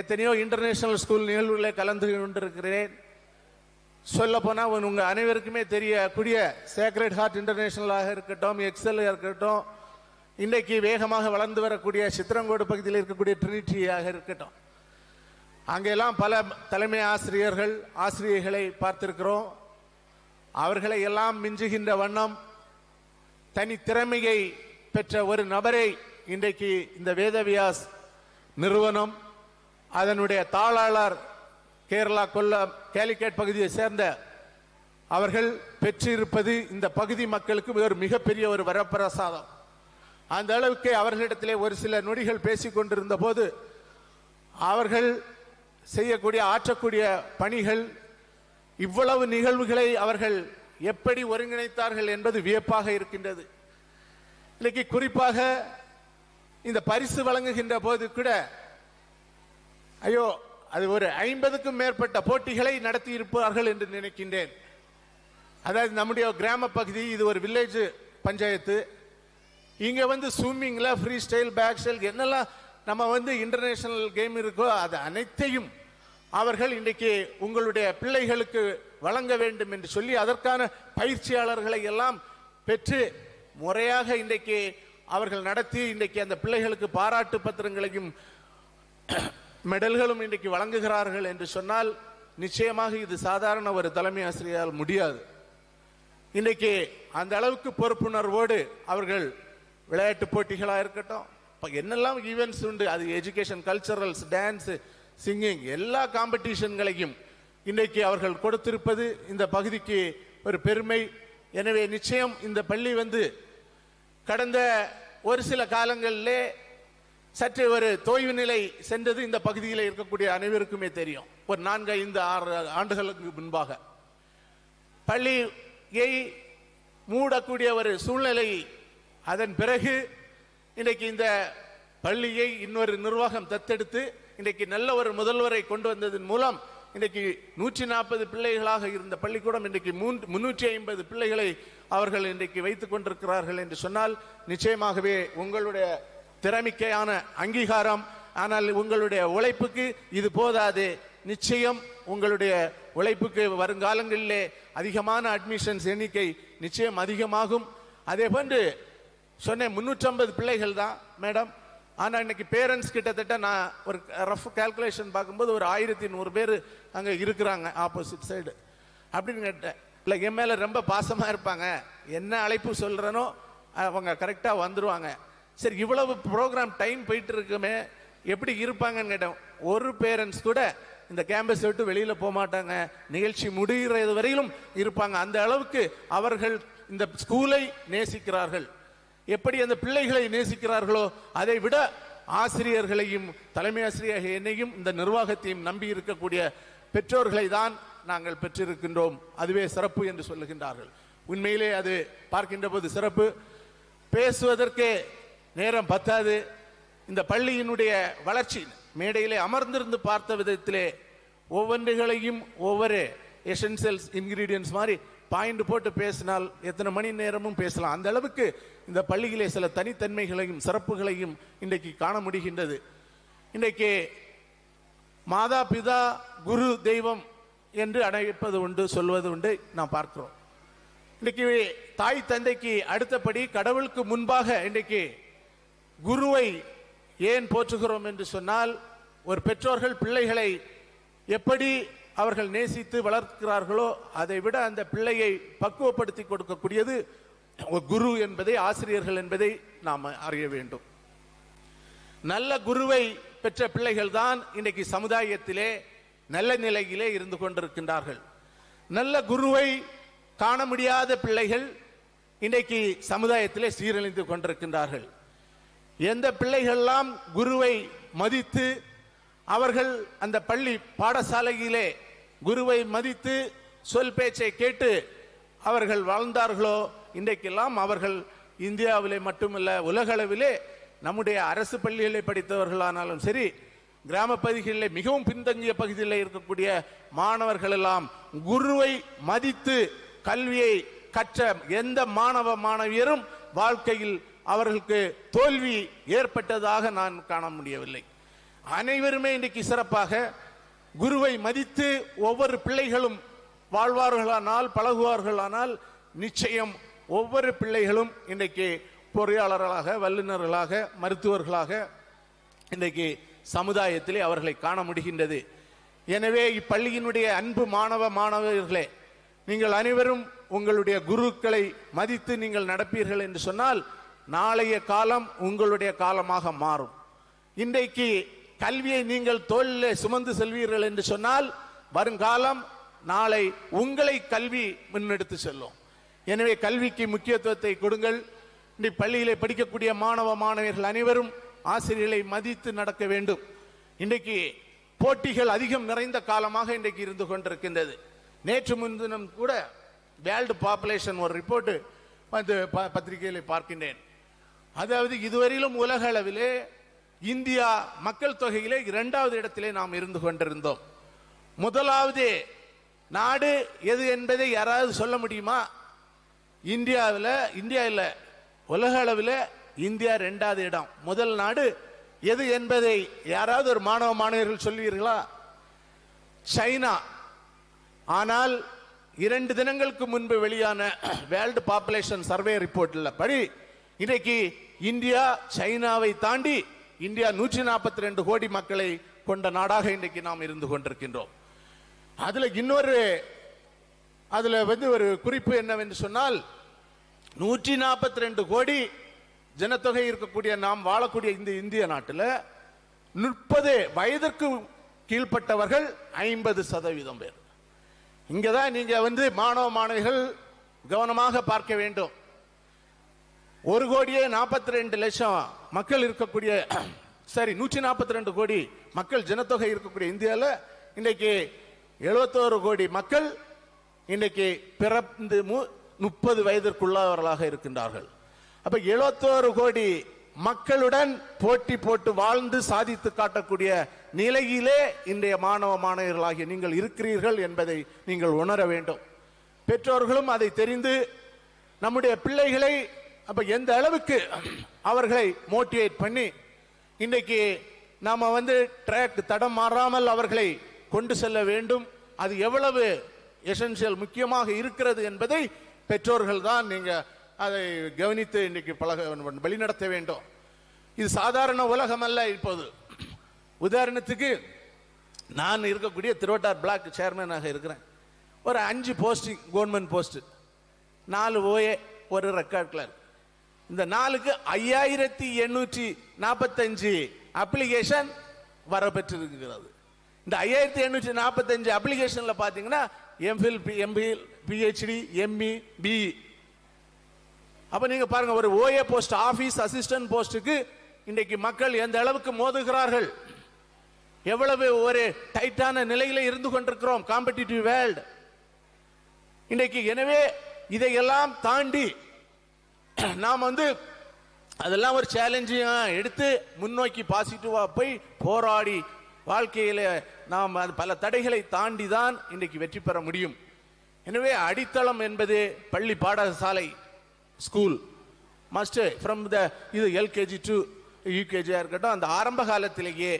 எத்தனையோ இன்டர்நேஷனல் ஸ்கூல் நிகழ்வுகளில் கலந்து கொண்டிருக்கிறேன். சொல்ல போனால் உங்கள் அனைவருக்குமே தெரியக்கூடிய சேக்ரெட் ஹார்ட் இன்டர்நேஷனலாக இருக்கட்டும் எக்ஸல் இருக்கட்டும் இன்றைக்கு வேகமாக வளர்ந்து வரக்கூடிய சித்திரங்கோடு பகுதியில் இருக்கக்கூடிய ட்ரினிட்டியாக இருக்கட்டும். அங்கெல்லாம் பல தலைமை ஆசிரியர்கள் ஆசிரியர்களை பார்த்திருக்கிறோம். அவர்களை எல்லாம் மிஞ்சுகின்ற வண்ணம் தனி திறமையை பெற்ற ஒரு நபரை இன்றைக்கு இந்த வேதவியாஸ் நிறுவனம் அதனுடைய தாளாளர் கேரளா கொல்லம் கேலிகேட் பகுதியை சேர்ந்த அவர்கள் பெற்றிருப்பது இந்த பகுதி மக்களுக்கு ஒரு மிகப்பெரிய ஒரு வரப்பிரசாதம். அந்த அளவுக்கு அவர்களிடத்திலே ஒரு சில நொடிகள் பேசி கொண்டிருந்த போது அவர்கள் செய்யக்கூடிய ஆற்றக்கூடிய பணிகள் இவ்வளவு நிகழ்வுகளை அவர்கள் எப்படி ஒருங்கிணைத்தார்கள் என்பது வியப்பாக இருக்கின்றது. இன்னைக்கு குறிப்பாக இந்த பரிசு வழங்குகின்ற போது கூட ஐயோ அது ஒரு ஐம்பதுக்கும் மேற்பட்ட போட்டிகளை நடத்தி இருப்பார்கள் என்று நினைக்கின்றேன். அதாவது நம்முடைய கிராம பகுதி இது ஒரு வில்லேஜ் பஞ்சாயத்து. இங்க வந்து ஸ்விம்மிங்ல ஃப்ரீ ஸ்டைல் பேக் ஸ்டைல் என்னெல்லாம் நம்ம வந்து இன்டர்நேஷனல் கேம் இருக்கோ அது அனைத்தையும் அவர்கள் இன்றைக்கு உங்களுடைய பிள்ளைகளுக்கு வழங்க வேண்டும் என்று சொல்லி அதற்கான பயிற்சியாளர்களை எல்லாம் பெற்று முறையாக இன்றைக்கு அவர்கள் நடத்தி இன்றைக்கு அந்த பிள்ளைகளுக்கு பாராட்டு பத்திரங்களையும் *clears throat* மெடல்களும் இன்றைக்கு வழங்குகிறார்கள் என்று சொன்னால் நிச்சயமாக இது சாதாரண ஒரு தலைமை ஆசிரியரால் முடியாது. இன்றைக்கு அந்த அளவுக்கு பொறுப்புணர்வோடு அவர்கள் விளையாட்டு போட்டிகளாக இருக்கட்டும் இப்போ என்னெல்லாம் ஈவெண்ட்ஸ் உண்டு அது எஜுகேஷன் கல்ச்சரல்ஸ் டான்ஸ் சிங்கிங் எல்லா காம்படிஷன்களையும் இன்றைக்கு அவர்கள் கொடுத்திருப்பது இந்த பகுதிக்கு ஒரு பெருமை எனவே நிச்சயம் இந்த பள்ளி வந்து கடந்த ஒரு சில காலங்களிலே சற்று ஒரு தோய்வு நிலை சென்றது. இந்த பகுதியில் இருக்கக்கூடிய அனைவருக்குமே தெரியும். ஒரு நான்கு ஐந்து ஆறு ஆண்டுகளுக்கு முன்பாக பள்ளியை மூடக்கூடிய ஒரு சூழ்நிலை அதன் பிறகு இன்றைக்கு இந்த பள்ளியை இன்னொரு நிர்வாகம் தத்தெடுத்து இன்றைக்கு நல்ல ஒரு முதல்வரை கொண்டு வந்ததன் மூலம் இன்றைக்கு நூற்றி நாற்பது பிள்ளைகளாக இருந்த பள்ளிக்கூடம் இன்றைக்கு மூன்று முன்னூற்றி ஐம்பது பிள்ளைகளை அவர்கள் இன்றைக்கு வைத்துக் கொண்டிருக்கிறார்கள் என்று சொன்னால் நிச்சயமாகவே உங்களுடைய திறமிக்கையான அங்கீகாரம் ஆனால் உங்களுடைய உழைப்புக்கு இது போதாது. நிச்சயம் உங்களுடைய உழைப்புக்கு வருங்காலங்களிலே அதிகமான அட்மிஷன்ஸ் எண்ணிக்கை நிச்சயம் அதிகமாகும். அதே போன்று சொன்னேன் முன்னூற்றம்பது பிள்ளைகள் தான் மேடம். ஆனால் இன்னைக்கு பேரண்ட்ஸ் கிட்டத்தட்ட நான் ஒரு ரஃப் கால்குலேஷன் பார்க்கும்போது ஒரு ஆயிரத்தி நூறு பேர் அங்கே இருக்கிறாங்க ஆப்போசிட் சைடு அப்படின்னு கேட்டேன். இல்லை என் மேலே ரொம்ப பாசமாக இருப்பாங்க. என்ன அழைப்பு சொல்கிறனோ அவங்க கரெக்டாக வந்துடுவாங்க சரி இவ்வளவு ப்ரோக்ராம் டைம் போயிட்டு இருக்குமே எப்படி இருப்பாங்கன்னு கேட்டேன். ஒரு பேரண்ட்ஸ் கூட இந்த கேம்பஸ் விட்டு வெளியில் போக மாட்டாங்க. நிகழ்ச்சி முடிகிறது வரையிலும் இருப்பாங்க. அந்த அளவுக்கு அவர்கள் இந்த ஸ்கூலை நேசிக்கிறார்கள். எப்படி அந்த பிள்ளைகளை நேசிக்கிறார்களோ அதை விட ஆசிரியர்களையும் தலைமை ஆசிரியர் என்னையும் இந்த நிர்வாகத்தையும் நம்பி இருக்கக்கூடிய பெற்றோர்களை தான் நாங்கள் பெற்றிருக்கின்றோம். அதுவே சிறப்பு என்று சொல்லுகின்றார்கள். உண்மையிலே அது பார்க்கின்ற போது சிறப்பு. பேசுவதற்கே நேரம் பத்தாது. இந்த பள்ளியினுடைய வளர்ச்சி மேடையிலே அமர்ந்திருந்து பார்த்த விதத்திலே ஒவ்வொன்றுகளையும் ஒவ்வொரு எசென்சியல்ஸ் இன்கிரீடியன்ஸ் மாதிரி பாயிண்ட் போட்டு பேசினால் எத்தனை மணி நேரமும் பேசலாம். அந்த அளவுக்கு இந்த பள்ளியிலே சில தனித்தன்மைகளையும் சிறப்புகளையும் இன்றைக்கு காண முடிகின்றது. இன்றைக்கு மாதா பிதா குரு தெய்வம் என்று அழைப்பது உண்டு சொல்வது உண்டு நாம் பார்க்கிறோம். இன்றைக்கு தாய் தந்தைக்கு அடுத்தபடி கடவுளுக்கு முன்பாக இன்றைக்கு குருவை ஏன் போற்றுகிறோம் என்று சொன்னால் ஒரு பெற்றோர்கள் பிள்ளைகளை எப்படி அவர்கள் நேசித்து வளர்க்கிறார்களோ அதை விட அந்த பிள்ளையை பக்குவப்படுத்தி கொடுக்கக்கூடியது குரு என்பதை ஆசிரியர்கள் என்பதை நாம் அறிய வேண்டும். நல்ல குருவை பெற்ற பிள்ளைகள் தான் இன்றைக்கு சமுதாயத்திலே நல்ல நிலையிலே இருந்து கொண்டிருக்கின்றார்கள். நல்ல குருவை காண முடியாத பிள்ளைகள் இன்றைக்கு சமுதாயத்திலே சீரழிந்து கொண்டிருக்கின்றார்கள். எந்த பிள்ளைகளெல்லாம் குருவை மதித்து அவர்கள் அந்த பள்ளி பாடசாலையிலே குருவை மதித்து சொல் பேச்சை கேட்டு அவர்கள் வாழ்ந்தார்களோ இன்றைக்கெல்லாம் அவர்கள் இந்தியாவிலே மட்டுமல்ல உலகளவிலே நம்முடைய அரசு பள்ளிகளை படித்தவர்களானாலும் சரி கிராம பகுதிகளில் மிகவும் பின்தங்கிய பகுதியில் இருக்கக்கூடிய மாணவர்கள் எல்லாம் குருவை மதித்து கல்வியை கற்ற எந்த மாணவ மாணவியரும் வாழ்க்கையில் அவர்களுக்கு தோல்வி ஏற்பட்டதாக நான் காண முடியவில்லை. அனைவருமே இன்றைக்கு சிறப்பாக குருவை மதித்து ஒவ்வொரு பிள்ளைகளும் வாழ்வார்களானால் பழகுவார்களானால் நிச்சயம் ஒவ்வொரு பிள்ளைகளும் இன்றைக்கு பொறியாளர்களாக வல்லுநர்களாக மருத்துவர்களாக இன்றைக்கு சமுதாயத்திலே அவர்களை காண முடிகின்றது. எனவே இப்பள்ளியினுடைய அன்பு மாணவ மாணவர்களே நீங்கள் அனைவரும் உங்களுடைய குருக்களை மதித்து நீங்கள் நடப்பீர்கள் என்று சொன்னால் நாளைய காலம் உங்களுடைய காலமாக மாறும். இன்றைக்கு கல்வியை நீங்கள் தோளிலே சுமந்து செல்வீர்கள் என்று சொன்னால் வருங்காலம் நாளை உங்களை கல்வி முன்னெடுத்து செல்லும். எனவே கல்விக்கு முக்கியத்துவத்தை கொடுங்கள். இன்றை பள்ளியிலே படிக்கக்கூடிய மாணவ மாணவியர்கள் அனைவரும் ஆசிரியர்களை மதித்து நடக்க வேண்டும். இன்றைக்கு போட்டிகள் அதிகம் நிறைந்த காலமாக இன்றைக்கு இருந்து கொண்டிருக்கின்றது. நேற்று முன்தினம் கூட வேர்ல்டு பாப்புலேஷன் ஒரு ரிப்போர்ட்டு வந்து ப- பார்க்கின்றேன். அதாவது இதுவரையிலும் உலக அளவிலே இந்தியா மக்கள் தொகையிலே இரண்டாவது இடத்திலே நாம் இருந்து கொண்டிருந்தோம். முதலாவது நாடு எது என்பதை யாராவது சொல்ல முடியுமா? இந்தியாவில் இந்தியா இல்லை உலக அளவில் இந்தியா ரெண்டாவது இடம். முதல் நாடு எது என்பதை யாராவது ஒரு மாணவ மாணவர்கள் சொல்வீர்களா? சைனா. ஆனால் இரண்டு தினங்களுக்கு முன்பு வெளியான வேர்ல்டு பாப்புலேஷன் சர்வே ரிப்போர்ட்ல படி இன்னைக்கு இந்தியா சைனாவை தாண்டி இந்தியா நூற்றி நாற்பத்தி ரெண்டு கோடி மக்களை கொண்ட நாடாக இன்றைக்கு நாம் இருந்து கொண்டிருக்கின்றோம். அதுல இன்னொரு அதுல வந்து ஒரு குறிப்பு என்னவென்று சொன்னால் நூற்றி நாற்பத்தி ரெண்டு கோடி ஜனத்தொகை இருக்கக்கூடிய நாம் வாழக்கூடிய இந்த இந்திய நாட்டில் முப்பது வயதிற்கு கீழ்ப்பட்டவர்கள் ஐம்பது சதவீதம் பேர். இங்கதான் நீங்க வந்து மாணவ மாணவிகள் கவனமாக பார்க்க வேண்டும். ஒரு கோடியே நாற்பத்தி ரெண்டு லட்சம் மக்கள் இருக்கக்கூடிய *clears throat* சரி நூற்றி நாற்பத்தி ரெண்டு கோடி மக்கள் ஜனத்தொகை இருக்கக்கூடிய இந்தியாவில் இன்னைக்கு எழுபத்தோரு கோடி மக்கள் இன்னைக்கு பிறந்து மு- முப்பது வயதிற்குள்ளவர்களாக இருக்கின்றார்கள். அப்ப எழுபத்தோரு கோடி மக்களுடன் போட்டி போட்டு வாழ்ந்து சாதித்து காட்டக்கூடிய நிலையிலே இன்றைய மாணவ மாணவர்களாகிய நீங்கள் இருக்கிறீர்கள் என்பதை நீங்கள் உணர வேண்டும். பெற்றோர்களும் அதை தெரிந்து நம்முடைய பிள்ளைகளை அப்ப எந்த அளவுக்கு அவர்களை மோட்டிவேட் பண்ணி இன்னைக்கு நாம வந்து ட்ராக் தடம் மாறாமல் அவர்களை கொண்டு செல்ல வேண்டும்? அது எவ்வளவு எசென்சியல் முக்கியமாக இருக்கிறது என்பதை பெற்றோர்கள் தான் நீங்க அதை கவனித்து இன்னைக்கு பழக வழிநடத்த வேண்டும். இது சாதாரண உலகம் அல்ல இப்போது. உதாரணத்துக்கு நான் இருக்கக்கூடிய திருவட்டார் பிளாக் சேர்மனாக இருக்கிறேன். ஒரு அஞ்சு போஸ்டிங் கவர்மெண்ட் போஸ்ட் நாலு ஓஏ ஒரு ரெக்கார்ட் கிளர்க் இந்த நாளுக்கு ஐயாயிரத்தி எண்ணூற்றி நாற்பத்தஞ்சு அப்ளிகேஷன் வரப்பெற்றிருக்கிறது. இந்த ஐயாயிரத்தி எண்ணூற்றி நாற்பத்தஞ்சு அப்ளிகேஷனில் பார்த்தீங்கன்னா MPhil MPhil PhD ME BE அப்போ நீங்கள் பாருங்கள் ஒரு ஓஏ போஸ்ட் ஆஃபீஸ் அசிஸ்டன்ட் போஸ்ட்டுக்கு இன்றைக்கு மக்கள் எந்த அளவுக்கு மோதுகிறார்கள்? எவ்வளவு ஒரு டைட்டான நிலையில் இருந்து கொண்டிருக்கிறோம் காம்படிட்டிவ் வேர்ல்டு இன்றைக்கு எனவே இதையெல்லாம் தாண்டி *clears throat* நாம் வந்து அதெல்லாம் ஒரு சேலஞ்சியாக எடுத்து முன்னோக்கி பாசிட்டிவாக போய் போராடி வாழ்க்கையில் நாம் பல தடைகளை தாண்டி தான் இன்றைக்கு வெற்றி பெற முடியும். எனவே அடித்தளம் என்பது பள்ளி பாடசாலை ஸ்கூல் மஸ்ட் ஃப்ரம் த இது எல்கேஜி டு யூகேஜியாக இருக்கட்டும் அந்த ஆரம்ப காலத்திலேயே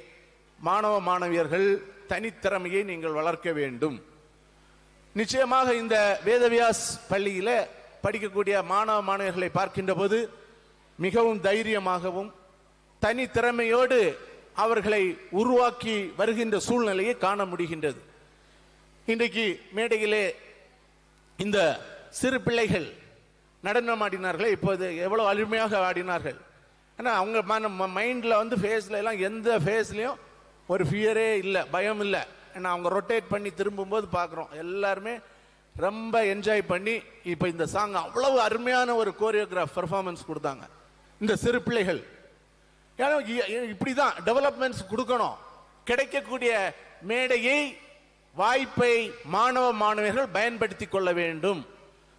மாணவ மாணவியர்கள் தனித்திறமையை நீங்கள் வளர்க்க வேண்டும். நிச்சயமாக இந்த வேதவியாஸ் பள்ளியில் படிக்கக்கூடிய மாணவ மாணவர்களை பார்க்கின்ற போது மிகவும் தைரியமாகவும் தனித்திறமையோடு அவர்களை உருவாக்கி வருகின்ற சூழ்நிலையை காண முடிகின்றது. இன்றைக்கு மேடையிலே இந்த சிறு பிள்ளைகள் நடனம் ஆடினார்களே இப்போது எவ்வளோ அருமையாக ஆடினார்கள். ஆனால் அவங்க மன மைண்டில் வந்து ஃபேஸில் எல்லாம் எந்த ஃபேஸ்லையும் ஒரு ஃபியரே இல்லை பயம் இல்லை. ஏன்னா அவங்க ரொட்டேட் பண்ணி திரும்பும்போது பார்க்குறோம். எல்லாருமே ரொம்ப என்ஜாய் பண்ணி இப்போ இந்த சாங் அவ்வளவு அருமையான ஒரு கோரியோகிராஃப் பெர்ஃபார்மன்ஸ் கொடுத்தாங்க. இந்த சிறு பிள்ளைகள். ஏன்னா இப்படி தான் டெவலப்மெண்ட்ஸ் கொடுக்கணும். கிடைக்கக்கூடிய மேடையை வாய்ப்பை மாணவ மாணவியர்கள் பயன்படுத்தி கொள்ள வேண்டும்.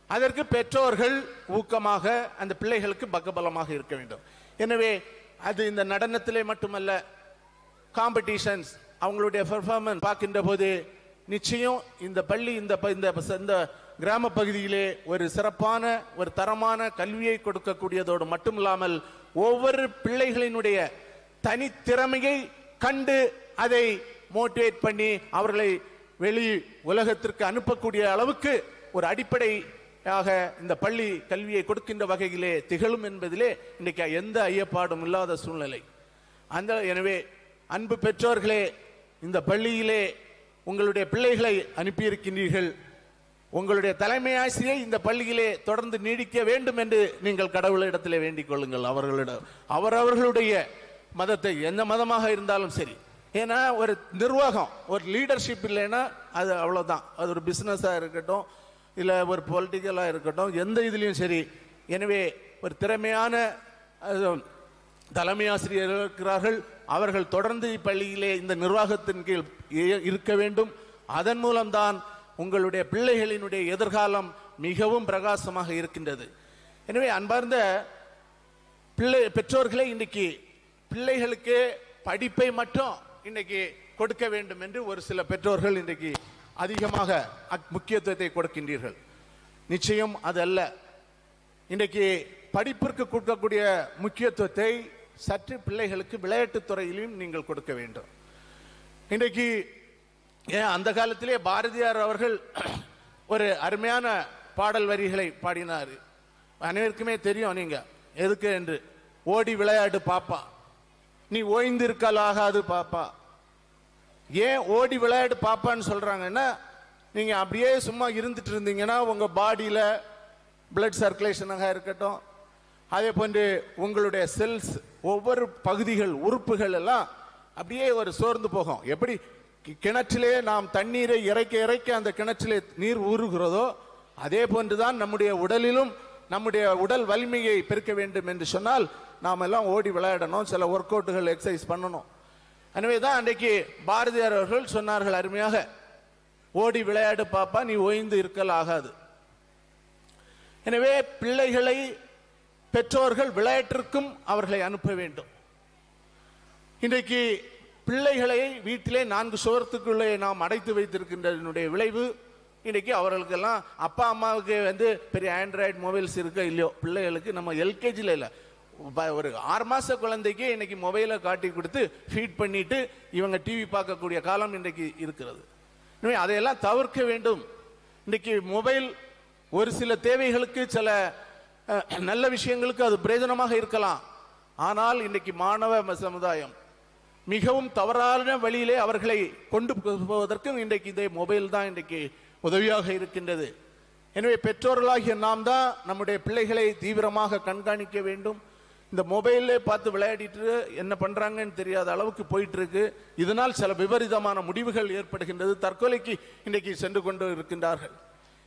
அதற்கு பெற்றோர்கள் ஊக்கமாக அந்த பிள்ளைகளுக்கு பக்கபலமாக இருக்க வேண்டும். எனவே அது இந்த நடனத்திலே மட்டுமல்ல காம்படிஷன்ஸ் அவங்களுடைய பெர்ஃபார்மன்ஸ் பார்க்கின்ற போது நிச்சயம் இந்த பள்ளி இந்த ப- இந்த இந்த கிராம பகுதியிலே ஒரு சிறப்பான ஒரு தரமான கல்வியை கொடுக்கக்கூடியதோடு மட்டும் இல்லாமல் ஒவ்வொரு பிள்ளைகளினுடைய தனித்திறமையை கண்டு அதை மோட்டிவேட் பண்ணி அவர்களை வெளி உலகத்திற்கு அனுப்பக்கூடிய அளவுக்கு ஒரு அடிப்படையாக இந்த பள்ளி கல்வியை கொடுக்கின்ற வகையிலே திகழும் என்பதிலே இன்னைக்கு எந்த ஐயப்பாடும் இல்லாத சூழ்நிலை. அந்த எனவே அன்பு பெற்றோர்களே இந்த பள்ளியிலே உங்களுடைய பிள்ளைகளை அனுப்பியிருக்கின்றீர்கள் உங்களுடைய தலைமை ஆசிரியை இந்த பள்ளியிலே தொடர்ந்து நீடிக்க வேண்டும் என்று நீங்கள் கடவுளிடத்திலே வேண்டிக் கொள்ளுங்கள். அவர்களிடம் அவரவர்களுடைய மதத்தை எந்த மதமாக இருந்தாலும் சரி. ஏன்னா ஒரு நிர்வாகம் ஒரு லீடர்ஷிப் இல்லைன்னா அது அவ்வளோதான் அது ஒரு பிஸ்னஸாக இருக்கட்டும் இல்லை ஒரு பொலிட்டிக்கலாக இருக்கட்டும் எந்த இதுலேயும் சரி. எனவே ஒரு திறமையான அது, தலைமை ஆசிரியர் இருக்கிறார்கள். அவர்கள் தொடர்ந்து இப்பள்ளியிலே இந்த நிர்வாகத்தின் கீழ் இ- இருக்க வேண்டும். அதன் மூலம்தான் உங்களுடைய பிள்ளைகளினுடைய எதிர்காலம் மிகவும் பிரகாசமாக இருக்கின்றது. எனவே அன்பார்ந்த பிள்ளை பெற்றோர்களே இன்னைக்கு பிள்ளைகளுக்கு படிப்பை மட்டும் இன்னைக்கு கொடுக்க வேண்டும் என்று ஒரு சில பெற்றோர்கள் இன்றைக்கு அதிகமாக அக்- முக்கியத்துவத்தை கொடுக்கின்றீர்கள். நிச்சயம் அது அல்ல. இன்றைக்கு படிப்பிற்கு கொடுக்கக்கூடிய முக்கியத்துவத்தை சற்று பிள்ளைகளுக்கு விளையாட்டுத் துறையிலும் நீங்கள் கொடுக்க வேண்டும். இன்றைக்கு ஏன் அந்த காலத்திலே பாரதியார் அவர்கள் *clears throat* ஒரு அருமையான பாடல் வரிகளை பாடினார். அனைவருக்குமே தெரியும் நீங்க. எதுக்கு என்று? ஓடி விளையாடு பாப்பா. நீ ஓய்ந்திருக்கலாகாது பாப்பா. ஏன் ஓடி விளையாடு பாப்பான்னு சொல்றாங்கன்னா நீங்க அப்படியே சும்மா இருந்துட்டு இருந்தீங்கன்னா உங்க பாடியில பிளட் சர்க்குலேஷனாக இருக்கட்டும். அதே போன்று உங்களுடைய செல்ஸ் ஒவ்வொரு பகுதிகள் உறுப்புகள் எல்லாம் அப்படியே ஒரு சோர்ந்து போகும். எப்படி கி- கிணற்றிலே நாம் தண்ணீரை இறைக்க இறைக்க அந்த கிணற்றிலே நீர் ஊறுகிறதோ அதே போன்றுதான் நம்முடைய உடலிலும் நம்முடைய உடல் வலிமையை பெருக்க வேண்டும் என்று சொன்னால் நாம் எல்லாம் ஓடி விளையாடணும் சில ஒர்க் அவுட்டுகள் எக்ஸசைஸ் பண்ணணும். எனவே தான் அன்றைக்கு பாரதியார் அவர்கள் சொன்னார்கள் அருமையாக ஓடி விளையாடு பாப்பா நீ ஓய்ந்து இருக்கல் ஆகாது. எனவே பிள்ளைகளை பெற்றோர்கள் விளையாட்டிற்கும் அவர்களை அனுப்ப வேண்டும். இன்றைக்கு பிள்ளைகளை வீட்டிலே நான்கு சுவரத்துக்குள்ளே நாம் அடைத்து வைத்திருக்கின்றதனுடைய விளைவு இன்றைக்கி அவர்களுக்கெல்லாம் அப்பா அம்மாவுக்கு வந்து பெரிய ஆண்ட்ராய்டு மொபைல்ஸ் இருக்கோ இல்லையோ பிள்ளைகளுக்கு நம்ம எல்கேஜியில் இல்லை. ப- ஒரு ஆறு மாத குழந்தைக்கு இன்றைக்கி மொபைலை காட்டி கொடுத்து ஃபீட் பண்ணிட்டு இவங்க டிவி பார்க்கக்கூடிய காலம் இன்றைக்கு இருக்கிறது. எனவே அதையெல்லாம் தவிர்க்க வேண்டும். இன்றைக்கி மொபைல் ஒரு சில தேவைகளுக்கு சில நல்ல விஷயங்களுக்கு அது பிரயோஜனமாக இருக்கலாம். ஆனால் இன்னைக்கு மாணவ ம- சமுதாயம் மிகவும் தவறான வழியிலே அவர்களை கொண்டு போவதற்கும் இன்றைக்கு இதே மொபைல் தான் இன்றைக்கு உதவியாக இருக்கின்றது. எனவே பெற்றோர்களாகிய நாம் தான் நம்முடைய பிள்ளைகளை தீவிரமாக கண்காணிக்க வேண்டும். இந்த மொபைல்லே பார்த்து விளையாடிட்டு என்ன பண்ணுறாங்கன்னு தெரியாத அளவுக்கு போயிட்டு இருக்கு இதனால் சில விபரீதமான முடிவுகள் ஏற்படுகின்றது. தற்கொலைக்கு இன்றைக்கு சென்று கொண்டு இருக்கின்றார்கள்.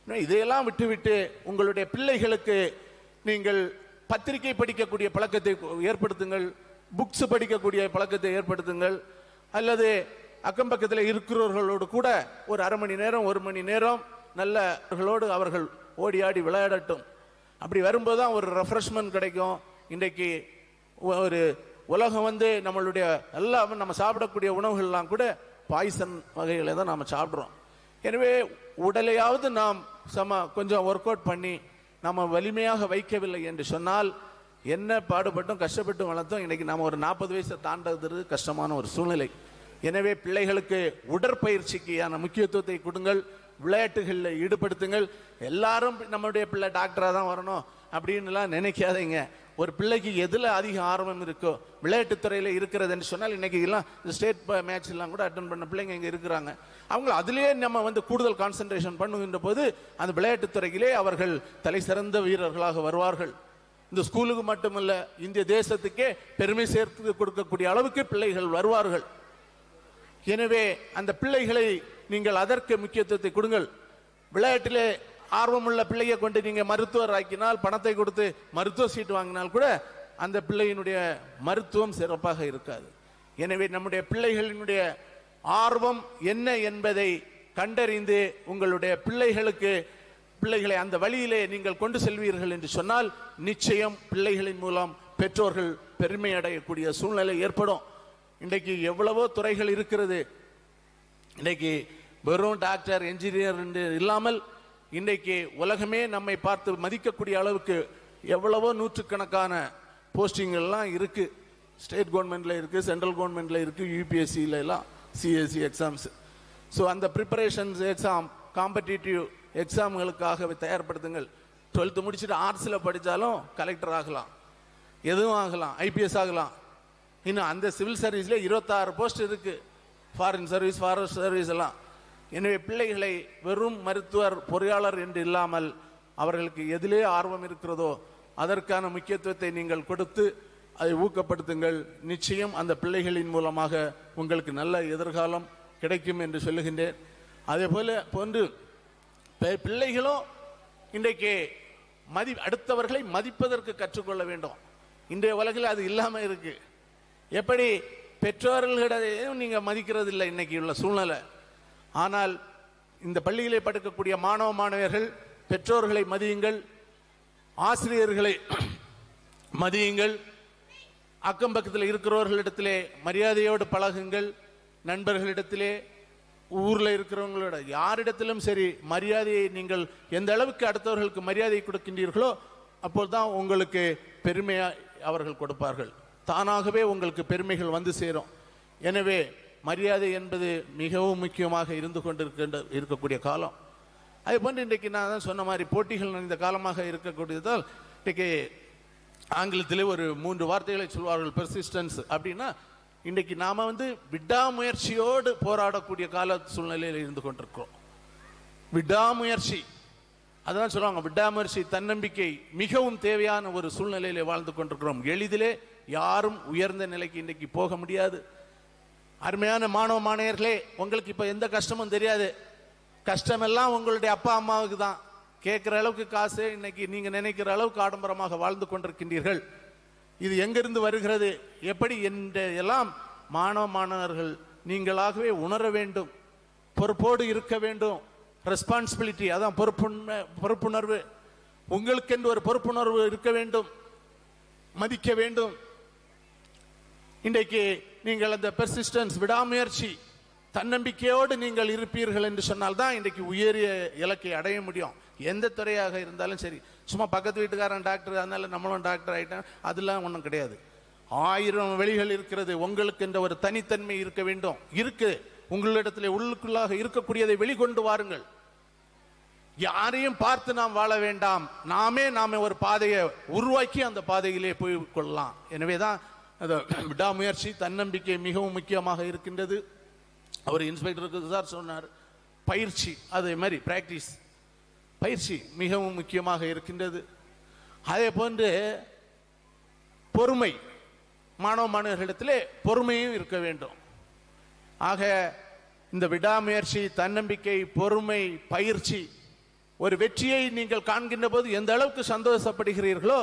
இதையெல்லாம் விட்டுவிட்டு உங்களுடைய பிள்ளைகளுக்கு நீங்கள் பத்திரிகை படிக்கக்கூடிய பழக்கத்தை ஏற்படுத்துங்கள் புக்ஸ் படிக்கக்கூடிய பழக்கத்தை ஏற்படுத்துங்கள் அல்லது அக்கம் பக்கத்தில் இருக்கிறவர்களோடு கூட ஒரு அரை மணி நேரம் ஒரு மணி நேரம் நல்லவர்களோடு அவர்கள் ஓடி ஆடி விளையாடட்டும். அப்படி வரும்போது தான் ஒரு ரெஃப்ரெஷ்மெண்ட் கிடைக்கும். இன்றைக்கு ஒரு உலகம் வந்து நம்மளுடைய எல்லாம் நம்ம சாப்பிடக்கூடிய உணவுகள்லாம் கூட பாய்சன் வகைகளை தான் நாம் சாப்பிட்றோம். எனவே உடலையாவது நாம் சம கொஞ்சம் ஒர்க் அவுட் பண்ணி நம்ம வலிமையாக வைக்கவில்லை என்று சொன்னால் என்ன பாடுபட்டும் கஷ்டப்பட்டு வளர்த்தோம். இன்னைக்கு நம்ம ஒரு நாற்பது வயசை தாண்டது கஷ்டமான ஒரு சூழ்நிலை. எனவே பிள்ளைகளுக்கு உடற்பயிற்சிக்கான முக்கியத்துவத்தை கொடுங்கள். விளையாட்டுகளில் ஈடுபடுத்துங்கள். எல்லாரும் நம்மளுடைய பிள்ளை டாக்டராக தான் வரணும் அப்படின்னுலாம் நினைக்காதீங்க. ஒரு பிள்ளைக்கு எதில் அதிக ஆர்வம் இருக்கோ விளையாட்டுத் துறையில் இருக்கிறதுன்னு சொன்னால் இன்றைக்கி எல்லாம் ஸ்டேட் மேட்ச் எல்லாம் கூட அட்டன் பண்ண பிள்ளைங்க இங்கே இருக்கிறாங்க. அவங்க அதிலேயே நம்ம வந்து கூடுதல் கான்சென்ட்ரேஷன் பண்ணுகின்ற போது அந்த விளையாட்டுத் துறையிலே அவர்கள் தலை சிறந்த வீரர்களாக வருவார்கள். இந்த ஸ்கூலுக்கு மட்டுமல்ல இந்திய தேசத்துக்கே பெருமை சேர்த்து கொடுக்கக்கூடிய அளவுக்கு பிள்ளைகள் வருவார்கள். எனவே அந்த பிள்ளைகளை நீங்கள் அதற்கு முக்கியத்துவத்தை கொடுங்கள். விளையாட்டிலே ஆர்வமுள்ள பிள்ளையை கொண்டு நீங்கள் மருத்துவர் ஆக்கினால் பணத்தை கொடுத்து மருத்துவ சீட்டு வாங்கினால் கூட அந்த பிள்ளையினுடைய மருத்துவம் சிறப்பாக இருக்காது. எனவே நம்முடைய பிள்ளைகளினுடைய ஆர்வம் என்ன என்பதை கண்டறிந்து உங்களுடைய பிள்ளைகளுக்கு பிள்ளைகளை அந்த வழியிலே நீங்கள் கொண்டு செல்வீர்கள் என்று சொன்னால் நிச்சயம் பிள்ளைகளின் மூலம் பெற்றோர்கள் பெருமை அடையக்கூடிய சூழ்நிலை ஏற்படும். இன்றைக்கு எவ்வளவோ துறைகள் இருக்கிறது. இன்றைக்கு வெறும் டாக்டர் என்ஜினியர் என்று இல்லாமல் இன்றைக்கு உலகமே நம்மை பார்த்து மதிக்கக்கூடிய அளவுக்கு எவ்வளவோ நூற்றுக்கணக்கான போஸ்டிங்கெல்லாம் இருக்குது ஸ்டேட் கவர்மெண்ட்டில் இருக்குது சென்ட்ரல் கவர்மெண்ட்டில் இருக்குது யூபிஎஸ்சியில எல்லாம் சிஎஸ்சி எக்ஸாம்ஸ். ஸோ அந்த ப்ரிப்பரேஷன்ஸ் எக்ஸாம் காம்படிட்டிவ் எக்ஸாம்களுக்காக தயார்படுத்துங்கள். டுவெல்த்து முடிச்சுட்டு ஆர்ட்ஸில் படித்தாலும் கலெக்டர் ஆகலாம். எதுவும் ஆகலாம் ஐபிஎஸ் ஆகலாம். இன்னும் அந்த சிவில் சர்வீஸில் இருபத்தாறு போஸ்ட் இருக்குது ஃபாரின் சர்வீஸ் ஃபாரஸ்ட் சர்வீஸ் எல்லாம். எனவே பிள்ளைகளை வெறும் மருத்துவர் பொறியாளர் என்று இல்லாமல் அவர்களுக்கு எதிலே ஆர்வம் இருக்கிறதோ அதற்கான முக்கியத்துவத்தை நீங்கள் கொடுத்து அதை ஊக்கப்படுத்துங்கள். நிச்சயம் அந்த பிள்ளைகளின் மூலமாக உங்களுக்கு நல்ல எதிர்காலம் கிடைக்கும் என்று சொல்லுகின்றேன். அதே போல போன்று பிள்ளைகளும் இன்றைக்கு மதி அடுத்தவர்களை மதிப்பதற்கு கற்றுக்கொள்ள வேண்டும். இன்றைய உலகில் அது இல்லாமல் இருக்கு. எப்படி பெற்றோர்களிடையும் நீங்கள் மதிக்கிறது இல்லை இன்னைக்கு உள்ள சூழ்நிலை. ஆனால் இந்த பள்ளியிலே படுக்கக்கூடிய மாணவ மாணவியர்கள் பெற்றோர்களை மதியுங்கள் ஆசிரியர்களை *clears throat* மதியுங்கள் அக்கம் பக்கத்தில் இருக்கிறவர்களிடத்திலே மரியாதையோடு பழகுங்கள் நண்பர்களிடத்திலே ஊரில் இருக்கிறவங்களோட யாரிடத்திலும் சரி மரியாதையை நீங்கள் எந்த அளவுக்கு அடுத்தவர்களுக்கு மரியாதை கொடுக்கின்றீர்களோ அப்போதுதான் உங்களுக்கு பெருமையாக அவர்கள் கொடுப்பார்கள். தானாகவே உங்களுக்கு பெருமைகள் வந்து சேரும். எனவே மரியாதை என்பது மிகவும் முக்கியமாக இருந்து கொண்டிருக்கின்ற இருக்கக்கூடிய காலம். அதே போன்று இன்றைக்கு நான் தான் சொன்ன மாதிரி போட்டிகள் நிறைந்த காலமாக இருக்கக்கூடியதால் இன்றைக்கு ஆங்கிலத்திலே ஒரு மூன்று வார்த்தைகளை சொல்வார்கள் பெர்சிஸ்டன்ஸ் அப்படின்னா இன்றைக்கு நாம் வந்து விடாமுயற்சியோடு போராடக்கூடிய கால சூழ்நிலையில் இருந்து கொண்டிருக்கிறோம். விடாமுயற்சி. அதான் சொல்லுவாங்க விடாமுயற்சி தன்னம்பிக்கை மிகவும் தேவையான ஒரு சூழ்நிலையிலே வாழ்ந்து கொண்டிருக்கிறோம். எளிதிலே யாரும் உயர்ந்த நிலைக்கு இன்றைக்கு போக முடியாது. அருமையான மாணவ மாணவர்களே உங்களுக்கு இப்ப எந்த கஷ்டமும் தெரியாது. கஷ்டமெல்லாம் உங்களுடைய அப்பா அம்மாவுக்கு தான். கேட்கிற அளவுக்கு காசு இன்னைக்கு நீங்க நினைக்கிற அளவுக்கு ஆடம்பரமாக வாழ்ந்து கொண்டிருக்கின்றீர்கள். இது எங்கிருந்து வருகிறது? எப்படி என்ற எல்லாம் மாணவ மாணவர்கள் நீங்களாகவே உணர வேண்டும். பொறுப்போடு இருக்க வேண்டும். ரெஸ்பான்சிபிலிட்டி அதான் பொறுப்புண பொறுப்புணர்வு. உங்களுக்கென்று ஒரு பொறுப்புணர்வு இருக்க வேண்டும். மதிக்க வேண்டும். இன்றைக்கு நீங்கள் அந்த பெர்சிஸ்டன்ஸ் விடாமுயற்சி தன்னம்பிக்கையோடு நீங்கள் இருப்பீர்கள் என்று சொன்னால் தான் இன்றைக்கு உயரிய இலக்கை அடைய முடியும். எந்த துறையாக இருந்தாலும் சரி. சும்மா பக்கத்து வீட்டுக்காரன் டாக்டர் அதனால நம்மளும் டாக்டர் ஆகிட்டேன் அதெல்லாம் ஒன்றும் கிடையாது. ஆயிரம் வழிகள் இருக்கிறது. உங்களுக்கு என்ற ஒரு தனித்தன்மை இருக்க வேண்டும். இருக்கு. உங்களிடத்தில் உள்ளுக்குள்ளாக இருக்கக்கூடியதை வெளிக்கொண்டு வாருங்கள். யாரையும் பார்த்து நாம் வாழ வேண்டாம். நாமே நாம ஒரு பாதையை உருவாக்கி அந்த பாதையிலே போய் கொள்ளலாம். எனவேதான் அந்த விடாமுயற்சி தன்னம்பிக்கை மிகவும் முக்கியமாக இருக்கின்றது. அவர் இன்ஸ்பெக்டருக்கு சார் சொன்னார் பயிற்சி அதே மாதிரி பிராக்டிஸ் பயிற்சி மிகவும் முக்கியமாக இருக்கின்றது. அதே போன்று பொறுமை மாணவ மாணவர்களிடத்திலே பொறுமையும் இருக்க வேண்டும். ஆக இந்த விடாமுயற்சி தன்னம்பிக்கை பொறுமை பயிற்சி ஒரு வெற்றியை நீங்கள் காண்கின்ற போது எந்த அளவுக்கு சந்தோஷப்படுகிறீர்களோ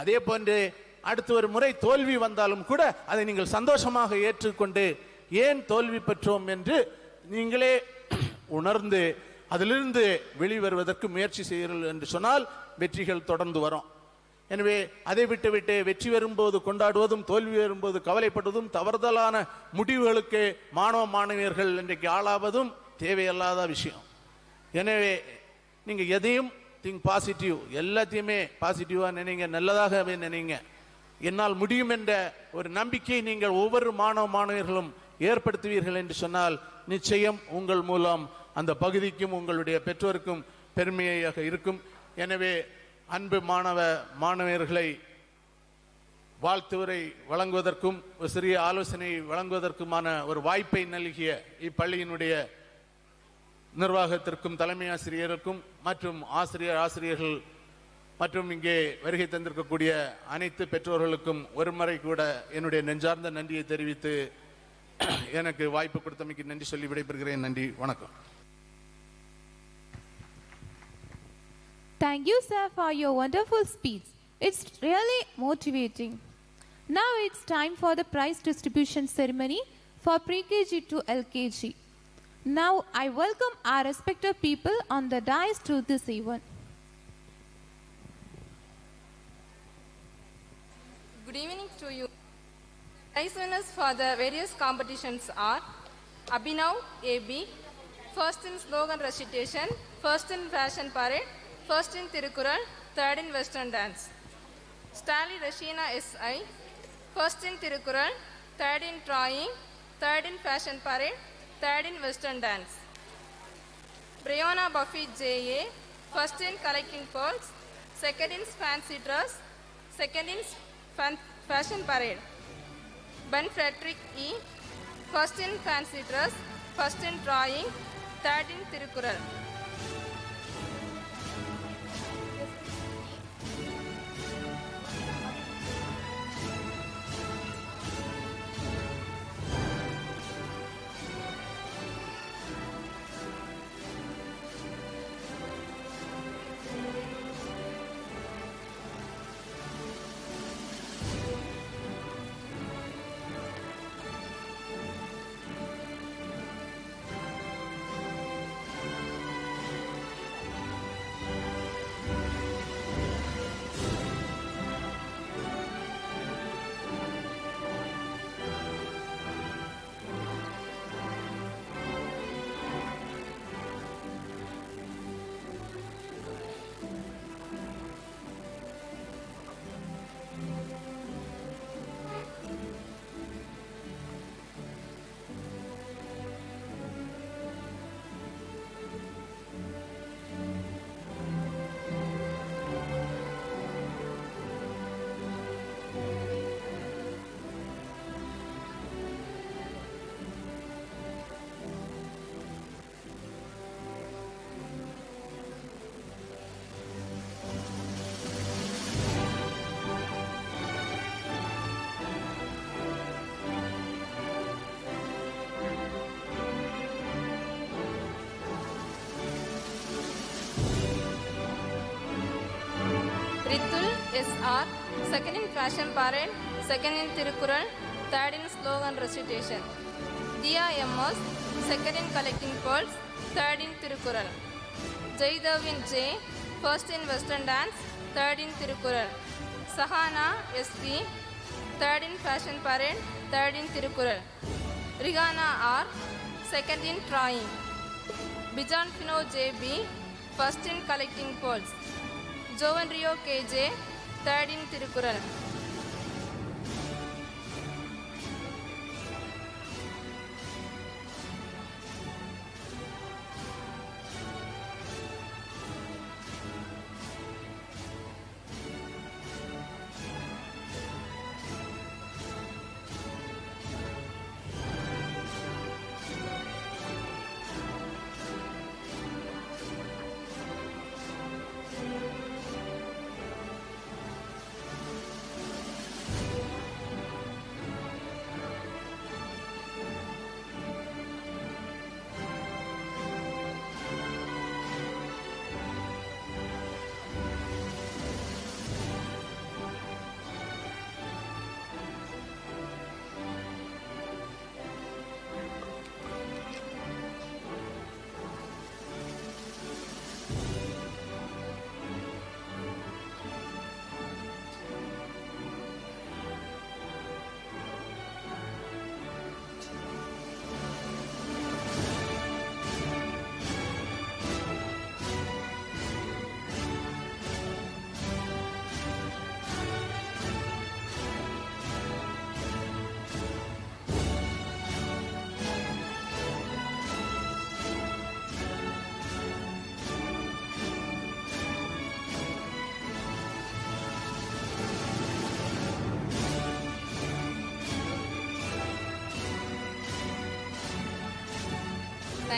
அதே போன்று அடுத்து ஒரு முறை தோல்வி வந்தாலும் கூட அதை நீங்கள் சந்தோஷமாக ஏற்றுக்கொண்டு ஏன் தோல்வி பெற்றோம் என்று நீங்களே உணர்ந்து அதிலிருந்து வெளிவருவதற்கு முயற்சி செய்கிறீர்கள் என்று சொன்னால் வெற்றிகள் தொடர்ந்து வரும். எனவே அதை விட்டுவிட்டு வெற்றி வரும்போது கொண்டாடுவதும் தோல்வி வரும்போது கவலைப்படுவதும் தவறுதலான முடிவுகளுக்கு மாணவ மாணவியர்கள் இன்றைக்கு ஆளாவதும் தேவையில்லாத விஷயம். எனவே நீங்கள் எதையும் திங்க் பாசிட்டிவ் எல்லாத்தையுமே பாசிட்டிவாக நினைங்க நல்லதாகவே நினைங்க. என்னால் முடியும் என்ற ஒரு நம்பிக்கை நீங்கள் ஒவ்வொரு மாணவ மாணவர்களும் ஏற்படுத்துவீர்கள் என்று சொன்னால் நிச்சயம் உங்கள் மூலம் அந்த பகுதிக்கும் உங்களுடைய பெற்றோருக்கும் பெருமையாக இருக்கும். எனவே அன்பு மாணவ மாணவியர்களை வாழ்த்துவரை வழங்குவதற்கும் ஒரு சிறிய ஆலோசனை வழங்குவதற்குமான ஒரு வாய்ப்பை நல்கிய இப்பள்ளியினுடைய நிர்வாகத்திற்கும் தலைமை ஆசிரியருக்கும் மற்றும் ஆசிரியர் ஆசிரியர்கள் மற்றும் இங்கே வருகை தந்திருக்கக்கூடிய அனைத்து பெற்றோர்களுக்கும் ஒரு முறை கூட என்னுடைய நெஞ்சார்ந்த நன்றியை தெரிவித்து எனக்கு வாய்ப்பு கொடுத்தமைக்கு நன்றி சொல்லி விடைபெறுகிறேன் நன்றி வணக்கம் Thank you, sir, for your wonderful speech. It's really motivating. Now it's time for the prize distribution ceremony for pre-KG to LKG. Now I welcome our respected people on the dais to this event. Good evening to you. Prize winners for the various competitions are Abhinav AB, first in slogan recitation, first in fashion parade, first in Tirukural, third in western dance. Stanley Rashina SI, first in Tirukural, third in drawing, third in fashion parade, third in western dance. Brianna Buffy JA, first in collecting pearls, second in fancy dress, second in fashion parade. Ben Frederick E, first in dress, first in drawing, third in Tirukural. Collecting pearls, third in Tirukural. Jaidavin J, first in western dance, third in Tirukural. Sahana SP, third in fashion parade, third in Tirukural. Rigana R, second in drawing. Bijan Fino JB, first in collecting pearls. Jovan Rio KJ, thirteen Thirukkural.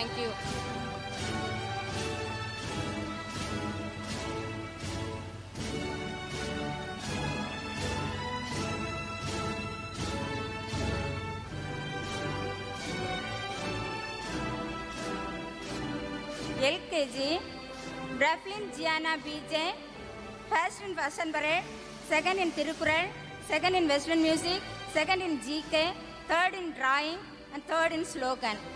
Thank you L K G ब्रफ्लिन Jiana BJ first in first number second in Thirukkural second in western music second in GK third in drawing and third in slogan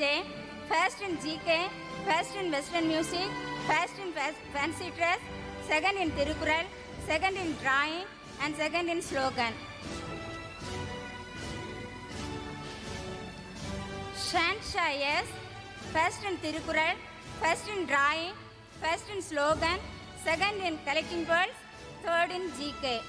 First in GK, first in Western Music, first in fa- Fancy Dress, second in Tirukural, second in Drawing, and second in Slogan. Shansha S, first in Tirukural, first in Drawing, first in Slogan, second in Collecting Pearls, third in GK.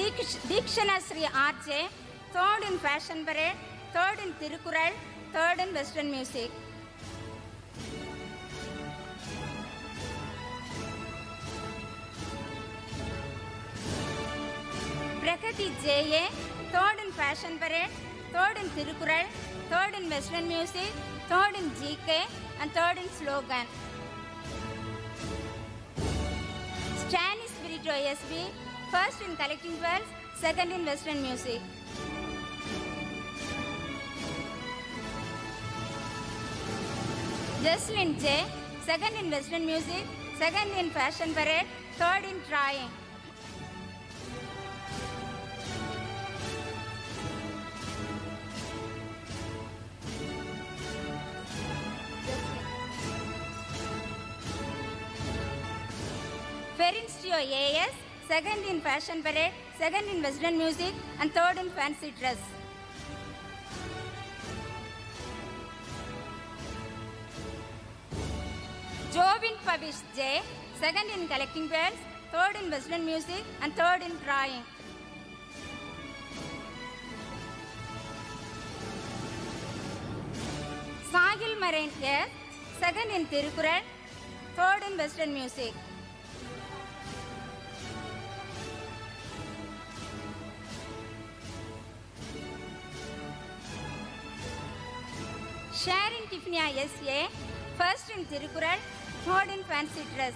Diksha Dikshana Sri RJ, third in Fashion Parade, third in Tirukural, third in Western Music. Prakati JA, third in Fashion Parade, third in Tirukural, third in Western Music, third in GK, and third in Slogan. Stanley Spirito SB, first in Collecting Pearls, second in Western Music. Jocelyn J, second in Western Music, second in Fashion Parade, third in Trying. Ferinstio AS, second in Fashion Parade, second in Western Music, and third in Fancy Dress. Jovin Pavish J, second in Collecting Pearls, third in Western Music, and third in Drawing. Sahil Marine S, second in Tirukural, third in Western Music. Sharing Tiffany SA, first in Tirukural, third in Fancy Dress.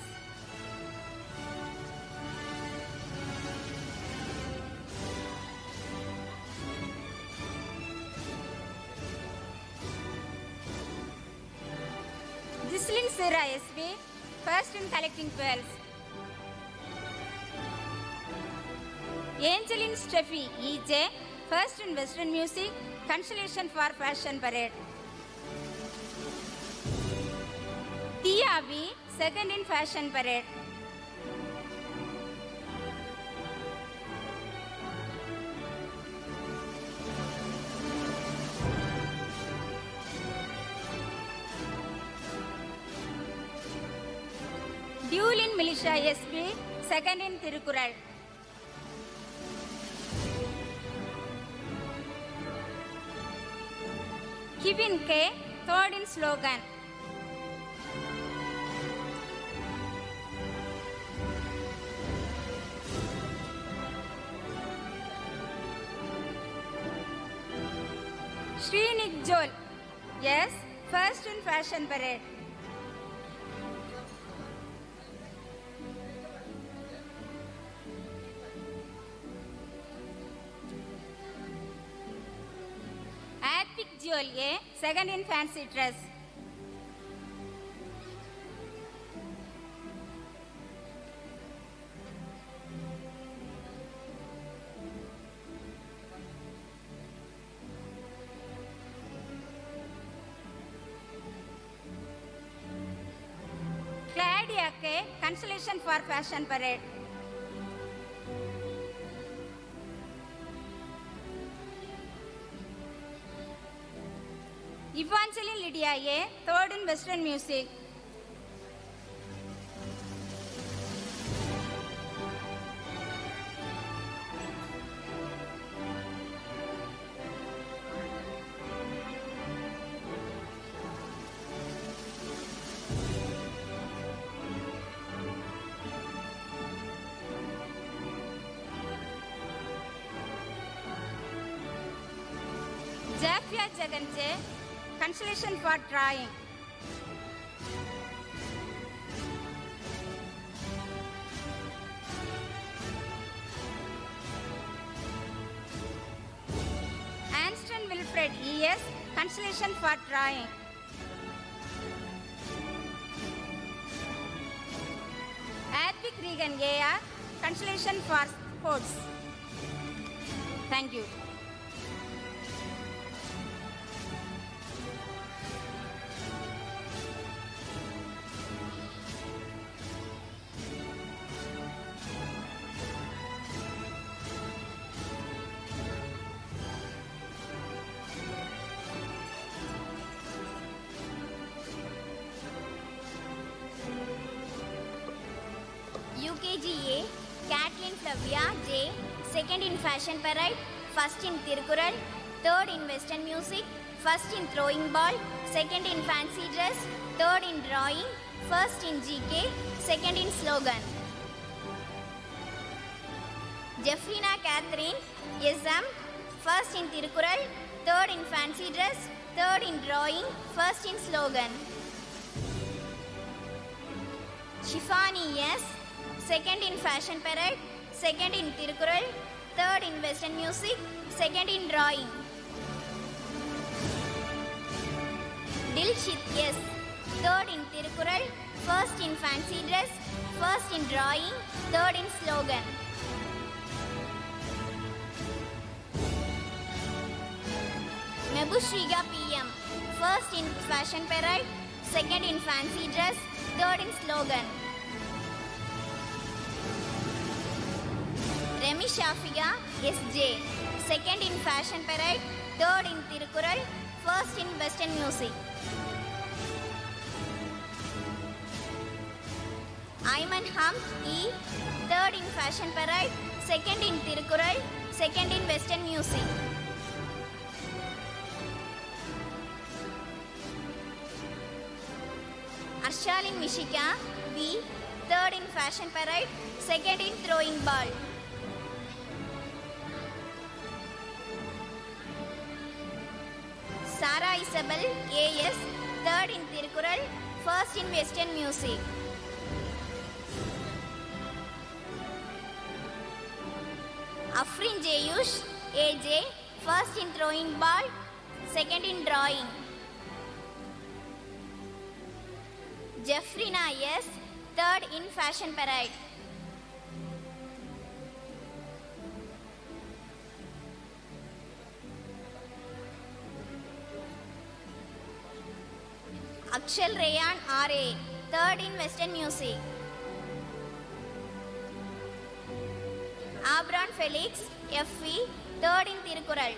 Gislin Sira SB, first in Collecting Pearls. Angeline Steffi EJ, first in Western music, constellation for fashion parade. Tia second in fashion parade. Duel in Militia SB, second in Tirukural. Kevin K, third in slogan. Srinik Jol, yes, first in fashion parade. Epic Jewel A, second in fancy dress. अके consolation for fashion parade Evangeline Lydia ये third in western music constellation for trying. Anston Wilfred ES, constellation for trying. Epic Regan AR, constellation for sports. Thank you. First third in western music, first in throwing ball, second in fancy dress, third in drawing, first in GK, second in slogan. Jeffrina Catherine, SM, first in Tirukural, third in fancy dress, third in drawing, first in slogan. Shifani yes, second in fashion parade, second in Tirukural, third in western music, second in drawing. Dilshit yes, third in Tirukural, first in fancy dress, first in drawing, third in slogan. Mebushriga PM, first in fashion parade, second in fancy dress, third in slogan. Remy Shafiga, SJ, second in fashion parade, third in Tirukural, first in western music. Ayman Hum, E, third in fashion parade, second in Tirukural, second in western music. Arshalin Mishika, V, third in fashion parade, second in throwing ball. Sarah Isabel AS third in Thirukkural first in western music Afrin ஜேயூஷ் AJ first in throwing ball second in drawing Jefrina S third in fashion parade Akshal Rayan RA, third in Western Music. Abron Felix FV, third in Tirukural.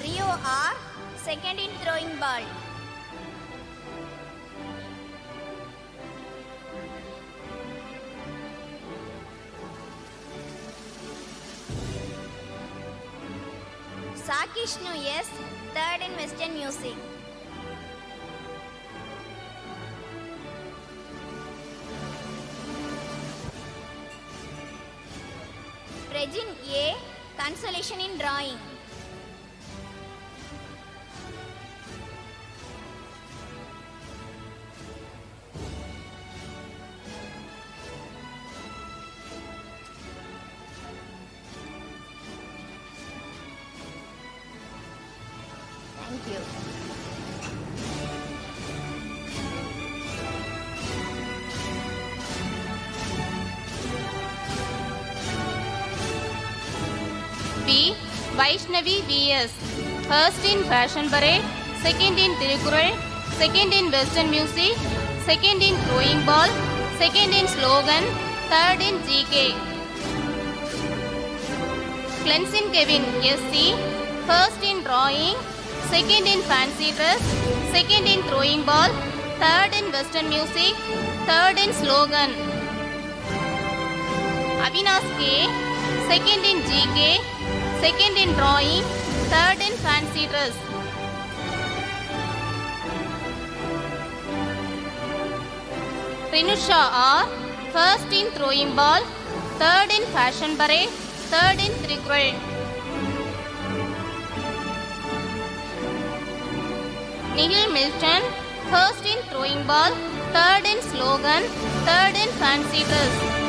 Rio R, second in throwing ball. Sakishnu S, third in Western Music. Regin A, consolation in drawing. Vaishnavi VS. First in Fashion Parade, second in Tirukural, second in Western Music, second in Throwing Ball, second in Slogan, third in GK. Cleansing Kevin SC. First in Drawing, second in Fancy Dress, second in Throwing Ball, third in Western Music, third in Slogan. Avinash K. Second in GK, second in drawing, third in fancy dress. Rinusha R, first in throwing ball, third in fashion parade, third in Tirukural. Nihil Milton, first in throwing ball, third in slogan, third in fancy dress.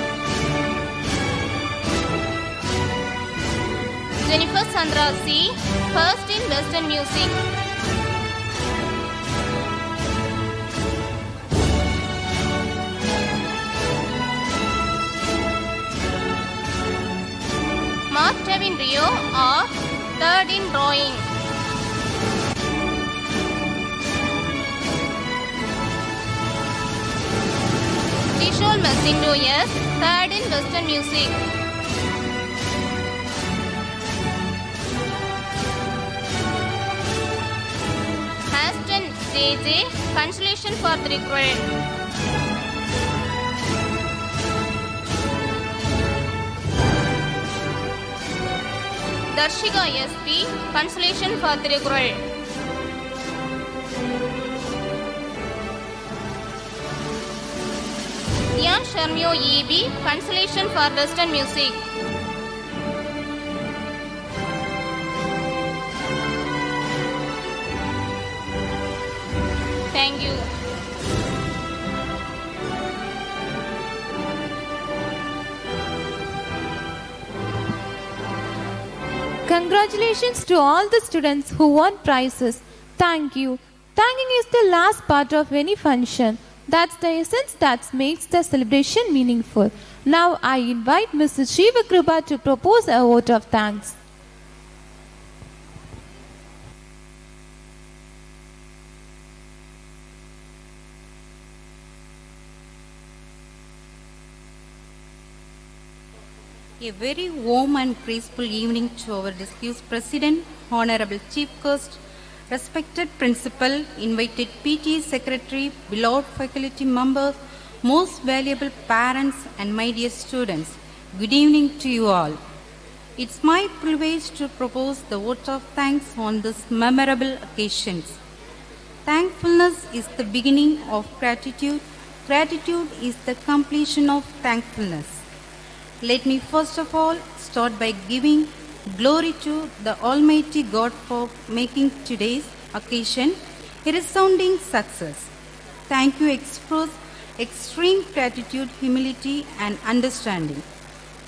Jennifer Sandra C, first in Western Music. Mark Tevin Rio R, third in drawing. Tishol Masindo S, third in Western Music. JJ, consolation for the required. Darshika SP, consolation for the required. Dian Sharmio EB, consolation for Western music. Thank you. Congratulations to all the students who won prizes. Thank you. Thanking is the last part of any function. That's the essence that makes the celebration meaningful. Now I invite Mrs. Shiva Krupa to propose a vote of thanks. A very warm and graceful evening to our distinguished President, Honorable Chief Guest, respected Principal, invited PTA Secretary, beloved faculty members, most valuable parents, and my dear students. Good evening to you all. It's my privilege to propose the vote of thanks on this memorable occasion. Thankfulness is the beginning of gratitude. Gratitude is the completion of thankfulness. Let me first of all start by giving glory to the Almighty God for making today's occasion a resounding success. Thank you express extreme gratitude, humility, and understanding.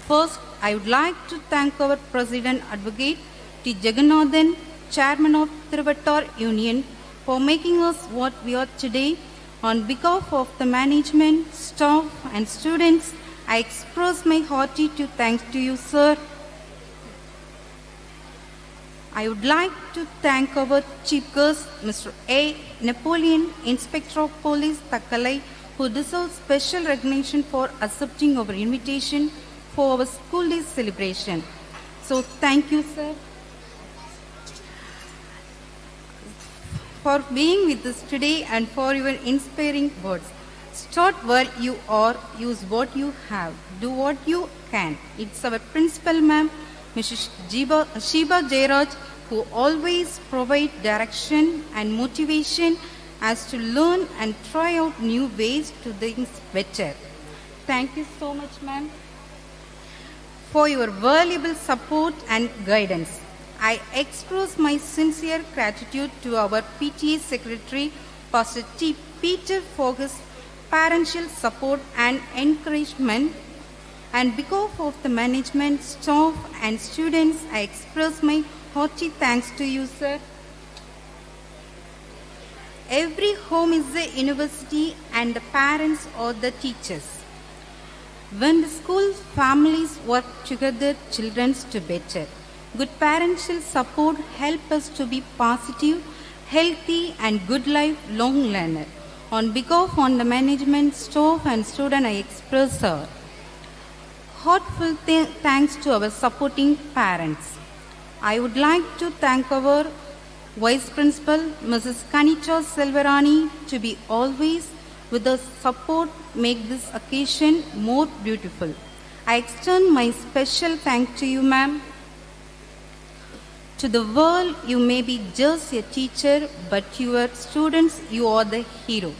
First, I would like to thank our President Advocate T. Jagannathan, Chairman of Thiruvattar Union, for making us what we are today. On behalf of the management, staff, and students, I express my hearty thanks to you, sir. I would like to thank our chief guest, Mr. A. Napoleon, Inspector of Police, Takkalai, who deserves special recognition for accepting our invitation for our school day celebration. So thank you, sir, for being with us today and for your inspiring words. Start where you are, use what you have, do what you can. It's our principal, ma'am, Mrs. Jiba, Shiba Jairaj, who always provide direction and motivation as to learn and try out new ways to things better. Thank you so much, ma'am, for your valuable support and guidance. I express my sincere gratitude to our PTA Secretary, Pastor T. Peter, for his parental support and encouragement. And because of the management, staff, and students, I express my hearty thanks to you, sir. Every home is a university, and the parents are the teachers. When the school families work together, children to better. Good parental support help us to be positive, healthy, and good life long learner. On behalf on the management, staff, and student, I express our heartfelt th- thanks to our supporting parents. I would like to thank our Vice Principal, Mrs. Kanita Silverani, to be always with us support make this occasion more beautiful. I extend my special thanks to you, ma'am. To the world, you may be just a teacher, but to your students, you are the hero.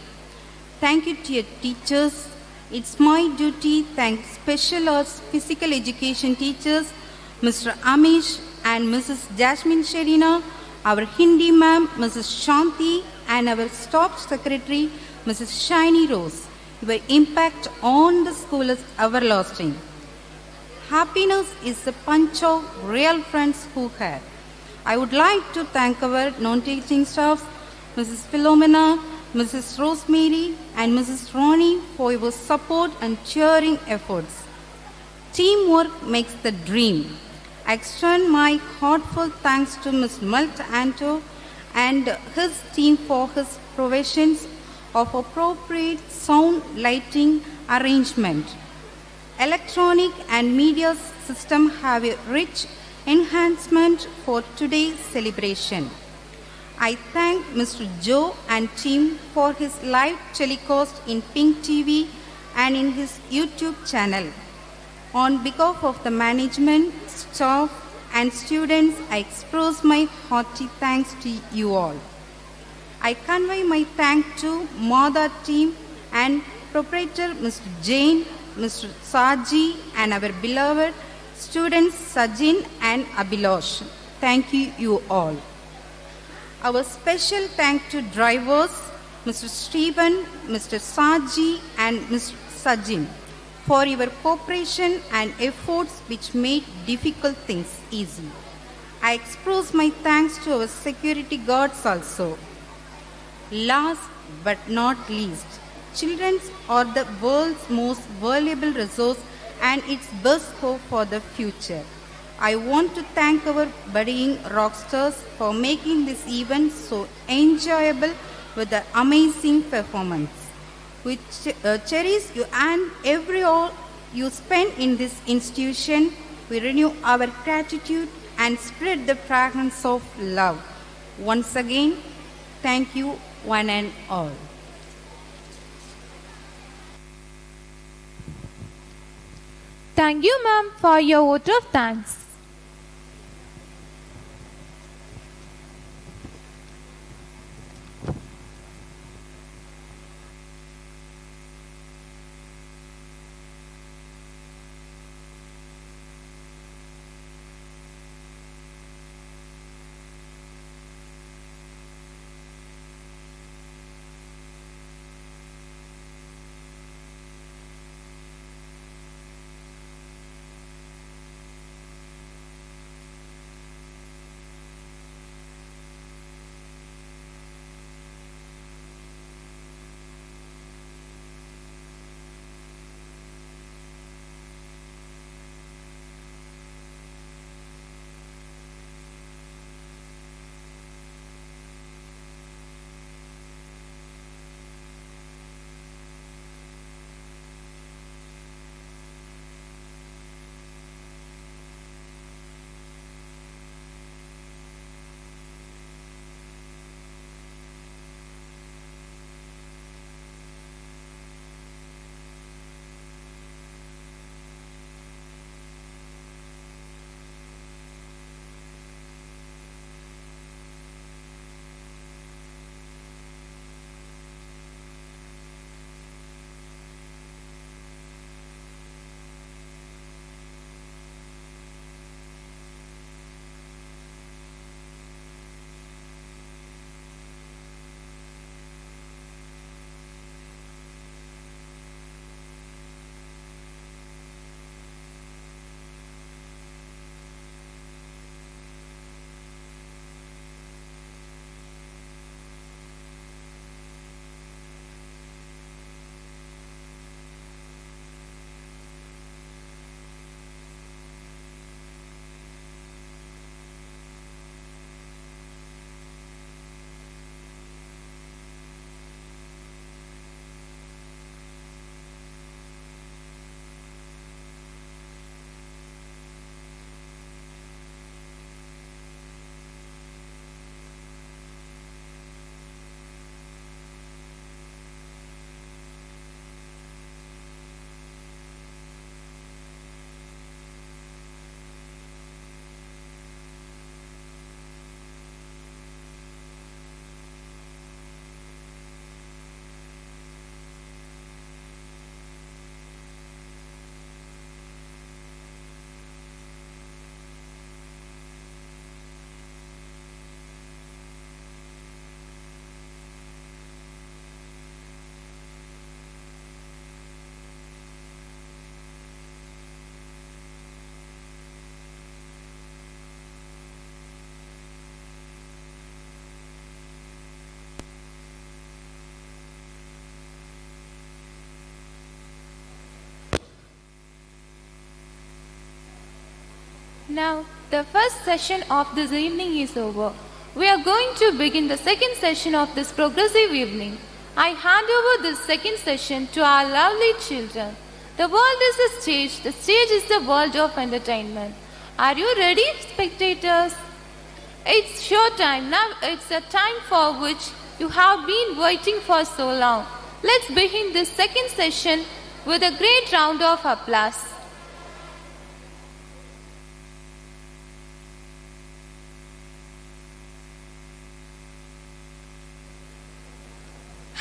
Thank you to your teachers. It's my duty thank special arts physical education teachers, Mr. Amish and Mrs. Jasmine Sherina, our Hindi ma'am, Mrs. Shanti, and our staff secretary, Mrs. Shiny Rose. Your impact on the school is everlasting. Happiness is a punch of real friends who have. I would like to thank our non-teaching staff, Mrs. Philomena, Mrs. Rosemary, and Mrs. Ronnie for your support and cheering efforts. Teamwork makes the dream. I extend my heartfelt thanks to Ms. Malt Anto and his team for his provisions of appropriate sound lighting arrangement. Electronic and media system have a rich enhancement for today's celebration. I thank Mr. Joe and team for his live telecast in Pink TV and in his YouTube channel. On behalf of the management, staff, and students, I express my hearty thanks to you all. I convey my thanks to Mother team and proprietor Mr. Jain, Mr. Saji, and our beloved students Sajin and Abhilash. Thank you, you all. Our special thanks to drivers, Mr. Stephen, Mr. Saji, and Mr. Sajin for your cooperation and efforts which made difficult things easy. I express my thanks to our security guards also. Last but not least, children are the world's most valuable resource and its best hope for the future. I want to thank our budding rockstars for making this event so enjoyable with the amazing performance. We ch- uh, cherish you and every hour you spend in this institution. We renew our gratitude and spread the fragrance of love. Once again, thank you one and all. Thank you, ma'am, for your vote of thanks. Now, the first session of this evening is over. We are going to begin the second session of this progressive evening. I hand over this second session to our lovely children. The world is a stage, the stage is the world of entertainment. Are you ready, spectators? It's show time. Now it's a time for which you have been waiting for so long. Let's begin this second session with a great round of applause.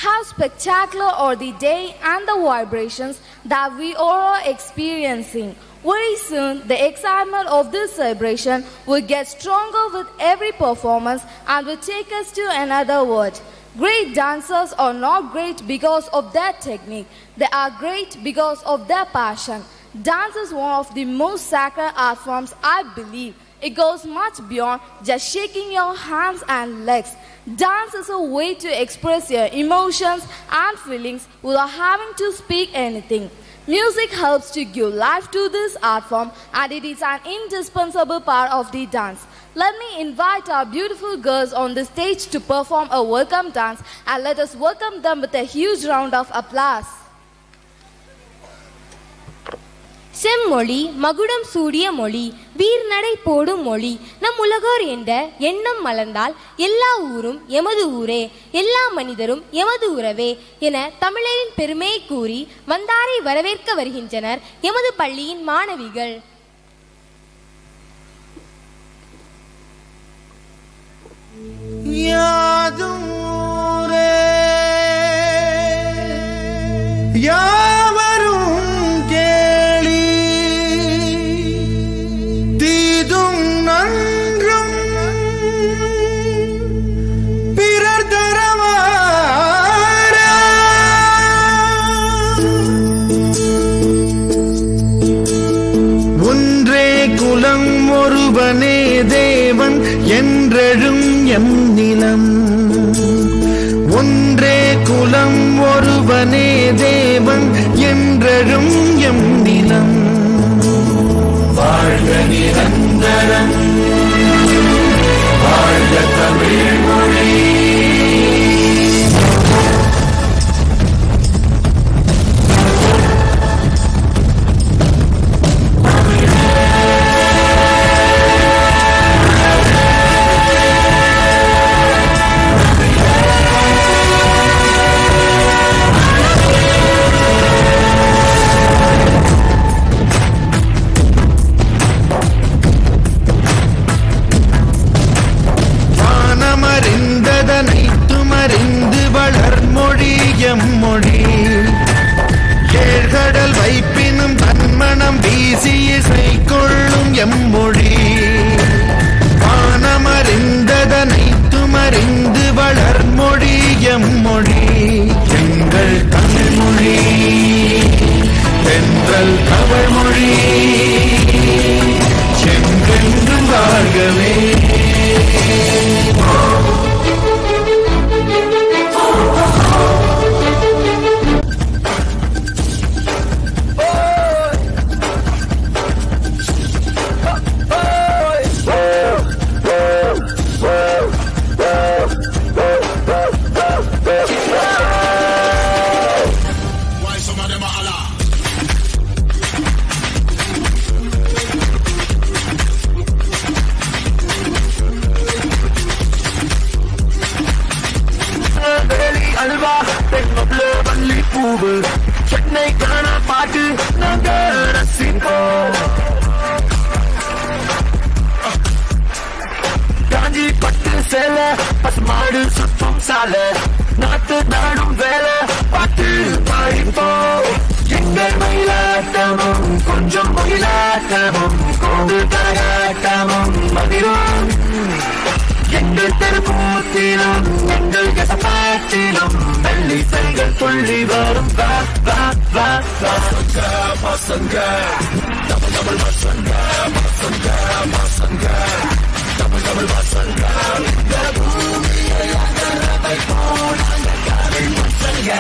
How spectacular are the day and the vibrations that we are experiencing. Very soon, the excitement of this celebration will get stronger with every performance and will take us to another world. Great dancers are not great because of their technique, they are great because of their passion. Dance is one of the most sacred art forms, I believe. It goes much beyond just shaking your hands and legs. Dance is a way to express your emotions and feelings without having to speak anything. Music helps to give life to this art form and it is an indispensable part of the dance. Let me invite our beautiful girls on the stage to perform a welcome dance and let us welcome them with a huge round of applause. செம்மொழி மகுடம் சூடிய மொழி வீர்நடை போடும் மொழி. நம் உலகோர் என்ற எண்ணம் மலர்ந்தால் எல்லா ஊரும் எமது ஊரே எல்லா மனிதரும் எமது உறவே என தமிழரின் பெருமையை கூறி வந்தாரை வரவேற்க வருகின்றனர் எமது பள்ளியின் மாணவிகள். யாதும் ஊரே நன்றும் பிறர் தரவார. ஒன்றே குலம் ஒருவனே தேவன் என்றெழும் எம் நிலம். ஒன்றே குலம் ஒருவனே தேவன் என்றெழும் எம் நிலம். வாழ்க நிலம். நிரந்தரம் வாழ்க தமிழ் எம்மொழி வானமறிந்ததனைத்துமறிந்து வளர்மொழி எம்மொழி. எங்கள் தமிழ்மொழி தென்றல் தமிழ்மொழி. காஞ்சி பட்டு சேலை பசுமாடு சுத்தம் சால நாட்டு நாடும் வேலை பார்த்து பாடிப்போம் எங்கள் மயிலாட்டமும் கொஞ்சம் மயிலாட்டமும் கோடு கரகாட்டமும் மதிரும். எங்கள் தெருக்கூத்திலும் எங்கள் கசப்பாட்டிலும் மெல்லிசைகள் துள்ளி வரும். வா வா வா வா. பசங்க டபுள் டபுள் பசங்க பசங்க பசங்க டபுள் டபுள் பசங்க இந்த பூமியை அகரவை போனாங்க பசங்க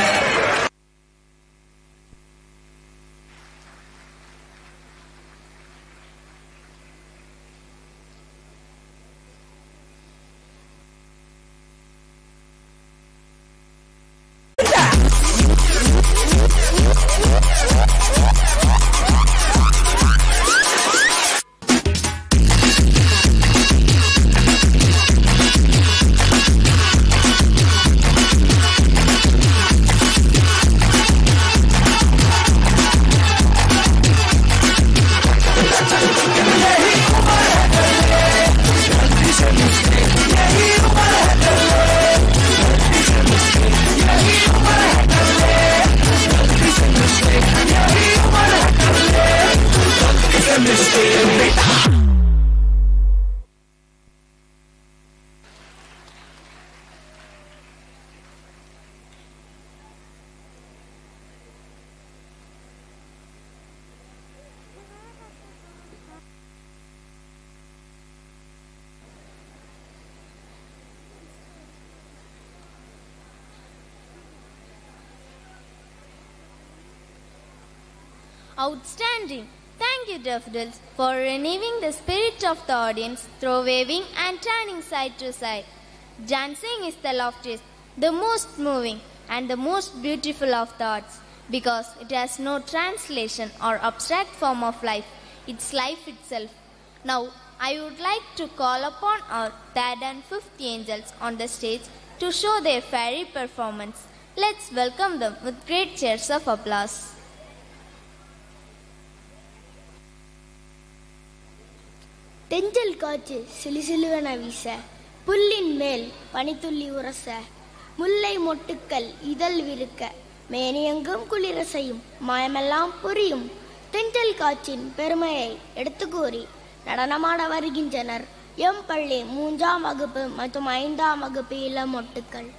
For renewing the spirit of the audience through waving and turning side to side. Dancing is the loftiest, the most moving, and the most beautiful of the arts because it has no translation or abstract form of life. It's life itself. Now, I would like to call upon our third and fifth angels on the stage to show their fairy performance. Let's welcome them with great cheers of applause. தெஞ்சல் காற்று சிலுசிலுவென வீச புல்லின் மேல் பனித்துள்ளி உரச முல்லை மொட்டுக்கள் இதழ் விருக்க மேனியெங்கும் குளிரசையும் மாயமெல்லாம் புரியும். தெஞ்சல் காற்றின் பெருமையை எடுத்து கூறி நடனமாட வருகின்றனர். எம் பள்ளி மூன்றாம் வகுப்பு மற்றும் ஐந்தாம் வகுப்பு இளமொட்டுக்கள்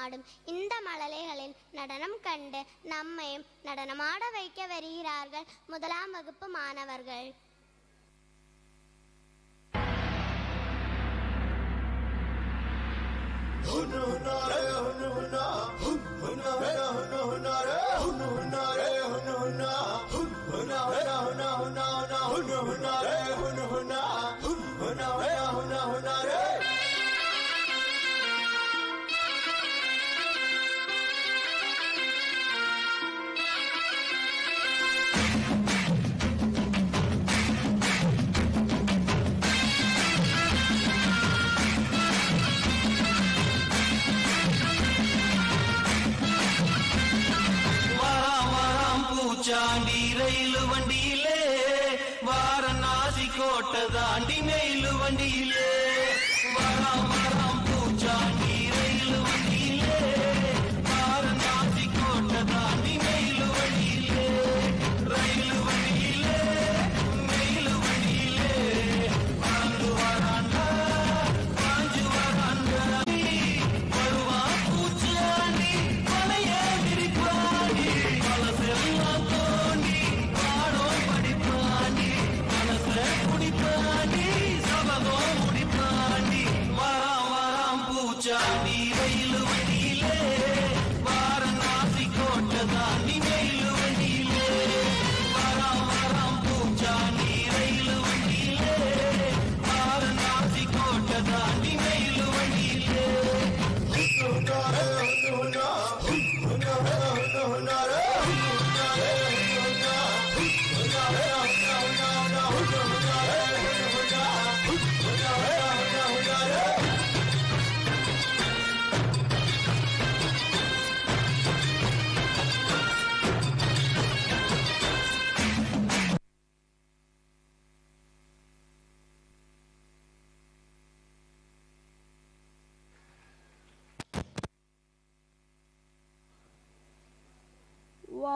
நடனமாடும் இந்த மழலைகளின் நடனம் கண்டு நம்மையும் நடனமாட வைக்க வருகிறார்கள் முதலாம் வகுப்பு மாணவர்கள் Hey!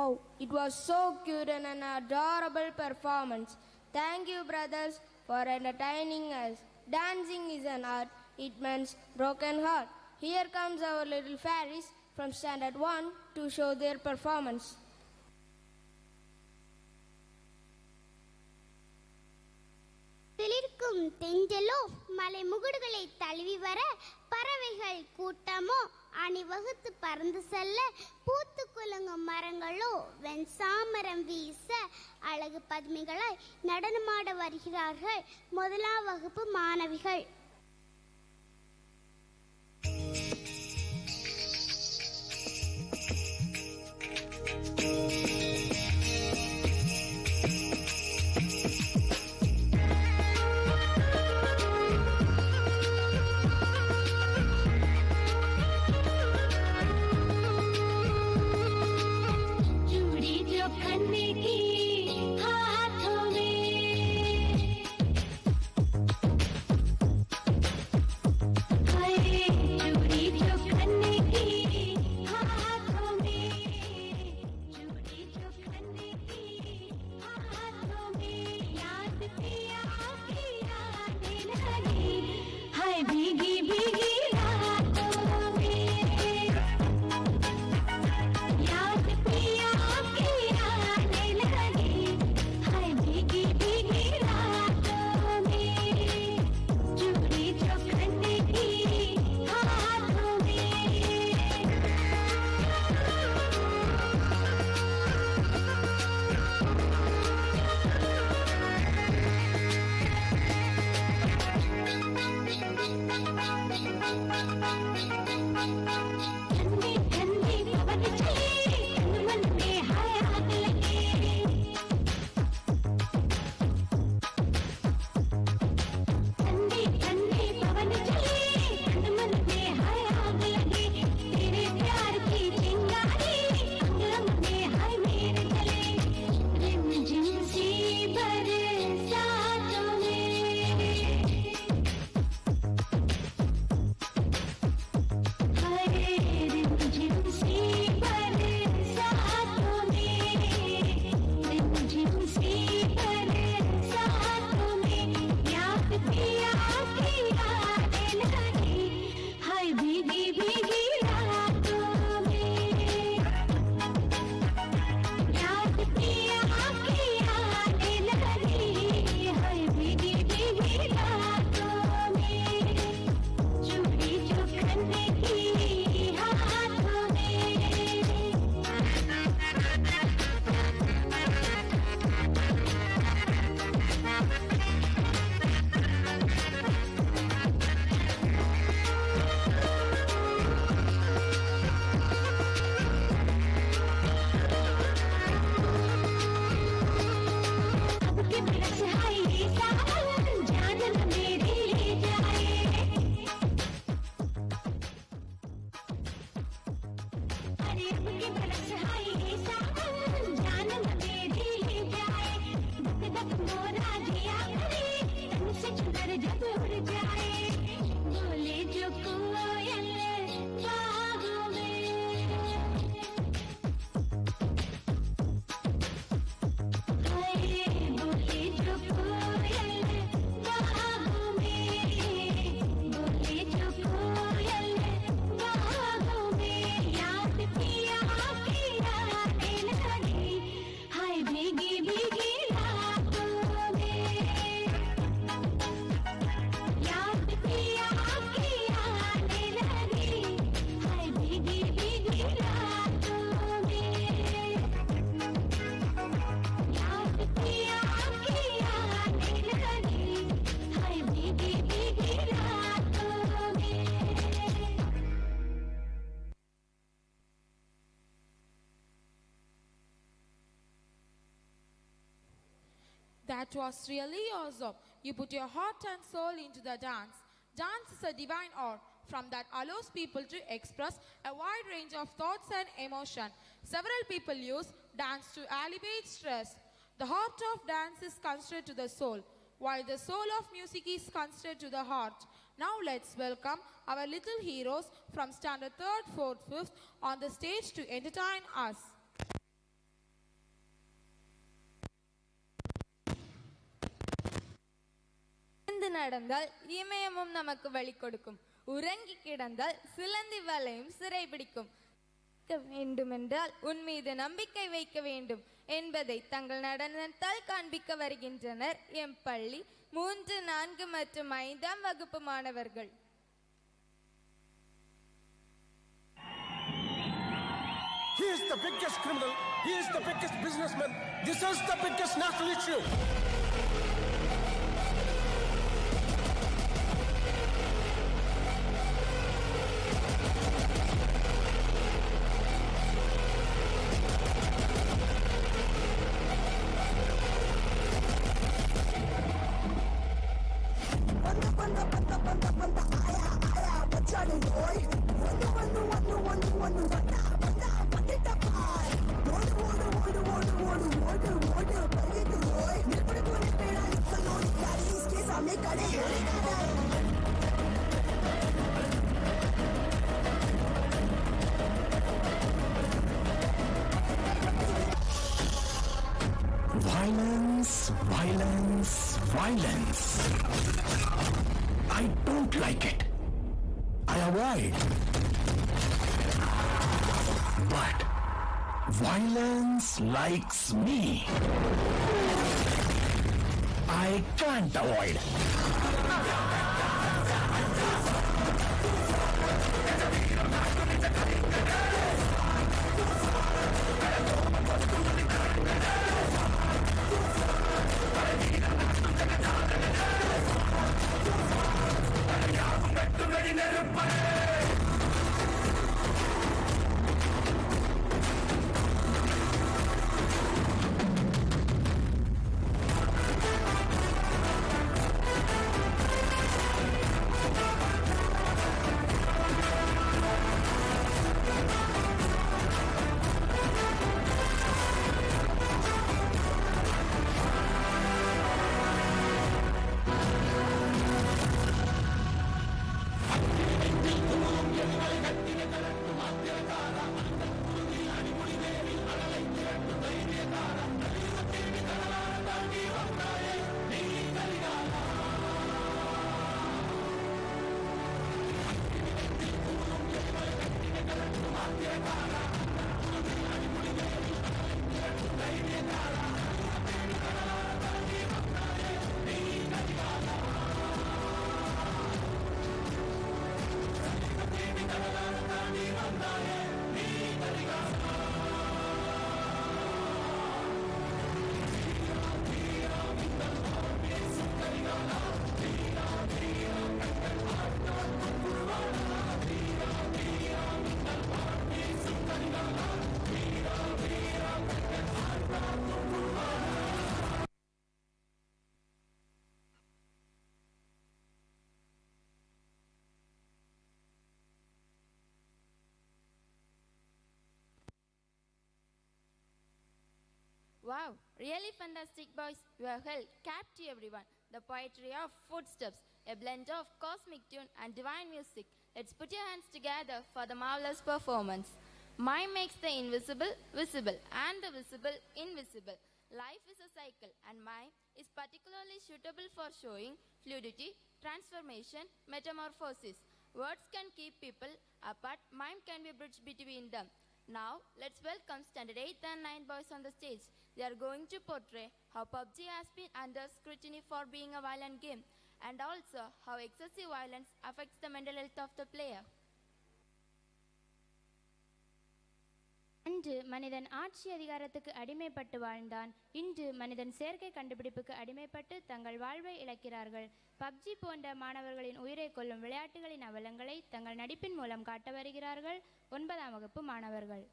Wow, it was so cute and an adorable performance. Thank you, brothers, for entertaining us. Dancing is an art, it means broken heart. Here comes our little fairies from Standard 1 to show their performance. சிலிர்க்கும் தெஞ்சலோ மலை முகுடுகளை தழுவி வர பறவைகள் கூட்டமோ அணிவகுத்து பறந்து செல்ல பூத்து குலுங்கும் மரங்களோ வெண் சாமரம் வீச அழகு பதுமைகளாய் நடனமாட வருகிறார்கள் முதலாம் வகுப்பு மாணவிகள். That was really awesome. You put your heart and soul into the dance. Dance is a divine art. From that allows people to express a wide range of thoughts and emotion. Several people use dance to alleviate stress. The heart of dance is considered to the soul, while the soul of music is considered to the heart. Now let's welcome our little heroes from standard 3rd, 4th, 5th on the stage to entertain us. எழுந்து நடந்தால் இமயமும் நமக்கு வழி கொடுக்கும் உறங்கி கிடந்தால் சிலந்தி வலையும் சிறை பிடிக்கும் வேண்டுமென்றால் உன் மீது நம்பிக்கை வைக்க வேண்டும் என்பதை தங்கள் நடனத்தால் காண்பிக்க வருகின்றனர் எம் பள்ளி மூன்று நான்கு மற்றும் ஐந்தாம் வகுப்பு மாணவர்கள் He is the biggest criminal. He is the biggest businessman. This is the biggest national issue. I held captive everyone. The poetry of footsteps, a blend of cosmic tune and divine music. Let's put your hands together for the marvelous performance. Mime makes the invisible visible and the visible invisible. Life is a cycle, and mime is particularly suitable for showing fluidity, transformation, metamorphosis. Words can keep people apart, mime can be a bridge between them. Now, let's welcome standard 8 and 9 boys on the stage. They are going to portray how PUBG has been under scrutiny for being a violent game and also how excessive violence affects the mental health of the player. அன்று மனிதன் ஆட்சி அதிகாரத்துக்கு அடிமைப்பட்டு வாழ்ந்தான். இன்று மனிதன் செயற்கை கண்டுபிடிப்புக்கு அடிமைப்பட்டு தங்கள் வாழ்வை இழக்கிறார்கள். பப்ஜி போன்ற மாணவர்களின் உயிரை கொல்லும் விளையாட்டுகளின் அவலங்களை தங்கள் நடிப்பின் மூலம் காட்ட வருகிறார்கள். ஒன்பதாம் வகுப்பு மாணவர்கள்.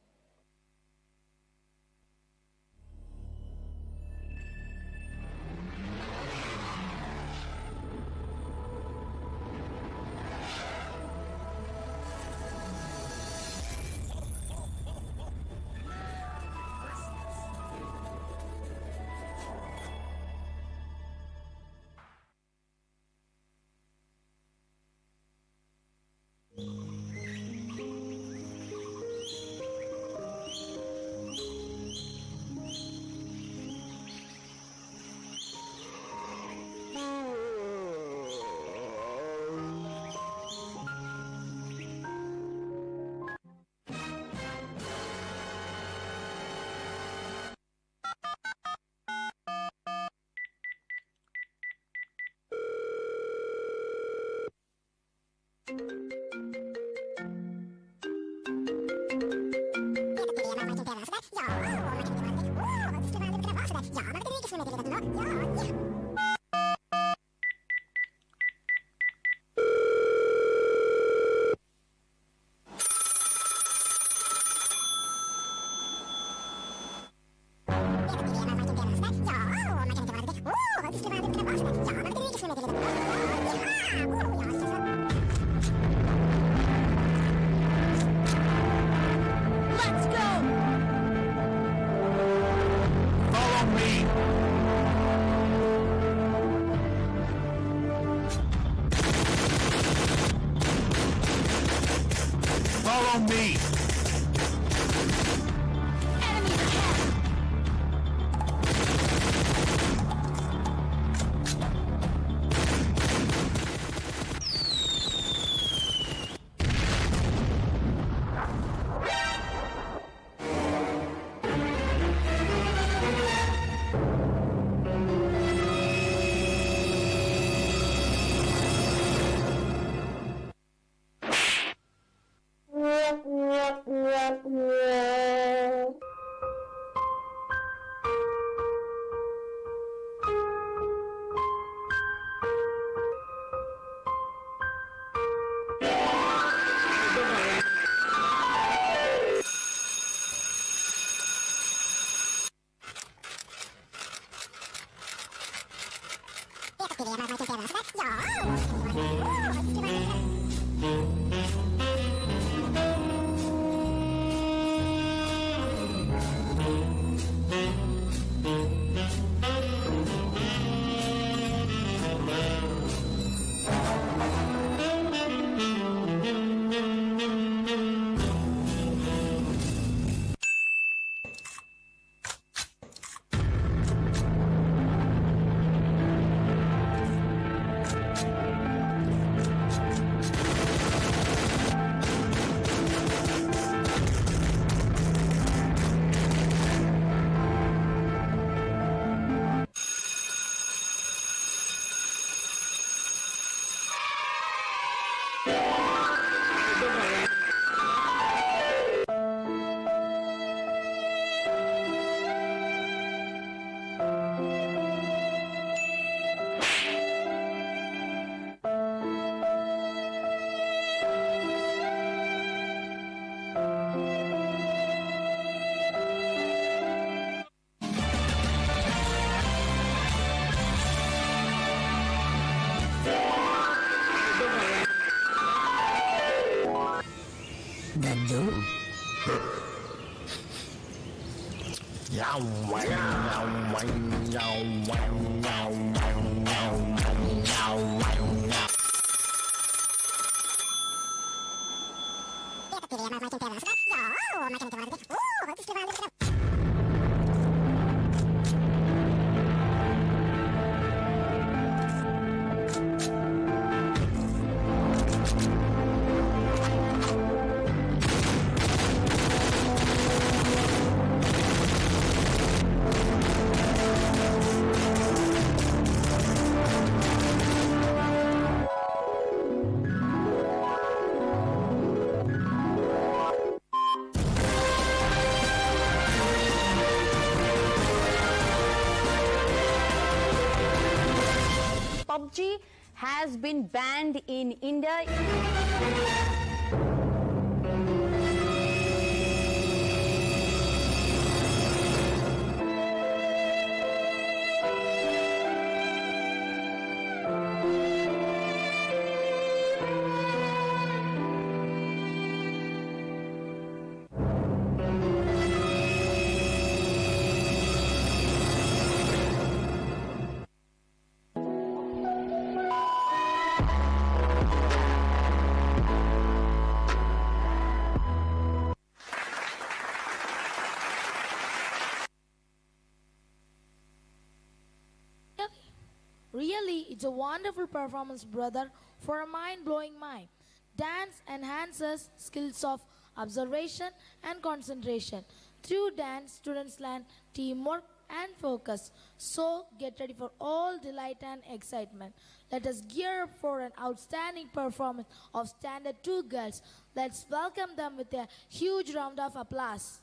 it's a wonderful performance, brother, for a mind blowing mind. Dance enhances skills of observation and concentration. Through dance, students learn teamwork and focus. So, get ready for all delight and excitement. Let us gear up for an outstanding performance of Standard 2 girls. Let's welcome them with a huge round of applause.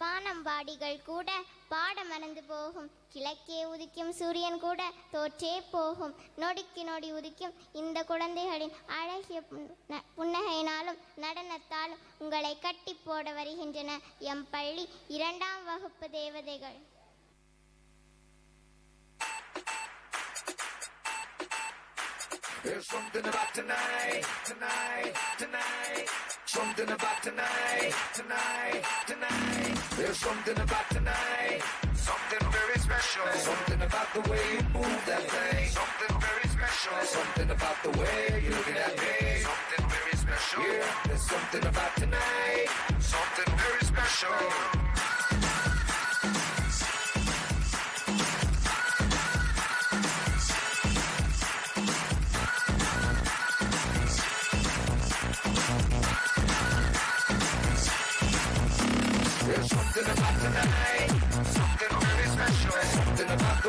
Vanampadigal கூட பாட மறந்து போகும். கிழக்கே உதிக்கும் சூரியன் கூட தோற்றே போகும். நொடிக்கு நொடி உதிக்கும் இந்த குழந்தைகளின் அழகிய புன்னகையினாலும் நடனத்தாலும் உங்களை கட்டி போட வருகின்றன. எம் பள்ளி இரண்டாம் வகுப்பு தேவதைகள். There's something about tonight, tonight, tonight. Something about tonight, tonight, tonight. There's something about tonight. Something very special. Something about the way you move that thing. Something very special. Something about the way you're looking at me. Something very special. Yeah, there's something about tonight. Something very special.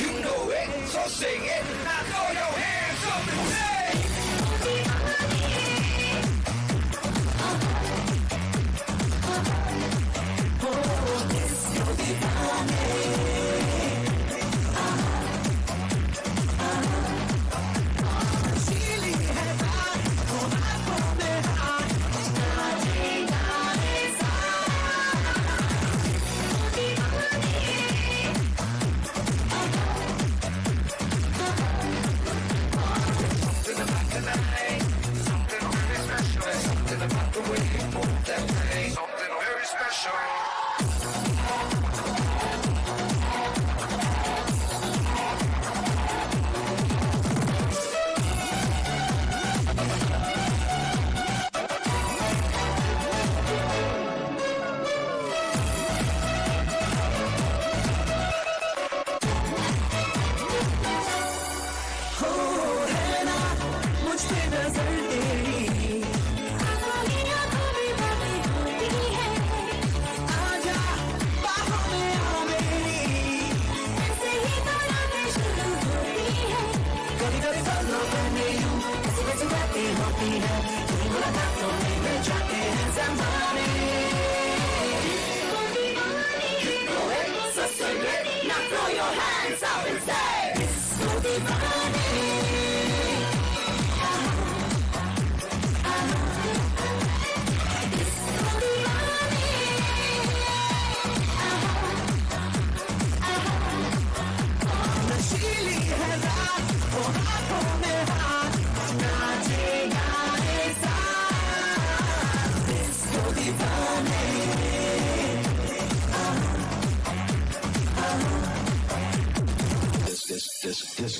You know it, so sing it. Now throw your hands up and say.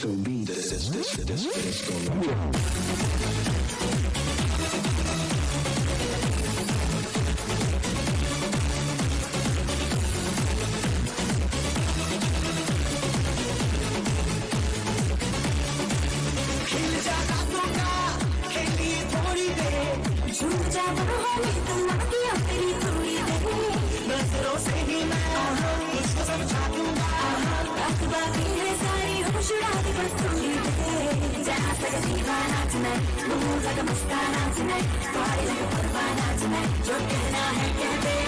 disco beat. This, this, this, this, this, disco beat. नज़रों से ही मैं तुझको समझा दूँगा बात बाकी है सारी होश उड़ा दे बस थोड़ी देर जहाँ तक दीवाना tonight move like a Mastana tonight party like a Parwana tonight जो कहना है कह दे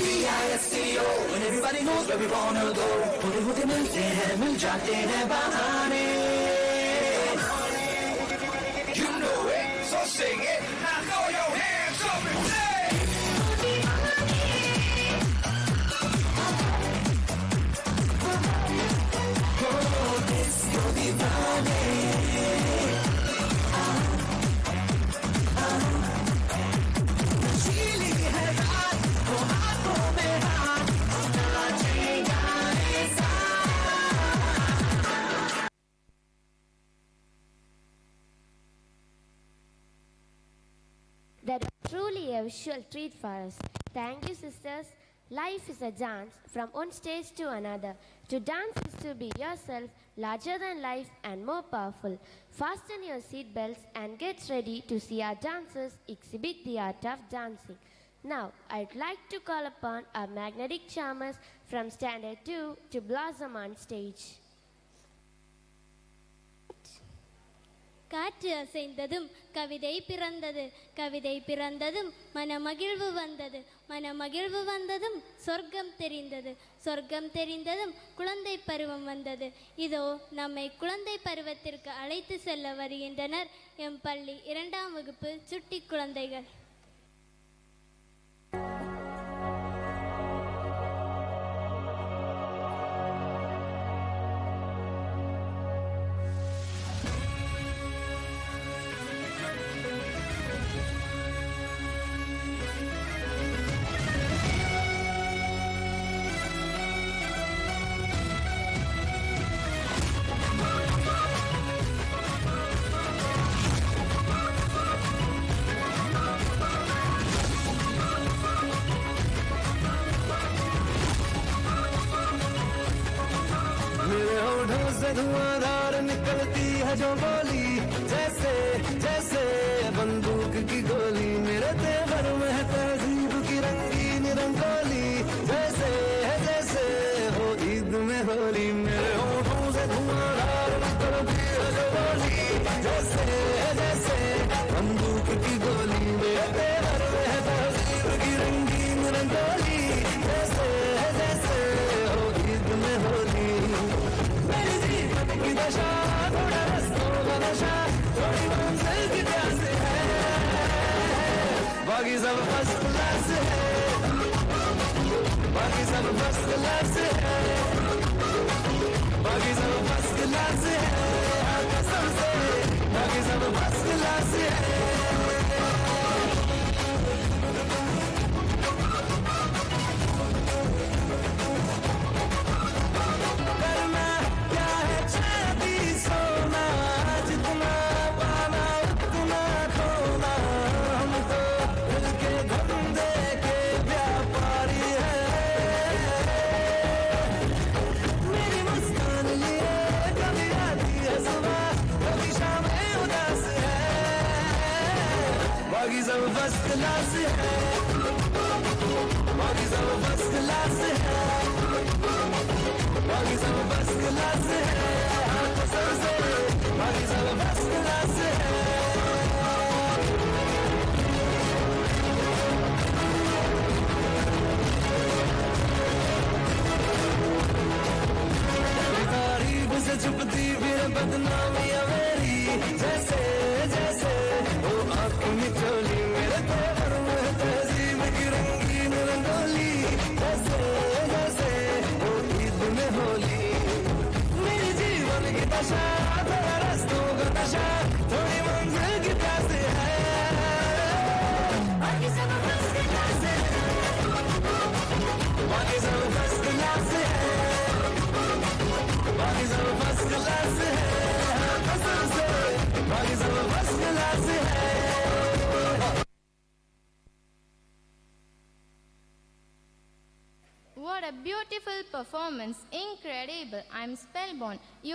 B-I-S-C-O And everybody knows where we wanna go होते होते मिलते हैं मिल जाते हैं बहाने visual treat for us. Thank you, sisters. Life is a dance from one stage to another. To dance is to be yourself, larger than life and more powerful. Fasten your seatbelts and get ready to see our dancers exhibit the art of dancing. Now, I'd like to call upon our magnetic charmers from Standard 2 to blossom on stage. காற்று அசைந்ததும் கவிதை பிறந்தது. கவிதை பிறந்ததும் மனமகிழ்வு வந்தது. மனமகிழ்வு வந்ததும் சொர்க்கம் தெரிந்தது. சொர்க்கம் தெரிந்ததும் குழந்தை பருவம் வந்தது. இதோ நம்மை குழந்தை பருவத்திற்கு அழைத்து செல்ல வருகின்றனர் எம் பள்ளி இரண்டாம் வகுப்பு சுட்டி குழந்தைகள்.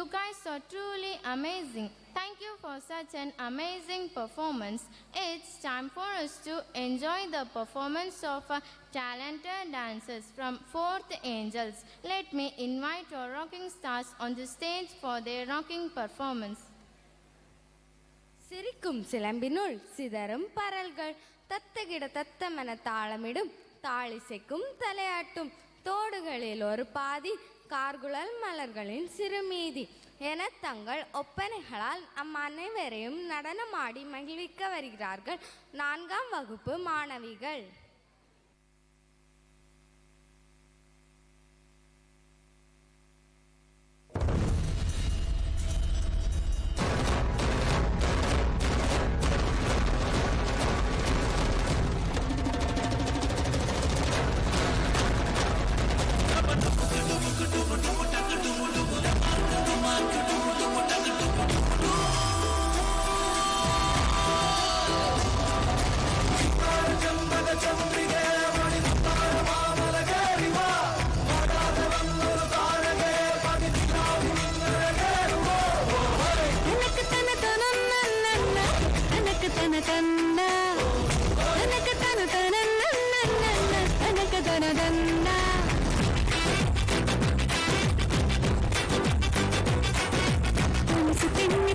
You guys are truly amazing. Thank you for such an amazing performance. It's time for us to enjoy the performance of uh, talented dancers from Fourth Angels. Let me invite our rocking stars on the stage for their rocking performance. சிரிக்கும் சிலம்பினுள் சிதறும் பரல்கள் தத்தகிட தத்தமென தாளமிடும் தாளிசைக்கும் தலையாட்டும் தோடுகளில் ஒரு பாதி கார்குழல் மலர்களின் சிறுமீதி என தங்கள் ஒப்பனைகளால் நம் அனைவரையும் நடனமாடி மகிழ்விக்க வருகிறார்கள். நான்காம் வகுப்பு மாணவிகள்.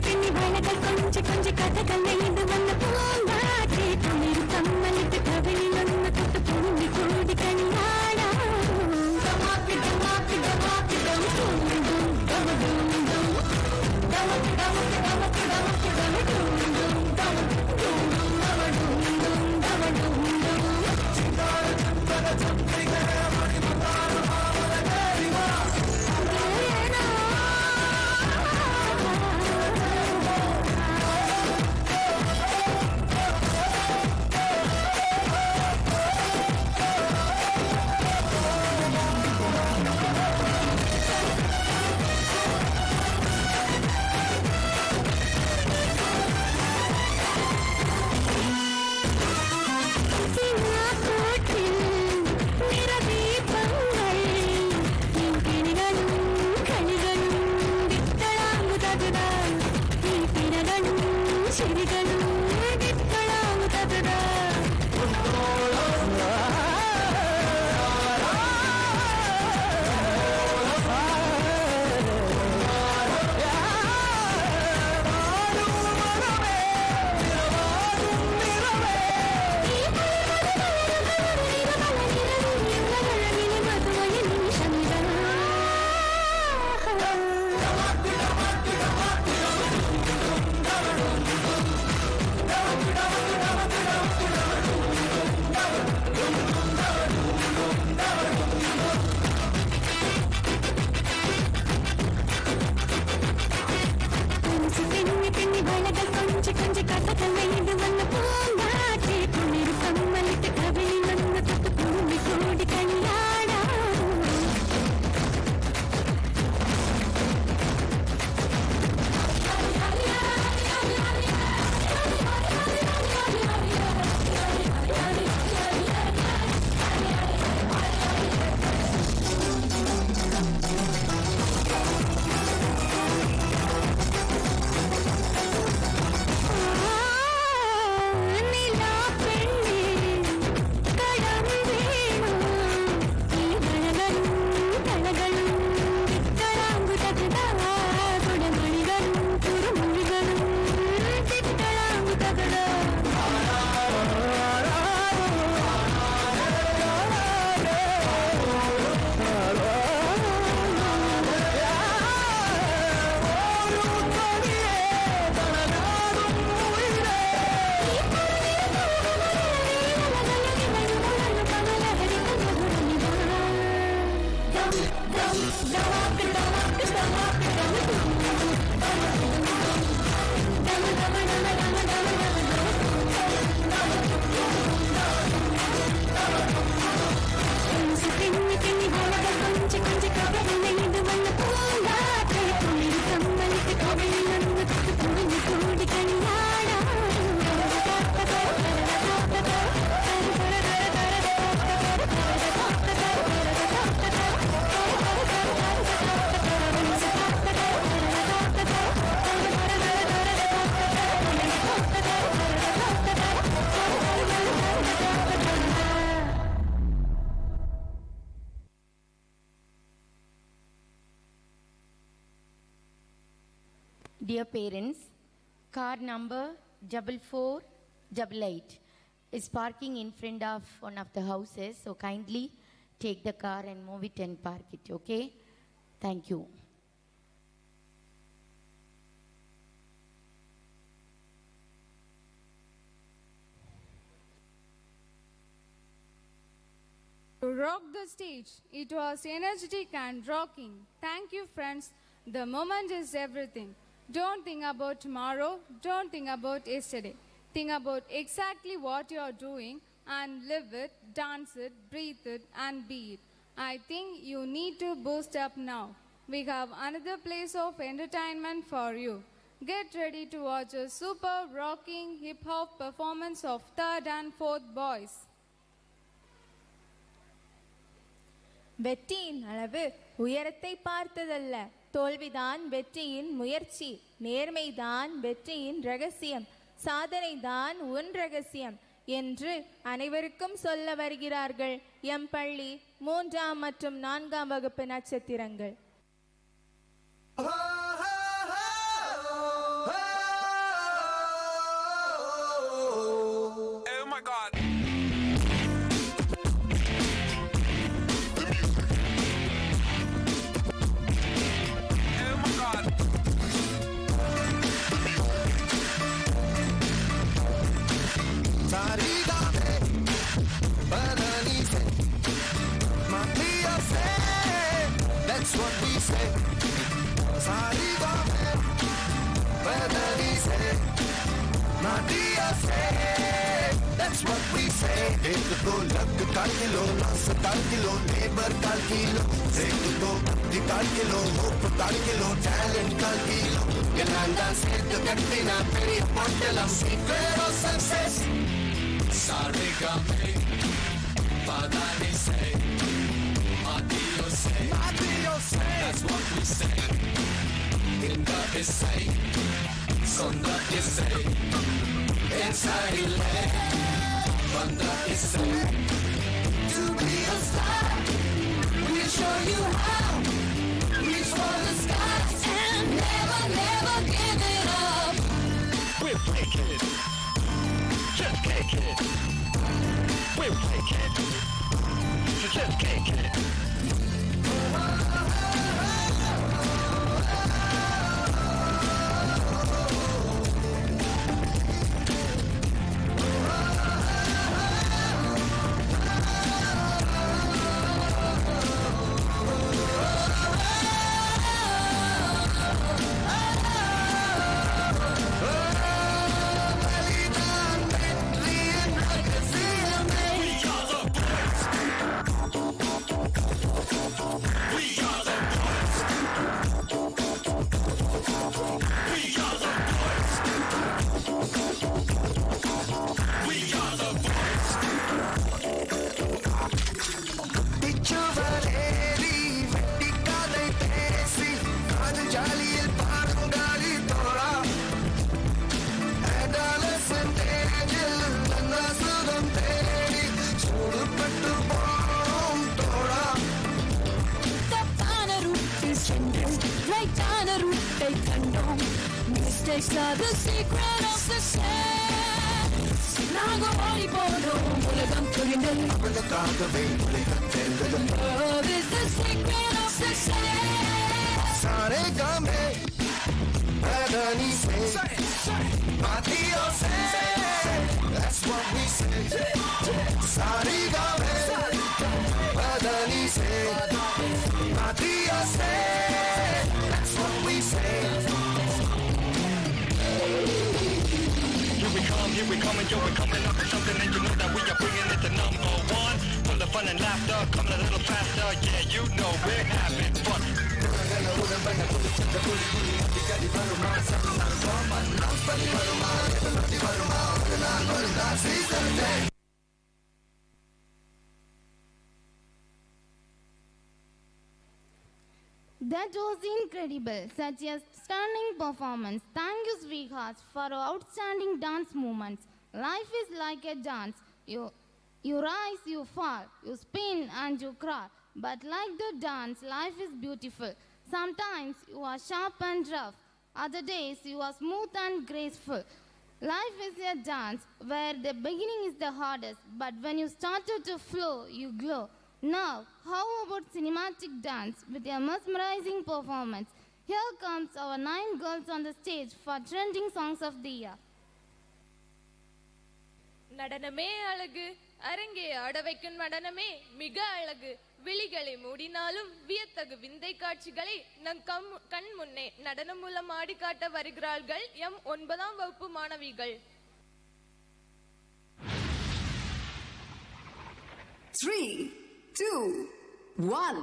పిన్ని వాళ్ళ కొంచెం కొంచెం కథ కన్నీ car number double four double eight is parking in front of one of the houses. So kindly take the car and move it and park it. Okay? Thank you. To rock the stage, it was energetic and rocking. Thank you, friends. The moment is everything. Don't think about tomorrow, don't think about yesterday. Think about exactly what you're doing and live it, dance it, breathe it, and be it. I think you need to boost up now. We have another place of entertainment for you. Get ready to watch a super rocking hip hop performance of third and fourth boys. வெற்றியின் அளவு உயரத்தை பார்த்ததல்ல தோல்விதான் வெற்றியின் முயற்சி நேர்மைதான் வெற்றியின் ரகசியம் சாதனைதான் உன் ரகசியம் என்று அனைவருக்கும் சொல்ல வருகிறார்கள் எம் பள்ளி மூன்றாம் மற்றும் நான்காம் வகுப்பு நட்சத்திரங்கள் Oh my god. say. My dear say. That's what we say. एक तो लग काट के लो नस काट के लो लेबर काट के लो एक तो बुद्धि काट के लो होप काट के लो टैलेंट काट के लो गनांदा से तो करते ना मेरी होटल हम सीक्रेट ऑफ़ सक्सेस सारे गामे पादा ने से मादियो से मादियो से That's what we say. In the essay. To be a star We'll show you how Reach for the skies And never, never give it up We'll Just take it We'll take it Just take it oh, oh, oh. such a stunning performance. Thank you, sweethearts, for outstanding dance movements. Life is like a dance. You, you rise, you fall, you spin and you crawl. But like the dance, life is beautiful. Sometimes you are sharp and rough. Other days you are smooth and graceful. Life is a dance where the beginning is the hardest, but when you start to flow, you glow. Now, how about cinematic dance with a mesmerizing performance? Here comes our nine girls on the stage for trending songs of the year. நடனமே அழகு அரங்கே ஆட வைக்கும் நடனமே மிக அழகு விழிகளை மூடினாலும் வியத்தகு விந்தை காட்சிகளை நம் கம் கண் முன்னே நடனம் மூலம் ஆடி காட்ட வருகிறார்கள் எம் ஒன்பதாம் வகுப்பு மாணவிகள் three two one.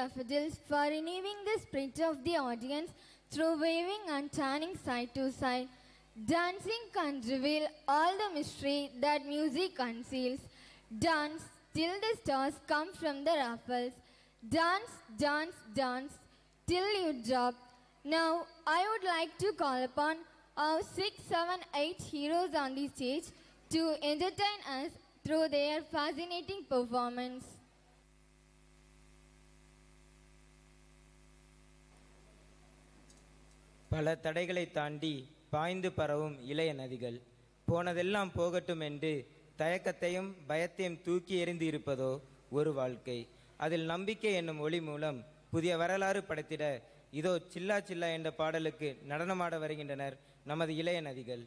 daffodils for renewing the spirit of the audience through waving and turning side to side. Dancing can reveal all the mystery that music conceals. Dance till the stars come from the raffles. Dance, dance, dance till you drop. Now, I would like to call upon our six, seven, eight heroes on the stage to entertain us through their fascinating performance. பல தடைகளை தாண்டி பாய்ந்து பரவும் இளைய நதிகள் போனதெல்லாம் போகட்டும் என்று தயக்கத்தையும் பயத்தையும் தூக்கி எறிந்து இருப்பதோ ஒரு வாழ்க்கை. அதில் நம்பிக்கை என்னும் ஒளி மூலம் புதிய வரலாறு படைத்திட இதோ சில்லா சில்லா என்ற பாடலுக்கு நடனமாட வருகின்றனர் நமது இளைய நதிகள்.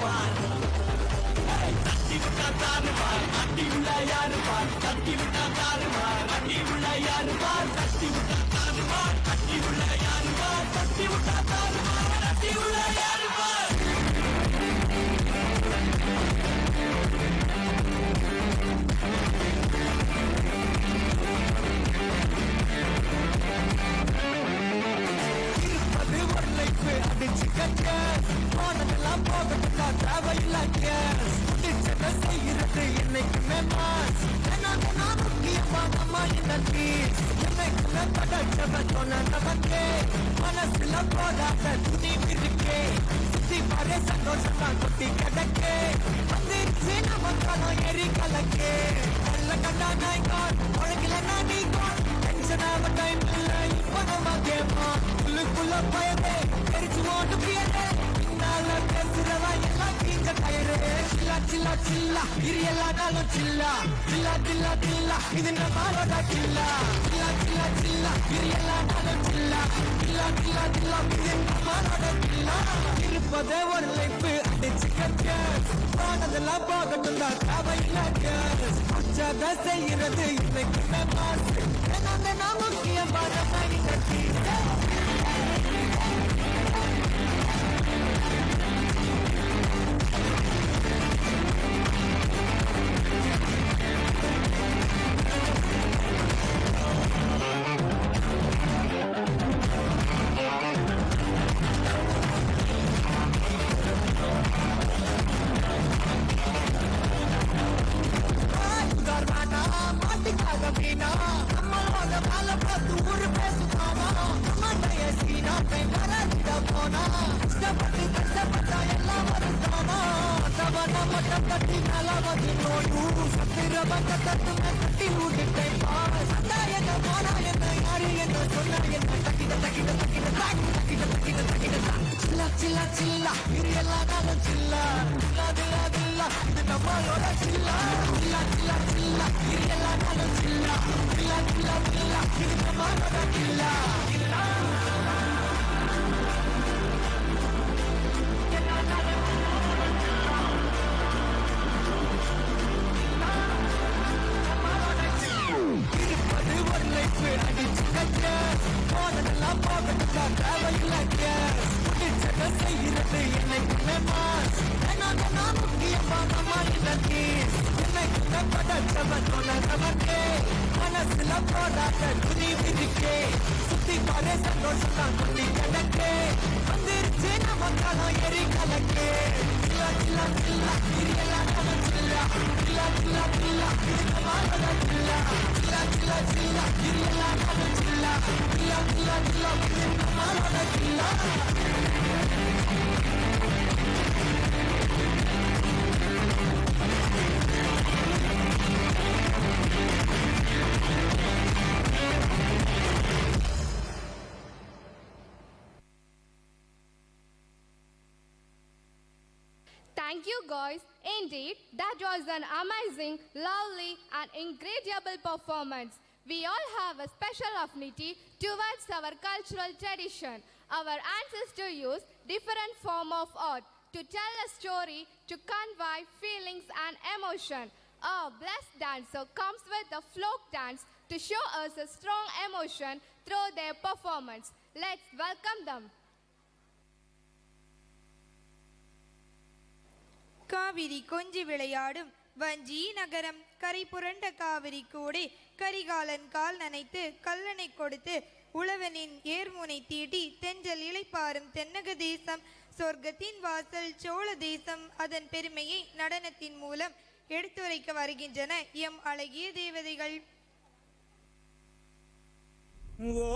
பார் தட்டி விட்டா தாரு பார் அட்டி உள்ள யாரு பார் தட்டி விட்டா தாரு பார் அட்டி உள்ள யாரு பார் தட்டி விட்டா தாரு பார் அட்டி உள்ள லைஃப் கட்ட போனதெல்லாம் போகட்டுக்கா தேவையில்ல கேஸ் பிடிச்சத செய்யறது என்னைக்குமே மாஸ் என்னோட முக்கியமா நம்ம இந்த பீஸ் என்னைக்குமே படைச்சவ சொன்ன நமக்கே மனசுல போடாத துணி இருக்கே சுத்தி பாரு சந்தோஷமா தான் கிடக்கே. வந்துருச்சு நமக்கான எரி கலக்கே. நல்ல கண்டா நாய்கான் உலகில நான் நீ நீங்கான் டென்ஷன் ஆக டைம் இல்ல இப்போ நம்ம கேமா உள்ளுக்குள்ள பயமே தெரிச்சு ஓட்டு பியரே பின்னால பேசுறவா எல்லாம் கீஞ்ச டயரு சில்லா சில்லா சில்லா இரு எல்லா நாளும் சில்லா சில்லா சில்லா சில்லா இது நம்மளோட சில்லா சில்லா சில்லா சில்லா இரு எல்லா நாளும் சில்லா சில்லா சில்லா சில்லா இது நம்மளோட சில்லா இருப்பதே ஒரு லைஃப் அடிச்சு போனதெல்லாம் போகட்டும் தான் தேவையில்லை செய்யறது இன்னைக்குமே மாசு நாங்க நாங்க முக்கியம் பாரதாணி கட்டி சீனா டைம் வராதிட போனா இஷ்டப்பட்டு கஷ்டப்பட்டா எல்லாம் வருதானா தவன மொட்டை கட்டி மேல வந்து நோயும் சத்திரவ கட்டு கட்டி விட்டுட்டேன் சண்டா என்ன போனா என்ன யாரு என்ன சொன்னா என்ன தக்கிட தக்கிட தக்கிட தாக் தக்கிட தக்கிட தக்கிட சில்லா சில்லா சில்லா இது எல்லா நாளும் சில்லா சில்லா தில்லா தில்லா இது நம்மளோட சில்லா சில்லா சில்லா சில்லா இது எல்லா நாளும் சில்லா சில்லா சில்லா சில்லா இது நம்மளோட சில்லா சில்லா அடிச்சு கட்ட போனதெல்லாம் போகட்டுக்கா தேவையில்லை கேஸ் பிடிச்சத செய்யறது என்னைக்குமே மாஸ் என்னோட நான் முக்கியமா நம்ம இந்த கீஸ் என்னைக்குமே படைச்சவ சொன்ன நமக்கே மனசுல போடாத துணி விதிக்கே சுத்தி பாரு சந்தோஷம் தான் கொட்டி கிடக்கே வந்துருச்சு நம்ம காலம் எரி கலக்கே சில்லா சில்லா சில்லா இது Thank you guys. Indeed, that was an amazing, lovely, and incredible performance. We all have a special affinity towards our cultural tradition. Our ancestors used different form of art to tell a story, to convey feelings and emotion. A blessed dancer comes with a folk dance to show us a strong emotion through their performance. Let's welcome them. Kaveri கொஞ்சி விளையாடும். வஞ்சி நகரம் கரை புரண்ட காவிரி கூடி கரிகாலன் கால் நனைத்து கல்லணை கொடுத்து உழவனின் ஏர்முனை தீட்டி தென்றல் இளைப்பாரும் தென்னக தேசம். சொர்க்கத்தின் வாசல் சோழ தேசம் அதன் பெருமையை நடனத்தின் மூலம் எடுத்துரைக்க வருகின்றன எம் அழகிய தேவதைகள். ஓ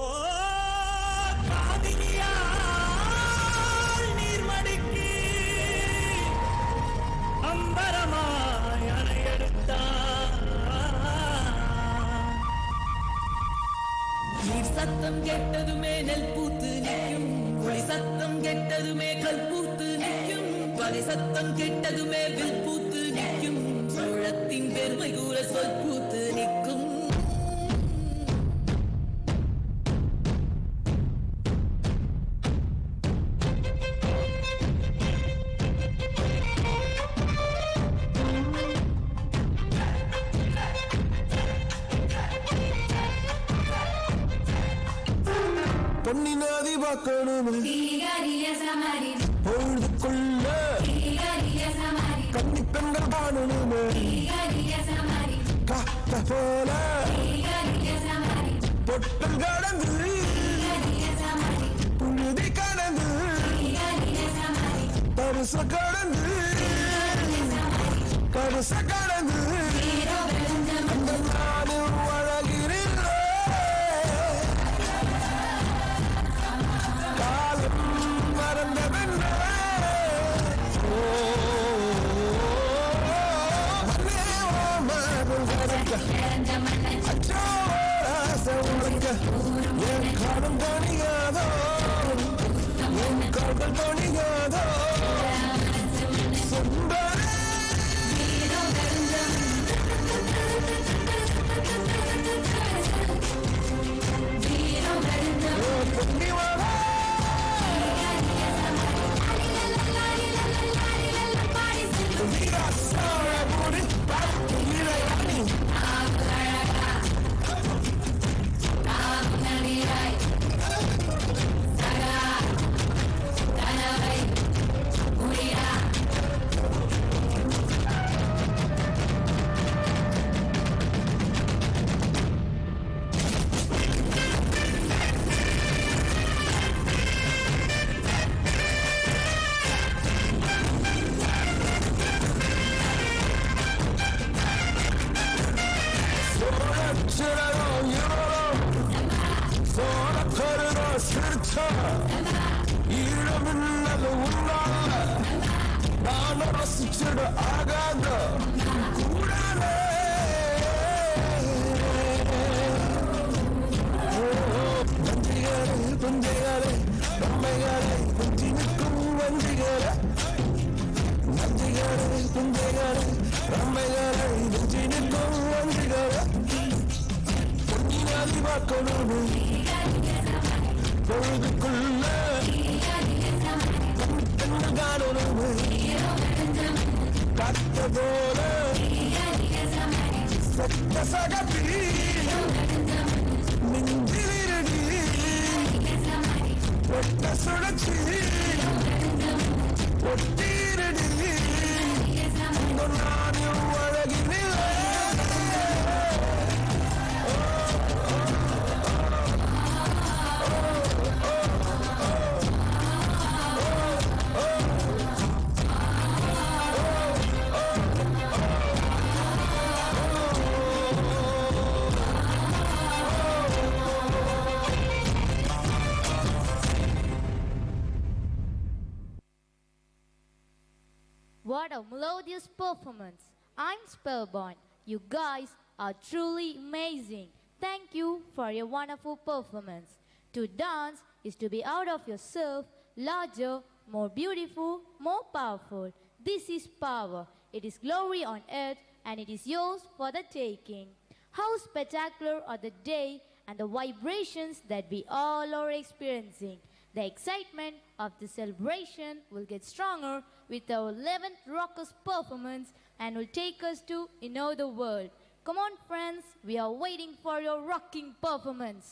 அம்பரமாய் அணையெடுத்தார் நீர் சத்தம் கெட்டதுமே நெல் பூத்து நிற்கும். கொலை சத்தம் கெட்டதுமே கல் பூத்து நிற்கும். கொலை சத்தம் கெட்டதுமே வில் பூத்து நிற்கும். சோழத்தின் பெருமை கூற சொல் பூத்து நிற்கும். பொன்னி நதி பார்க்கணும் பொழுதுக்குள்ள கன்னி பெண்கள் பாடணுமே காத்த போல பொட்டல் கடந்து புழுதி கடந்து பரிச கடந்து கருச கடந்து அந்த நாடு ஆசை உனக்க என் காலம் தனியாதோ என் கால்கள் தனியாதோ Mira, ahora பொன்னினாதி பார்க்கணும் பொழுதுக்குள்ள பெண்ணு காணணும் காத்த போல சத்த சகத்தி நெஞ்சிலிருடி ஒட்ட சுழச்சி ஒட்டீரடி You guys are truly amazing. Thank you for your wonderful performance. To dance is to be out of yourself, larger, more beautiful, more powerful. This is power. It is glory on earth and it is yours for the taking. How spectacular are the day and the vibrations that we all are experiencing. The excitement of the celebration will get stronger with our 11th Rockers performance and will take us to know the world. Come on, friends, we are waiting for your rocking performance.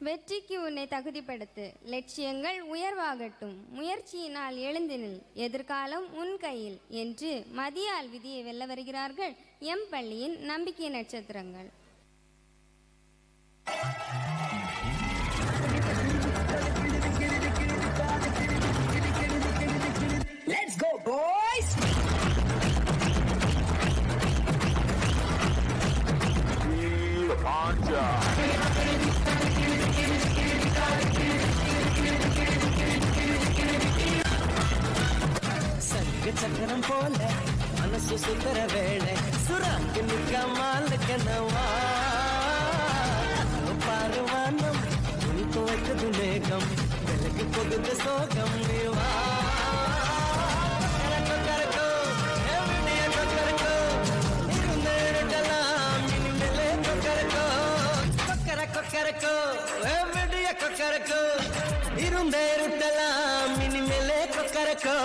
வெற்றிக்கு உன்னை தகுதிப்படுத்து லட்சியங்கள் உயர்வாகட்டும் முயற்சியினால் எழுந்து எதிர்காலம் உன் கையில் என்று மதியால் விதியை வெல்ல வருகிறார்கள் எம் பள்ளியின் நம்பிக்கை நட்சத்திரங்கள் boys! Be சங்கு சக்கரம் போல மனசு சுந்தர வேளை. சுறாக்கு நிற்காமல் கனவா பாரு வானம் துணி மேகம். விலகு பொகுது சோகம் நீவா. ಬೇರುತ್ತಲ ಮಿನಿ ಮೇಲೆ ಕೊಕ್ಕರಕೋ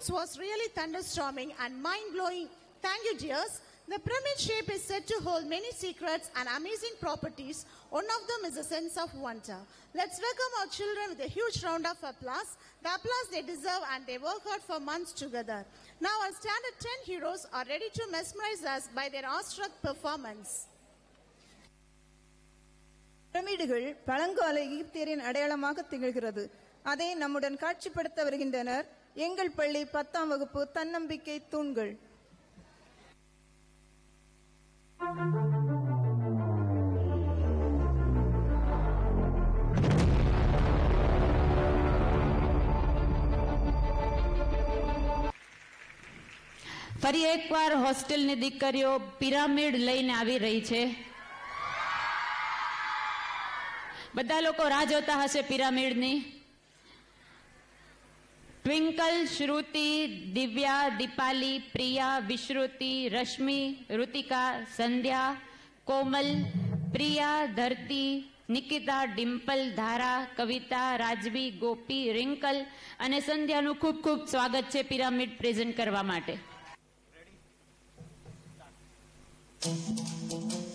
performance was really thunderstorming and mind-blowing. Thank you, dears. The pyramid shape is said to hold many secrets and amazing properties. One of them is a sense of wonder. Let's welcome our children with a huge round of applause. The applause they deserve and they work hard for months together. Now our standard 10 heroes are ready to mesmerize us by their awestruck performance. பிரமிடுகள் பழங்கால எகிப்தியரின் அடையாளமாக திகழ்கிறது அதை நம்முடன் காட்சிப்படுத்த வருகின்றனர் எங்கள் பள்ளி பத்தாம் வகுப்பு தன்னம்பிக்கை தூண்கள் ફરી એકવાર હોસ્ટેલની દીકરીઓ પિરામિડ લઈને આવી રહી છે બધા લોકો રાહ જોતા હશે પિરામિડની ટ્વિંકલ શ્રુતિ દિવ્યા દીપાલી પ્રિયા વિશ્રુતિ રશ્મિ ઋતિકા સંધ્યા કોમલ પ્રિયા ધરતી નિકિતા ડિમ્પલ ધારા કવિતા રાજવી ગોપી રિંકલ અને સંધ્યાનું ખૂબ ખૂબ સ્વાગત છે પિરામિડ પ્રેઝન્ટ કરવા માટે. आजा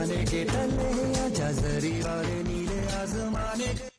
आने के तले आजा जरी वाले नीले आजमाने के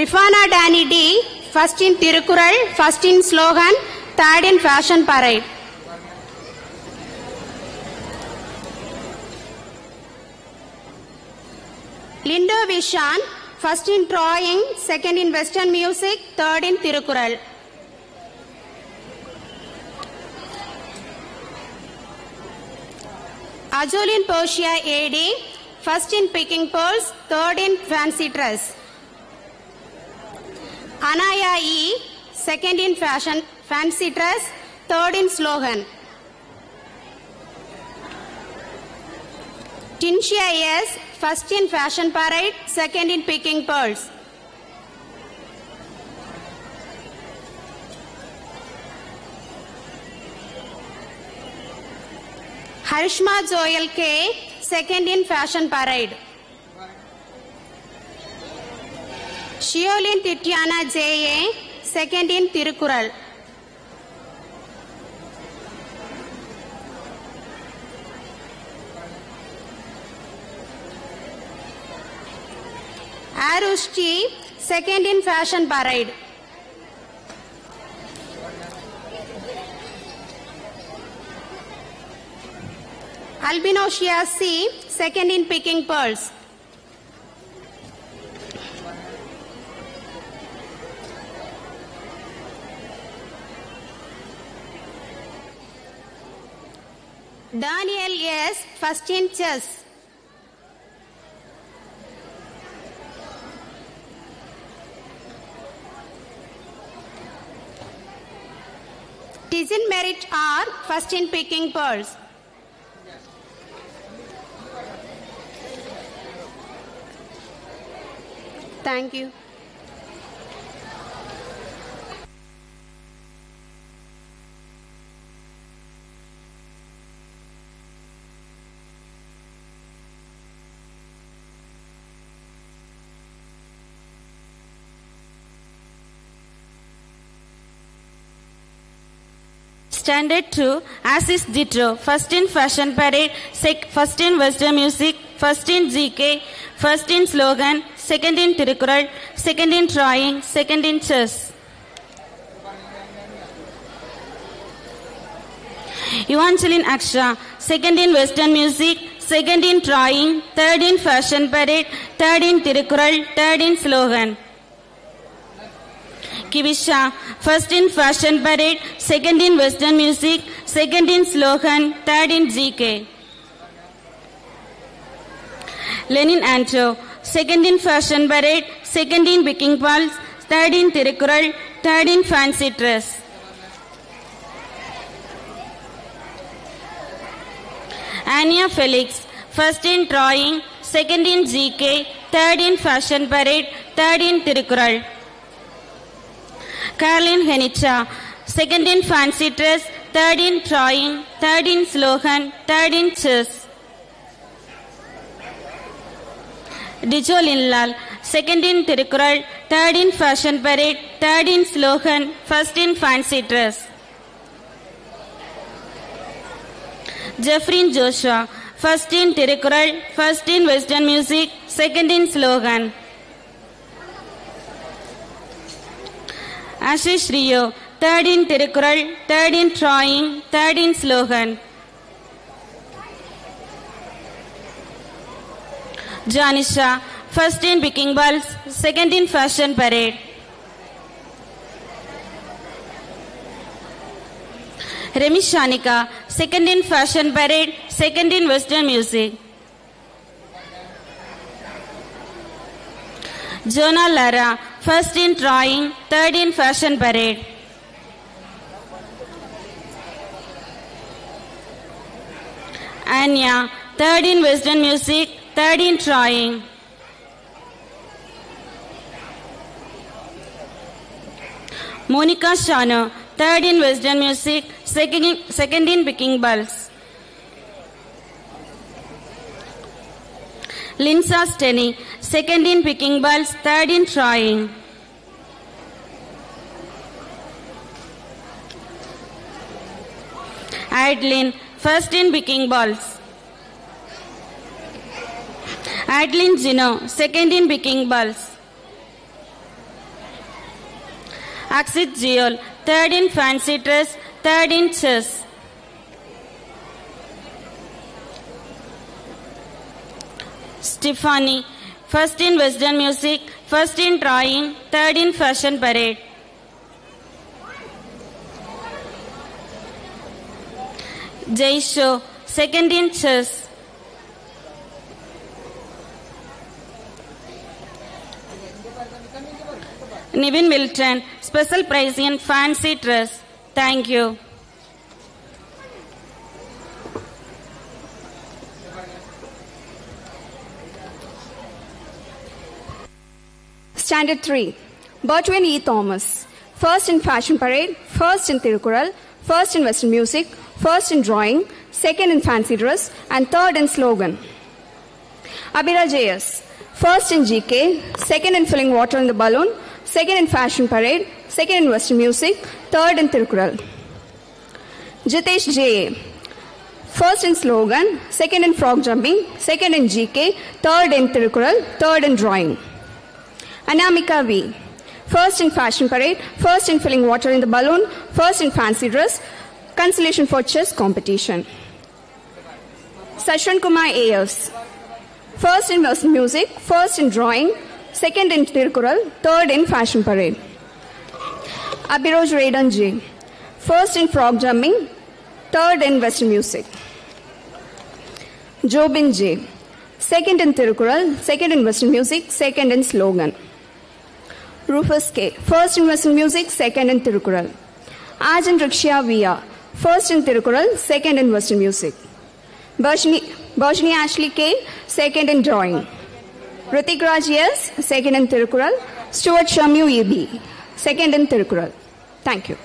Rifana Danny D, first in Tirukural, first in slogan, third in fashion parade. Lindo Vishan, first in drawing, second in western music, third in Tirukural. Ajolin Persia AD, first in picking pearls, third in fancy dress. Anaya E, second in fashion fancy dress, third in slogan. Tinshia S, first in fashion parade, second in picking pearls. Harishma Joel K, second in fashion parade. C, second in picking pearls. Daniel S, first in chess. Tizen Merit R, first in picking pearls. Thank you. Standard 2, as is ditto. First in fashion parade, sec- first in western music, first in GK, first in slogan, second in Tirukural, second in drawing, second in chess. Evangeline Aksha, second in Western music, second in drawing, third in fashion parade, third in Tirukural, third in slogan. Kivisha, first in fashion parade, second in Western music, second in slogan, third in GK. Lenin Anto, second in fashion parade, second in Viking Pulse, third in Tirukural, third in fancy dress. Anya Felix, first in drawing, second in GK, third in fashion parade, third in Tirukural. Caroline Henicha, second in fancy dress, third in drawing, third in slogan, third in chess. Dijo Linlal, second in Tirukural, third in fashion parade, third in slogan, first in fancy dress. Jeffrey Joshua, first in Tirukural, first in Western music, second in slogan. Ashish Rio, third in Tirukural, third in drawing, third in slogan. Janisha, first in picking balls, second in fashion parade. Remy Shanika, second in fashion parade, second in western music. Jonah Lara, first in drawing, third in fashion parade. Anya, third in western music, third in drawing. Monica Shano, third in western music, second in, second in picking balls. Linsa Steny, second in picking balls, third in trying. Adeline, first in picking balls. Adeline Gino, second in picking balls. Axit Geol, third in fancy dress, third in chess. Stephanie, first in Western music, first in drawing, third in fashion parade. Jay Show, second in chess. Nivin Milton, special prize in fancy dress. Thank you. Standard 3. Bertwin E. Thomas. First in Fashion Parade, first in Tirukural, first in Western Music, first in Drawing, second in Fancy Dress, and third in Slogan. Abira J.S. First in GK, second in Filling Water in the Balloon, second in Fashion Parade, second in Western Music, third in Tirukural. Jitesh J.A. First in Slogan, second in Frog Jumping, second in GK, third in Tirukural, third in Drawing. Anamika V. First in Fashion Parade, first in Filling Water in the Balloon, first in Fancy Dress, Consolation for Chess Competition. Sashwan Kumar A.S. First in Music, first in Drawing, second in Tirukural, third in Fashion Parade. Abhiroj Raidan J. First in Frog Jumping, third in Western Music. Jobin J. Second in Tirukural, second in Western Music, second in Slogan. Rufus K. First in Western Music, second in Tirukural. Ajan Riksha Via. First in Tirukural, second in Western Music. Bajni Ashley K. Second in Drawing. Ritik Raj S. Second in Tirukural. Stuart Shamyu E.B. Second in Tirukural. Thank you.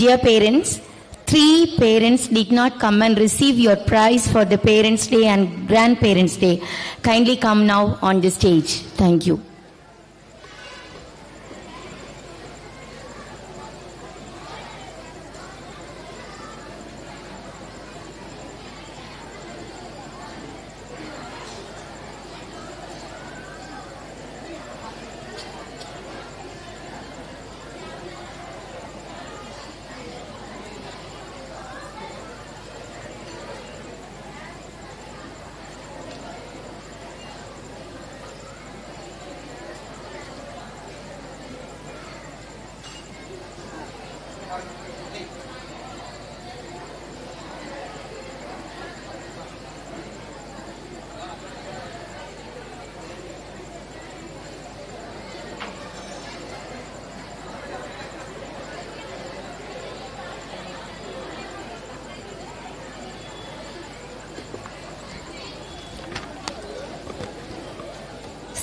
Dear parents, three parents did not come and receive your prize for the Parents' Day and Grandparents' Day. Kindly come now on the stage. Thank you.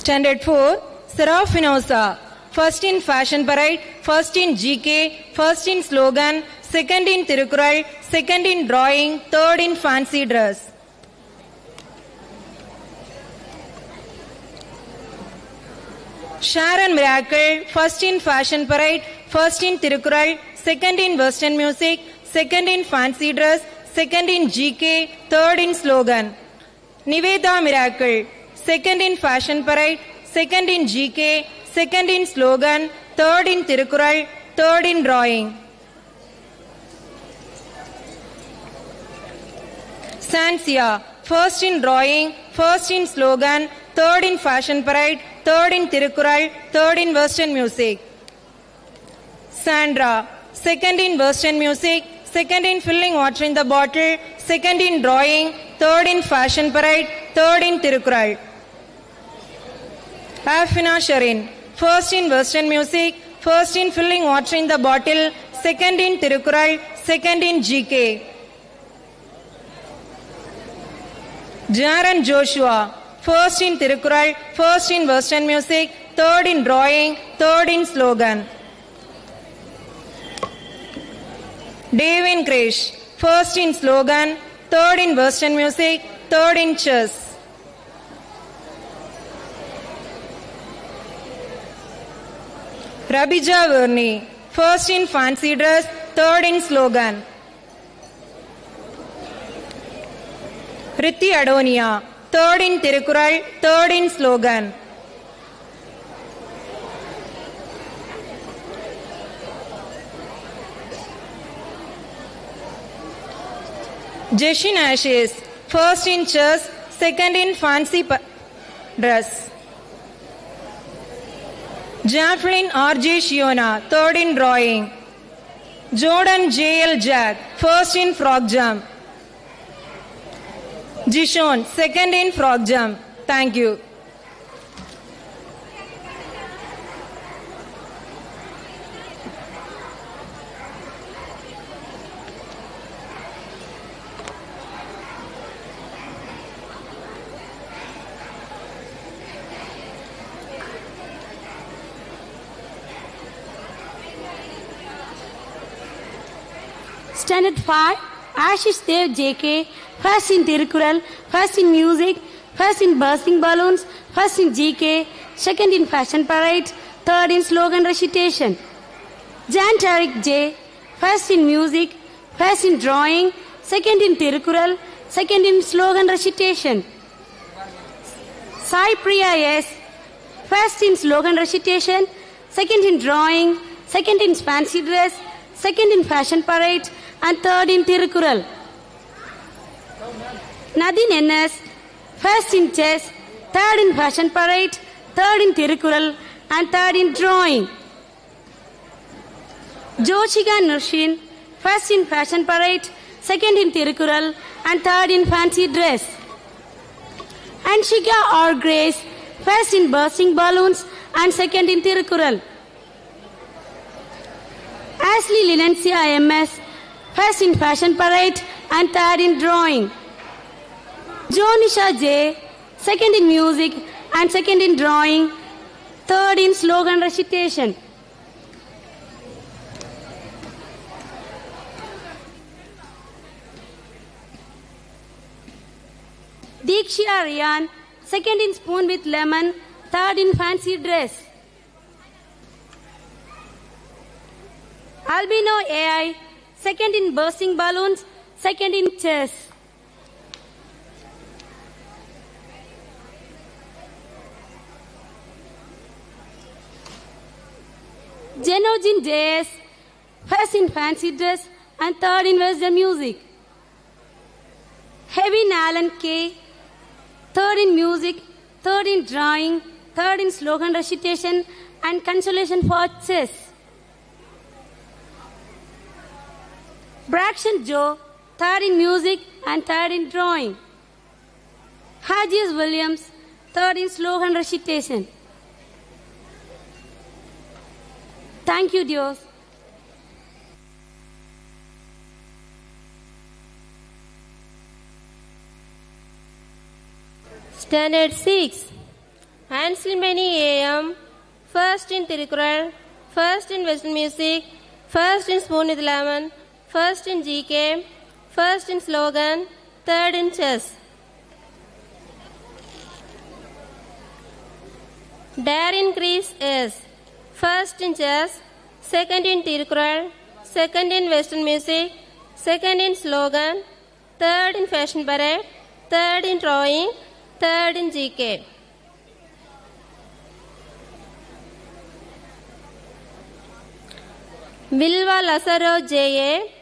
Standard 4, Serafinosa. First in Fashion Parade, first in GK, first in Slogan, second in Tirukural, second in Drawing, third in Fancy Dress. Sharon Miracle, first in Fashion Parade, first in Tirukural, second in Western Music, second in Fancy Dress, second in GK, third in Slogan. Niveda Miracle, second in Fashion Parade, second in GK, second in Slogan, third in Tirukural, third in Drawing. Sansia, first in Drawing, first in Slogan, third in Fashion Parade, third in Tirukural, third in Western Music. Sandra, second in Western Music, second in Filling Water in the Bottle, second in Drawing, third in Fashion Parade, third in Tirukural. Afina Sharin, first in Western Music, first in Filling Water in the Bottle, second in Tirukural, second in GK. Jaran Joshua, first in Tirukural, first in Western Music, third in Drawing, third in Slogan. Davin Krish, first in Slogan, third in Western Music, third in Chess. Rabija Verni, first in Fancy Dress, third in Slogan. Ritti Adonia, third in Tirukural, third in Slogan. Jeshin Ashes, first in chess, second in fancy pa- dress. Jacqueline R.J. Shiona, third in drawing. Jordan J.L. Jack, first in frog jump. Jishon, second in frog jump. Thank you. Standard 5, Ashish Dev JK, first in Tirukural, first in music, first in bursting balloons, first in GK, second in fashion parade, third in slogan recitation. Jan Tarik J, first in music, first in drawing, second in Tirukural, second in slogan recitation. Sai Priya S, first in slogan recitation, second in drawing, second in fancy dress, second in fashion parade, and third in Tirukural. Nadine NS, first in chess, third in fashion parade, third in Tirukural, and third in drawing. Joshika Nurshin, first in fashion parade, second in Tirukural, and third in fancy dress. And Anshika or Grace, first in bursting balloons, and second in Tirukural. Ashley Linencia MS, first in fashion parade and third in drawing. Jonisha J, second in music and second in drawing, third in slogan recitation. Dikshi Aryan, second in spoon with lemon, third in fancy dress. Albino AI, second in bursting balloons, second in chess. Genojin dress, first in fancy dress and third in Western music. Hevin Allen K, third in music, third in drawing, third in slogan recitation and consolation for chess. Braxton Joe, third in music and third in drawing. Hajias Williams, third in slogan recitation. Thank you, Dios. Standard 6. Anselmani AM, first in Tirukural, first in Western music, first in Spoon with Lemon, first in GK, first in slogan, third in chess. Darren Chris is first in chess, second in Tirukural, second in Western music, second in slogan, third in fashion parade, third in drawing, third in GK. Vilva Lazaro JA,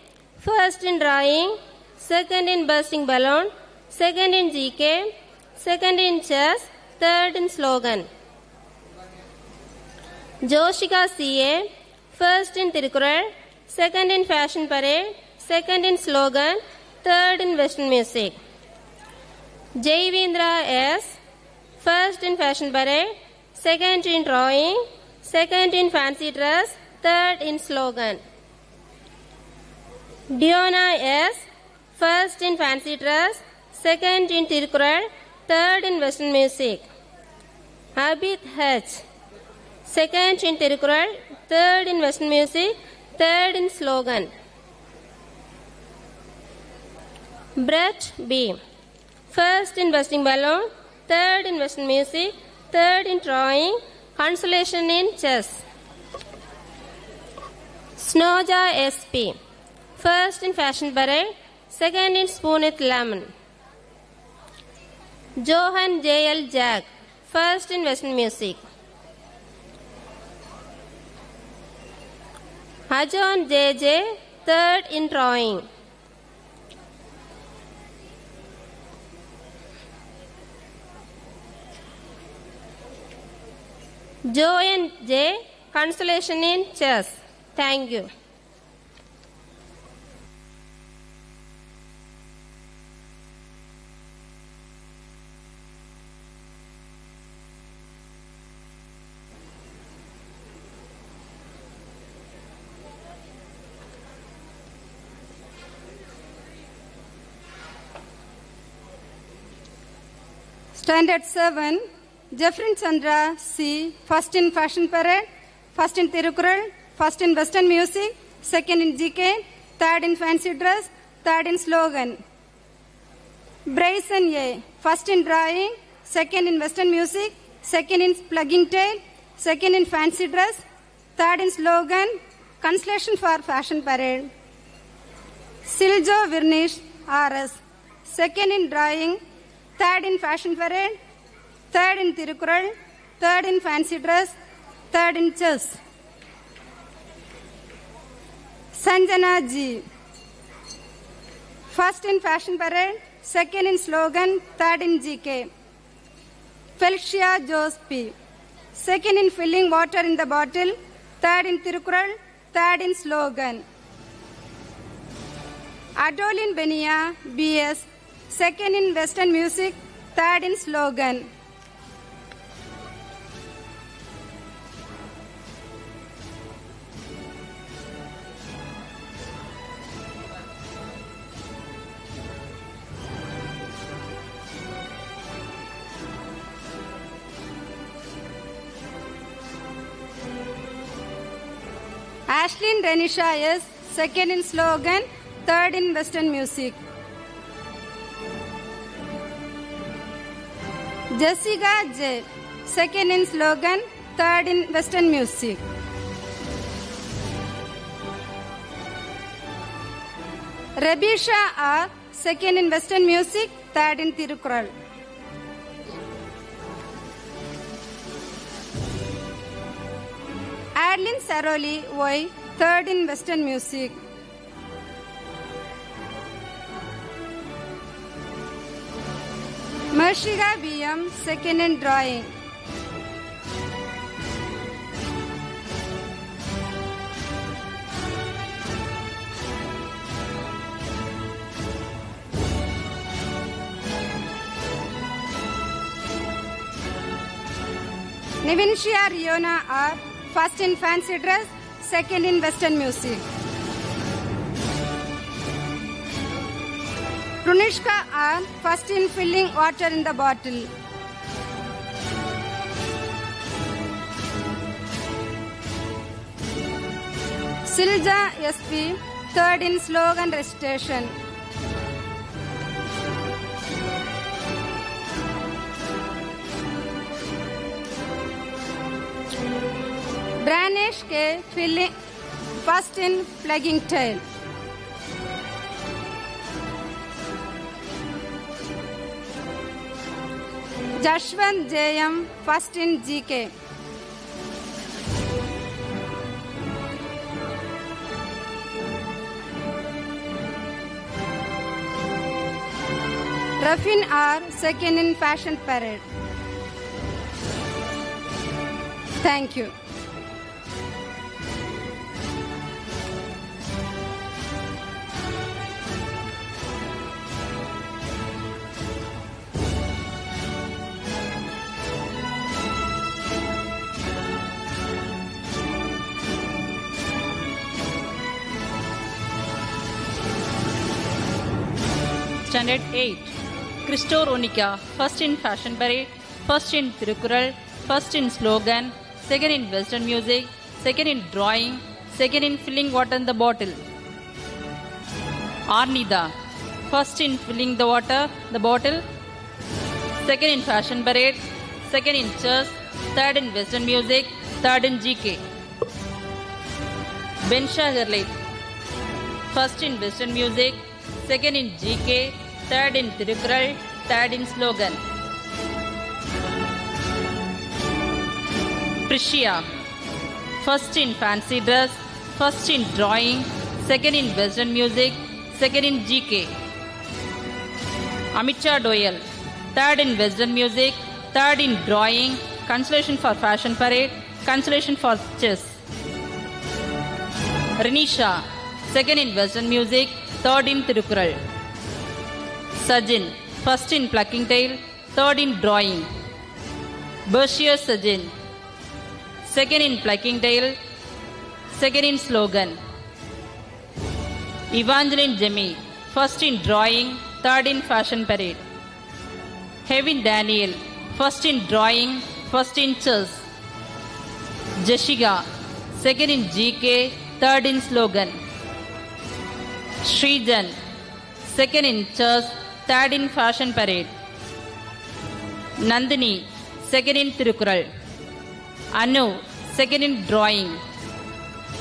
first in drawing, second in bursting balloon, second in GK, second in chess, third in slogan. Joshika CA, first in Tirukural, second in fashion parade, second in slogan, third in western music. Jayvendra S, first in fashion parade, second in drawing, second in fancy dress, third in slogan. Diona S, first in fancy dress, second in Tirukural, third in western music. Abid H, second in Tirukural, third in western music, third in slogan. Brett B, first in bursting balloon, third in western music, third in drawing, consolation in chess. Snoja SP, first in fashion parade, second in spoon with lemon. Johan JL Jack, first in western music. Ajon JJ, third in drawing. Joan J, consolation in chess. Thank you. Standard 7, Jeffrin Chandra C, first in fashion parade, first in Tirukural, first in western music, second in GK, third in fancy dress, third in slogan. Bryson A, first in drawing, second in western music, second in plugging tail, second in fancy dress, third in slogan, constellation for fashion parade. Siljo Virnish RS, second in drawing, third in fashion parade, third in Tirukural, third in fancy dress, third in chess. Sanjana G. First in fashion parade, second in slogan, third in GK. Felicia Jose P. Second in filling water in the bottle, third in Tirukural, third in slogan. Adolin Benia BS, second in western music, third in slogan. Ashlyn Renisha is second in slogan, third in western music. Jessica J. Second in slogan, third in Western music. Rabisha R. Second in Western music, third in Tirukural. Adeline Saroli Y. Third in Western music. Mershika BM. Second in drawing. Nivinshia Riona R. First in fancy dress, second in western music. Prunishka R. First in filling water in the bottle. Silja SP. Third in slogan recitation. Branish K. Filling, first in plugging tail. Jashwant JM, first in GK. Rafin R, second in fashion parade. Thank you. Standard 8. Christo Ronica, first in fashion parade, first in Tirukural, first in slogan, second in western music, second in drawing, second in filling water in the bottle. Arnida, first in filling the water, the bottle, second in fashion parade, second in chess, third in western music, third in GK. Bensha Gerleit, first in western music, second in GK, third in Tirukural, third in slogan. Prishia, first in fancy dress, first in drawing, second in western music, second in GK. Amicha Doyal, third in western music, third in drawing, consolation for fashion parade, consolation for chess. Renisha, second in western music, third in Tirukural. Sajin, first in plucking tail, third in drawing. Berkshire Sajin, second in plucking tail, second in slogan. Evangeline Jemmy, first in drawing, third in fashion parade. Hevin Daniel, first in drawing, first in chess. Jessica, second in GK, third in slogan. Srijan, second in chess, third in fashion parade. Nandini, second in Tirukural. Anu, second in drawing.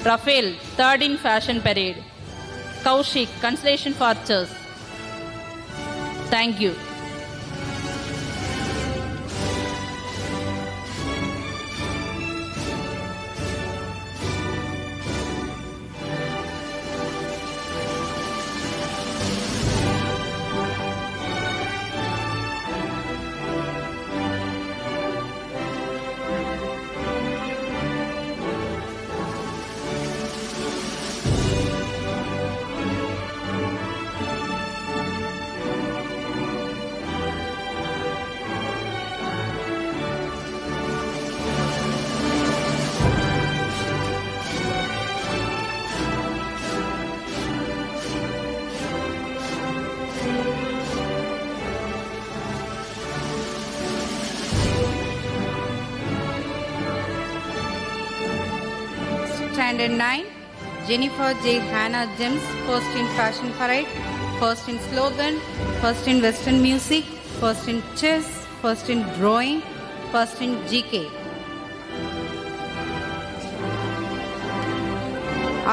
Rafael, third in fashion parade. Kaushik, consolation for chess. Thank you. Jennifer J. Hannah Gems, first in fashion parade, first in slogan, first in western music, first in chess, first in drawing, first in GK.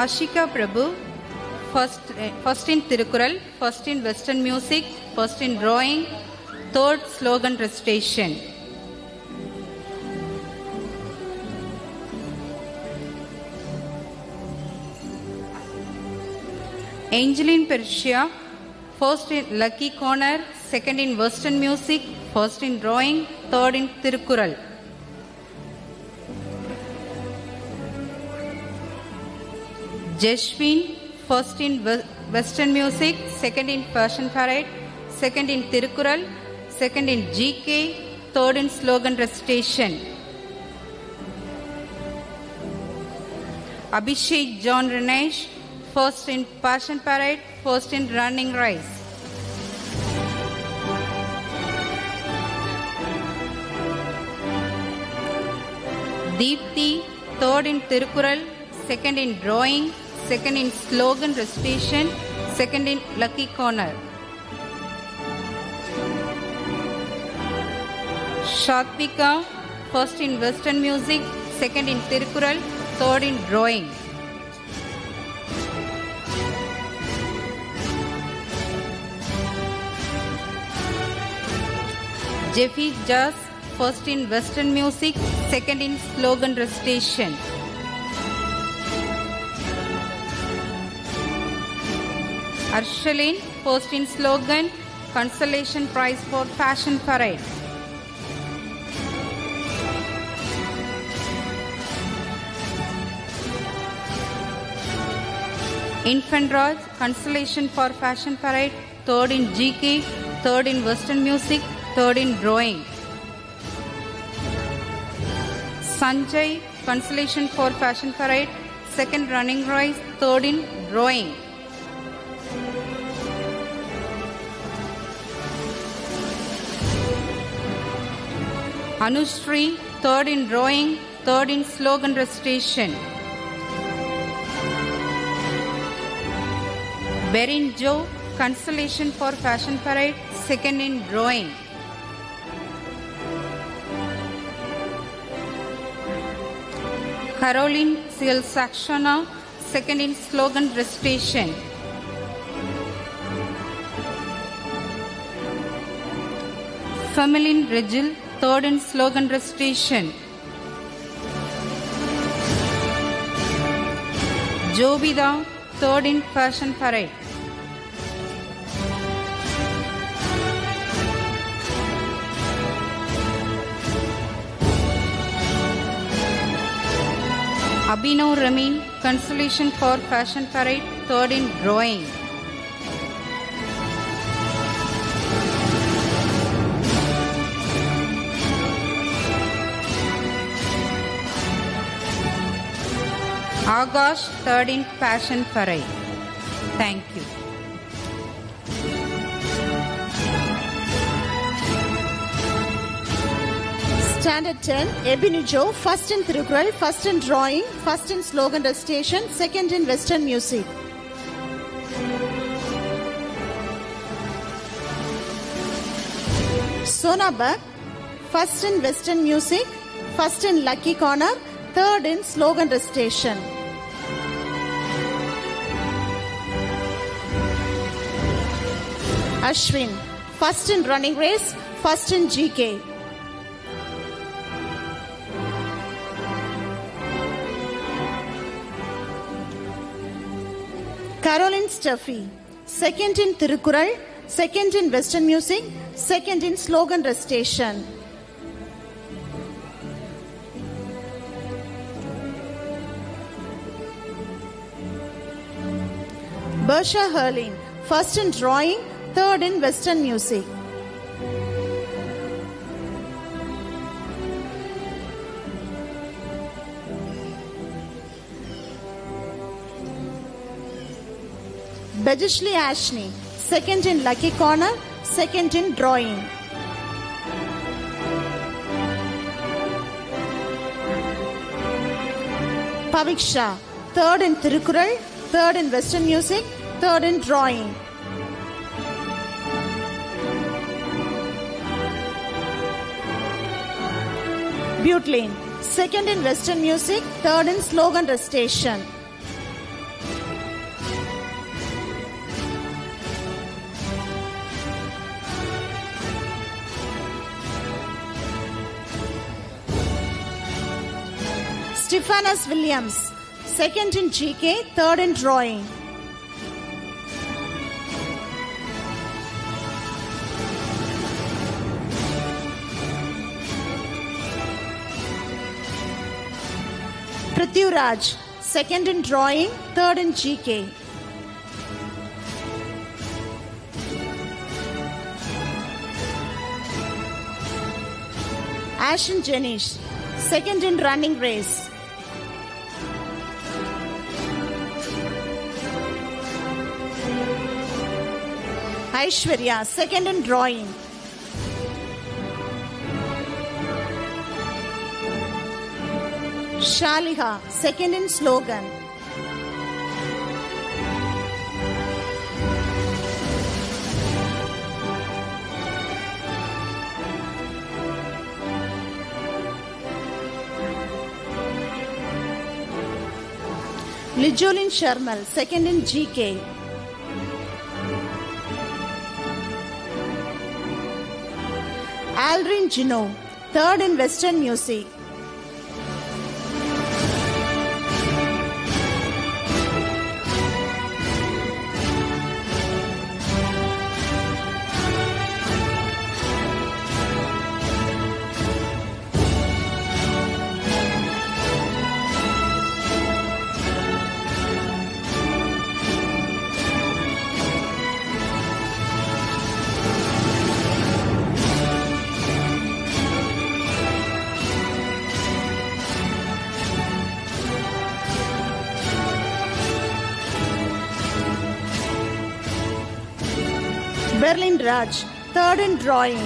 Ashika Prabhu, first, eh, first in Tirukural, first in Western music, first in drawing, third slogan recitation. Angeline Persia, first in Lucky Corner, second in Western music, first in drawing, third in Tirukural. Jeshwin, first in Western music, second in Fashion Parade, second in Tirukural, second in GK, third in slogan recitation. Abhishek John Renesh, first in Passion Parade, first in Running Race. Deepthi, third in Tirukural, second in drawing, second in slogan recitation, second in Lucky Corner. Shatvika, first in Western music, second in Tirukural, third in drawing. Jeffy Jas, first in Western music, second in slogan recitation. Arshalin, first in slogan, consolation prize for fashion parade. Infant Raj, consolation for fashion parade, third in GK, third in Western music, third in drawing. Sanjay, consolation for fashion parade, second running race, third in drawing. Anushri, third in drawing, third in slogan recitation. Berin Joe, consolation for fashion parade, second in drawing. Caroline Sil Saxona, second in slogan recitation. Femeline Regil, third in slogan recitation. Jobida, third in fashion parade. Abhinav Ramin, consolation for fashion parade, third in drawing. Agash, third in passion parade. Thank you. Standard 10, Ebinijo, first in Tirukural, first in drawing, first in slogan recitation, second in Western music. Sona Bak, first in Western music, first in Lucky Corner, third in slogan recitation. Ashwin, first in running race, first in GK. Caroline Stuffy, second in Tirukural, second in Western music, second in slogan recitation. Bersha Herlin, first in drawing, third in Western music. Bejishli Ashney, second in Lucky Corner, second in drawing. Paviksha, third in Tirukural, third in Western music, third in drawing. Butlin. Second in Western music, third in slogan recitation. Stephanus Williams. Second in GK, third in drawing. Prithviraj, second in drawing, third in GK. Ashen Jenish, second in running race. Aishwarya, second in drawing. Shaliha, second in slogan. Lijolin Sharmal, second in GK. Aldrin Gino, third in Western music. Raj, third in drawing.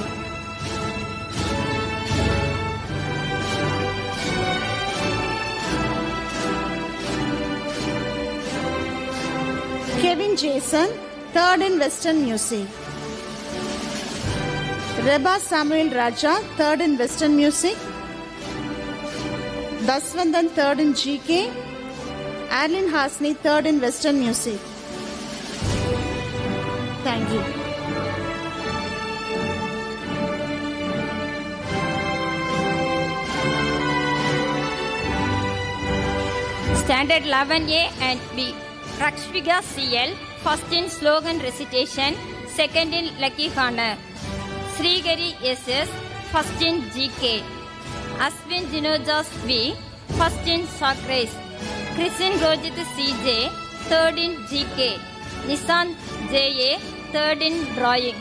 Kevin Jason, third in Western music. Reba Samuel Raja, third in Western music. Daswandan, third in GK. Arlene Hasni, third in Western music. Thank you. Standard 11A and B. Rakshviga CL, first in slogan recitation, second in Lucky Corner. Srigari SS, first in GK. Aswin Jinojas V, first in sock race. Krishin Rojit CJ, third in GK. Nissan JA, third in drawing.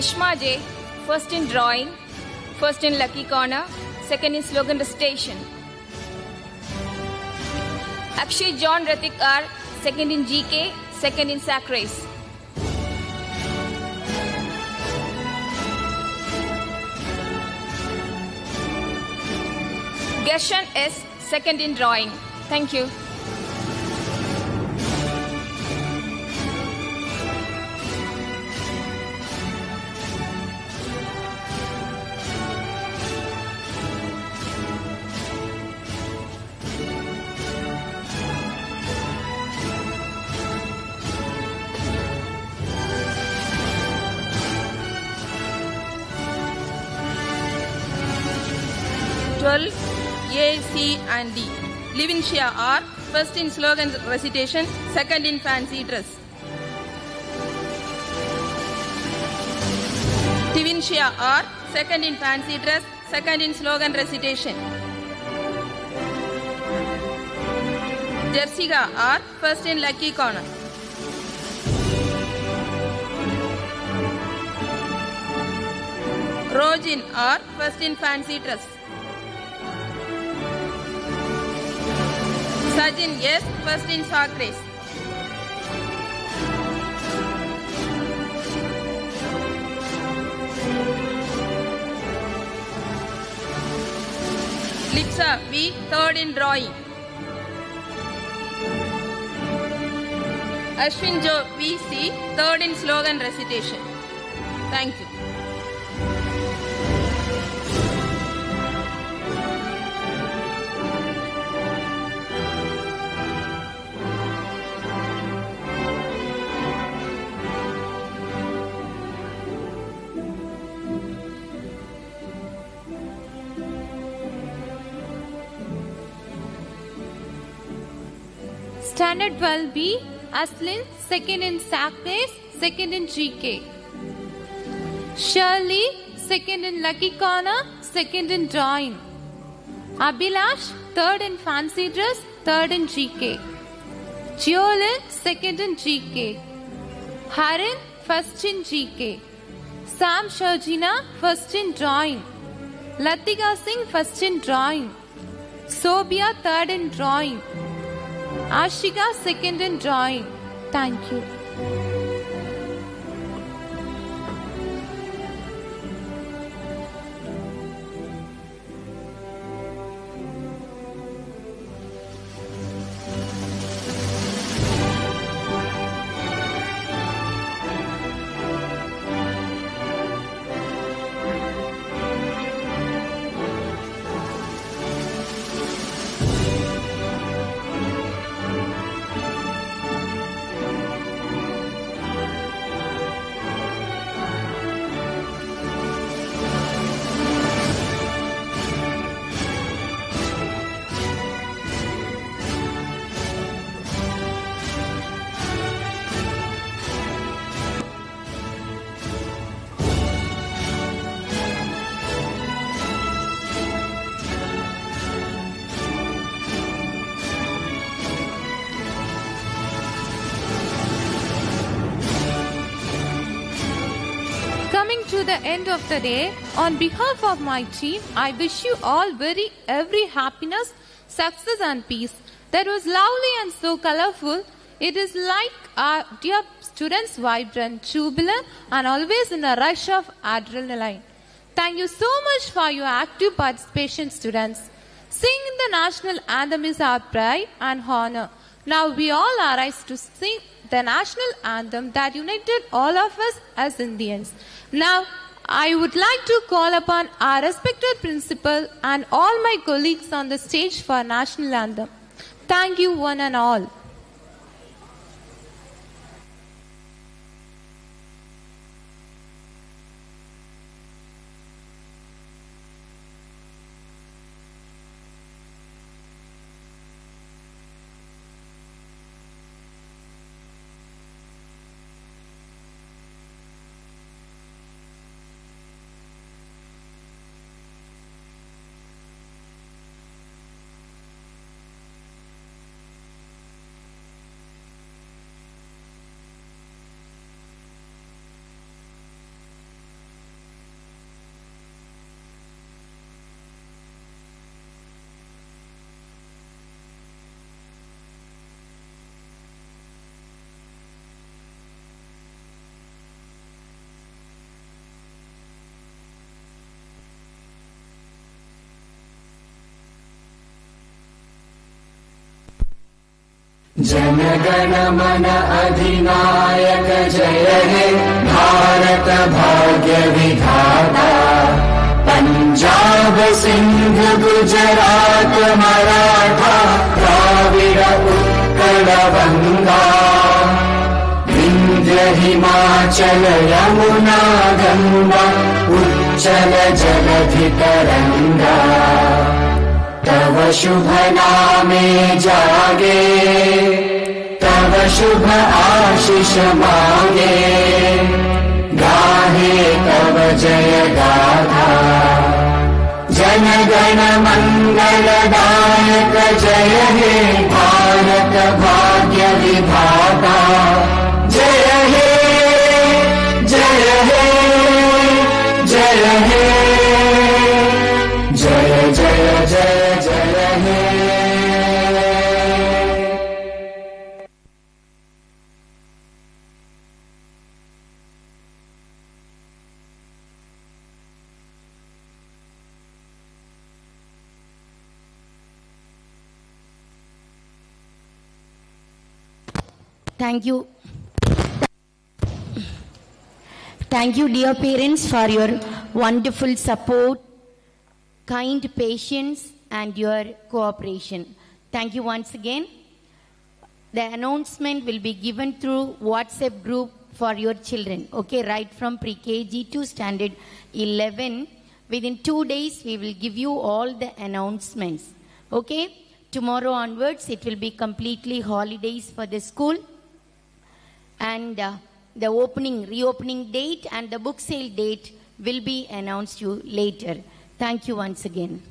Yashma J, first in drawing, first in lucky corner, second in slogan recitation. Akshay John Ratik R, second in GK, second in sack race. Gershan S, second in drawing. Thank you. And D. Livincia R, first in slogan recitation, second in fancy dress. Tivincia R, second in fancy dress, second in slogan recitation. Jersiga R, first in lucky corner. Rojin R, first in fancy dress. Sajin S, first in sock race. Lipsa V, third in drawing. Ashwin Jo VC, third in slogan recitation. Thank you. Standard 12B, Aslin, second in race, second in GK. Shirley, second in lucky corner, second in drawing. Abhilash, third in fancy dress, third in GK. Jiolin, second in GK. Harin, first in GK. Sam Shajina, first in drawing. Latika Singh, first in drawing. Sobia, third in drawing. Ashika, second in drawing. Thank you. End of the day, on behalf of my team, I wish you all very every happiness, success and peace. That was lovely and so colorful. It is like our dear students vibrant, jubilant and always in a rush of adrenaline. Thank you so much for your active participation students. Singing the national anthem is our pride and honor. Now we all arise to sing the national anthem that united all of us as Indians. Now, I would like to call upon our respected principal and all my colleagues on the stage for national anthem. Thank you one and all. Jana Gana Mana अधिनायक जय हे। भारत भाग्य विधाता। पञ्जाब सिन्धुजरात मराठा द्राविड उत्कलवङ्गा इन्द्र हिमाचल यमुना गङ्गा उच्चल जगधितरङ्गा शुभ नामे जागे तव शुभ आशिष मागे। गाहे तव जय गाथा। जनगण मङ्गलदायक जय हे भारत भाग्य विधाता Thank you. Thank you, dear parents, for your wonderful support, kind patience, and your cooperation. Thank you once again. The announcement will be given through WhatsApp group for your children. Okay, right from pre-KG to standard 11. Within two days, we will give you all the announcements. Okay, tomorrow onwards, it will be completely holidays for the school and uh, the opening, reopening date and the book sale date will be announced you later. Thank you once again.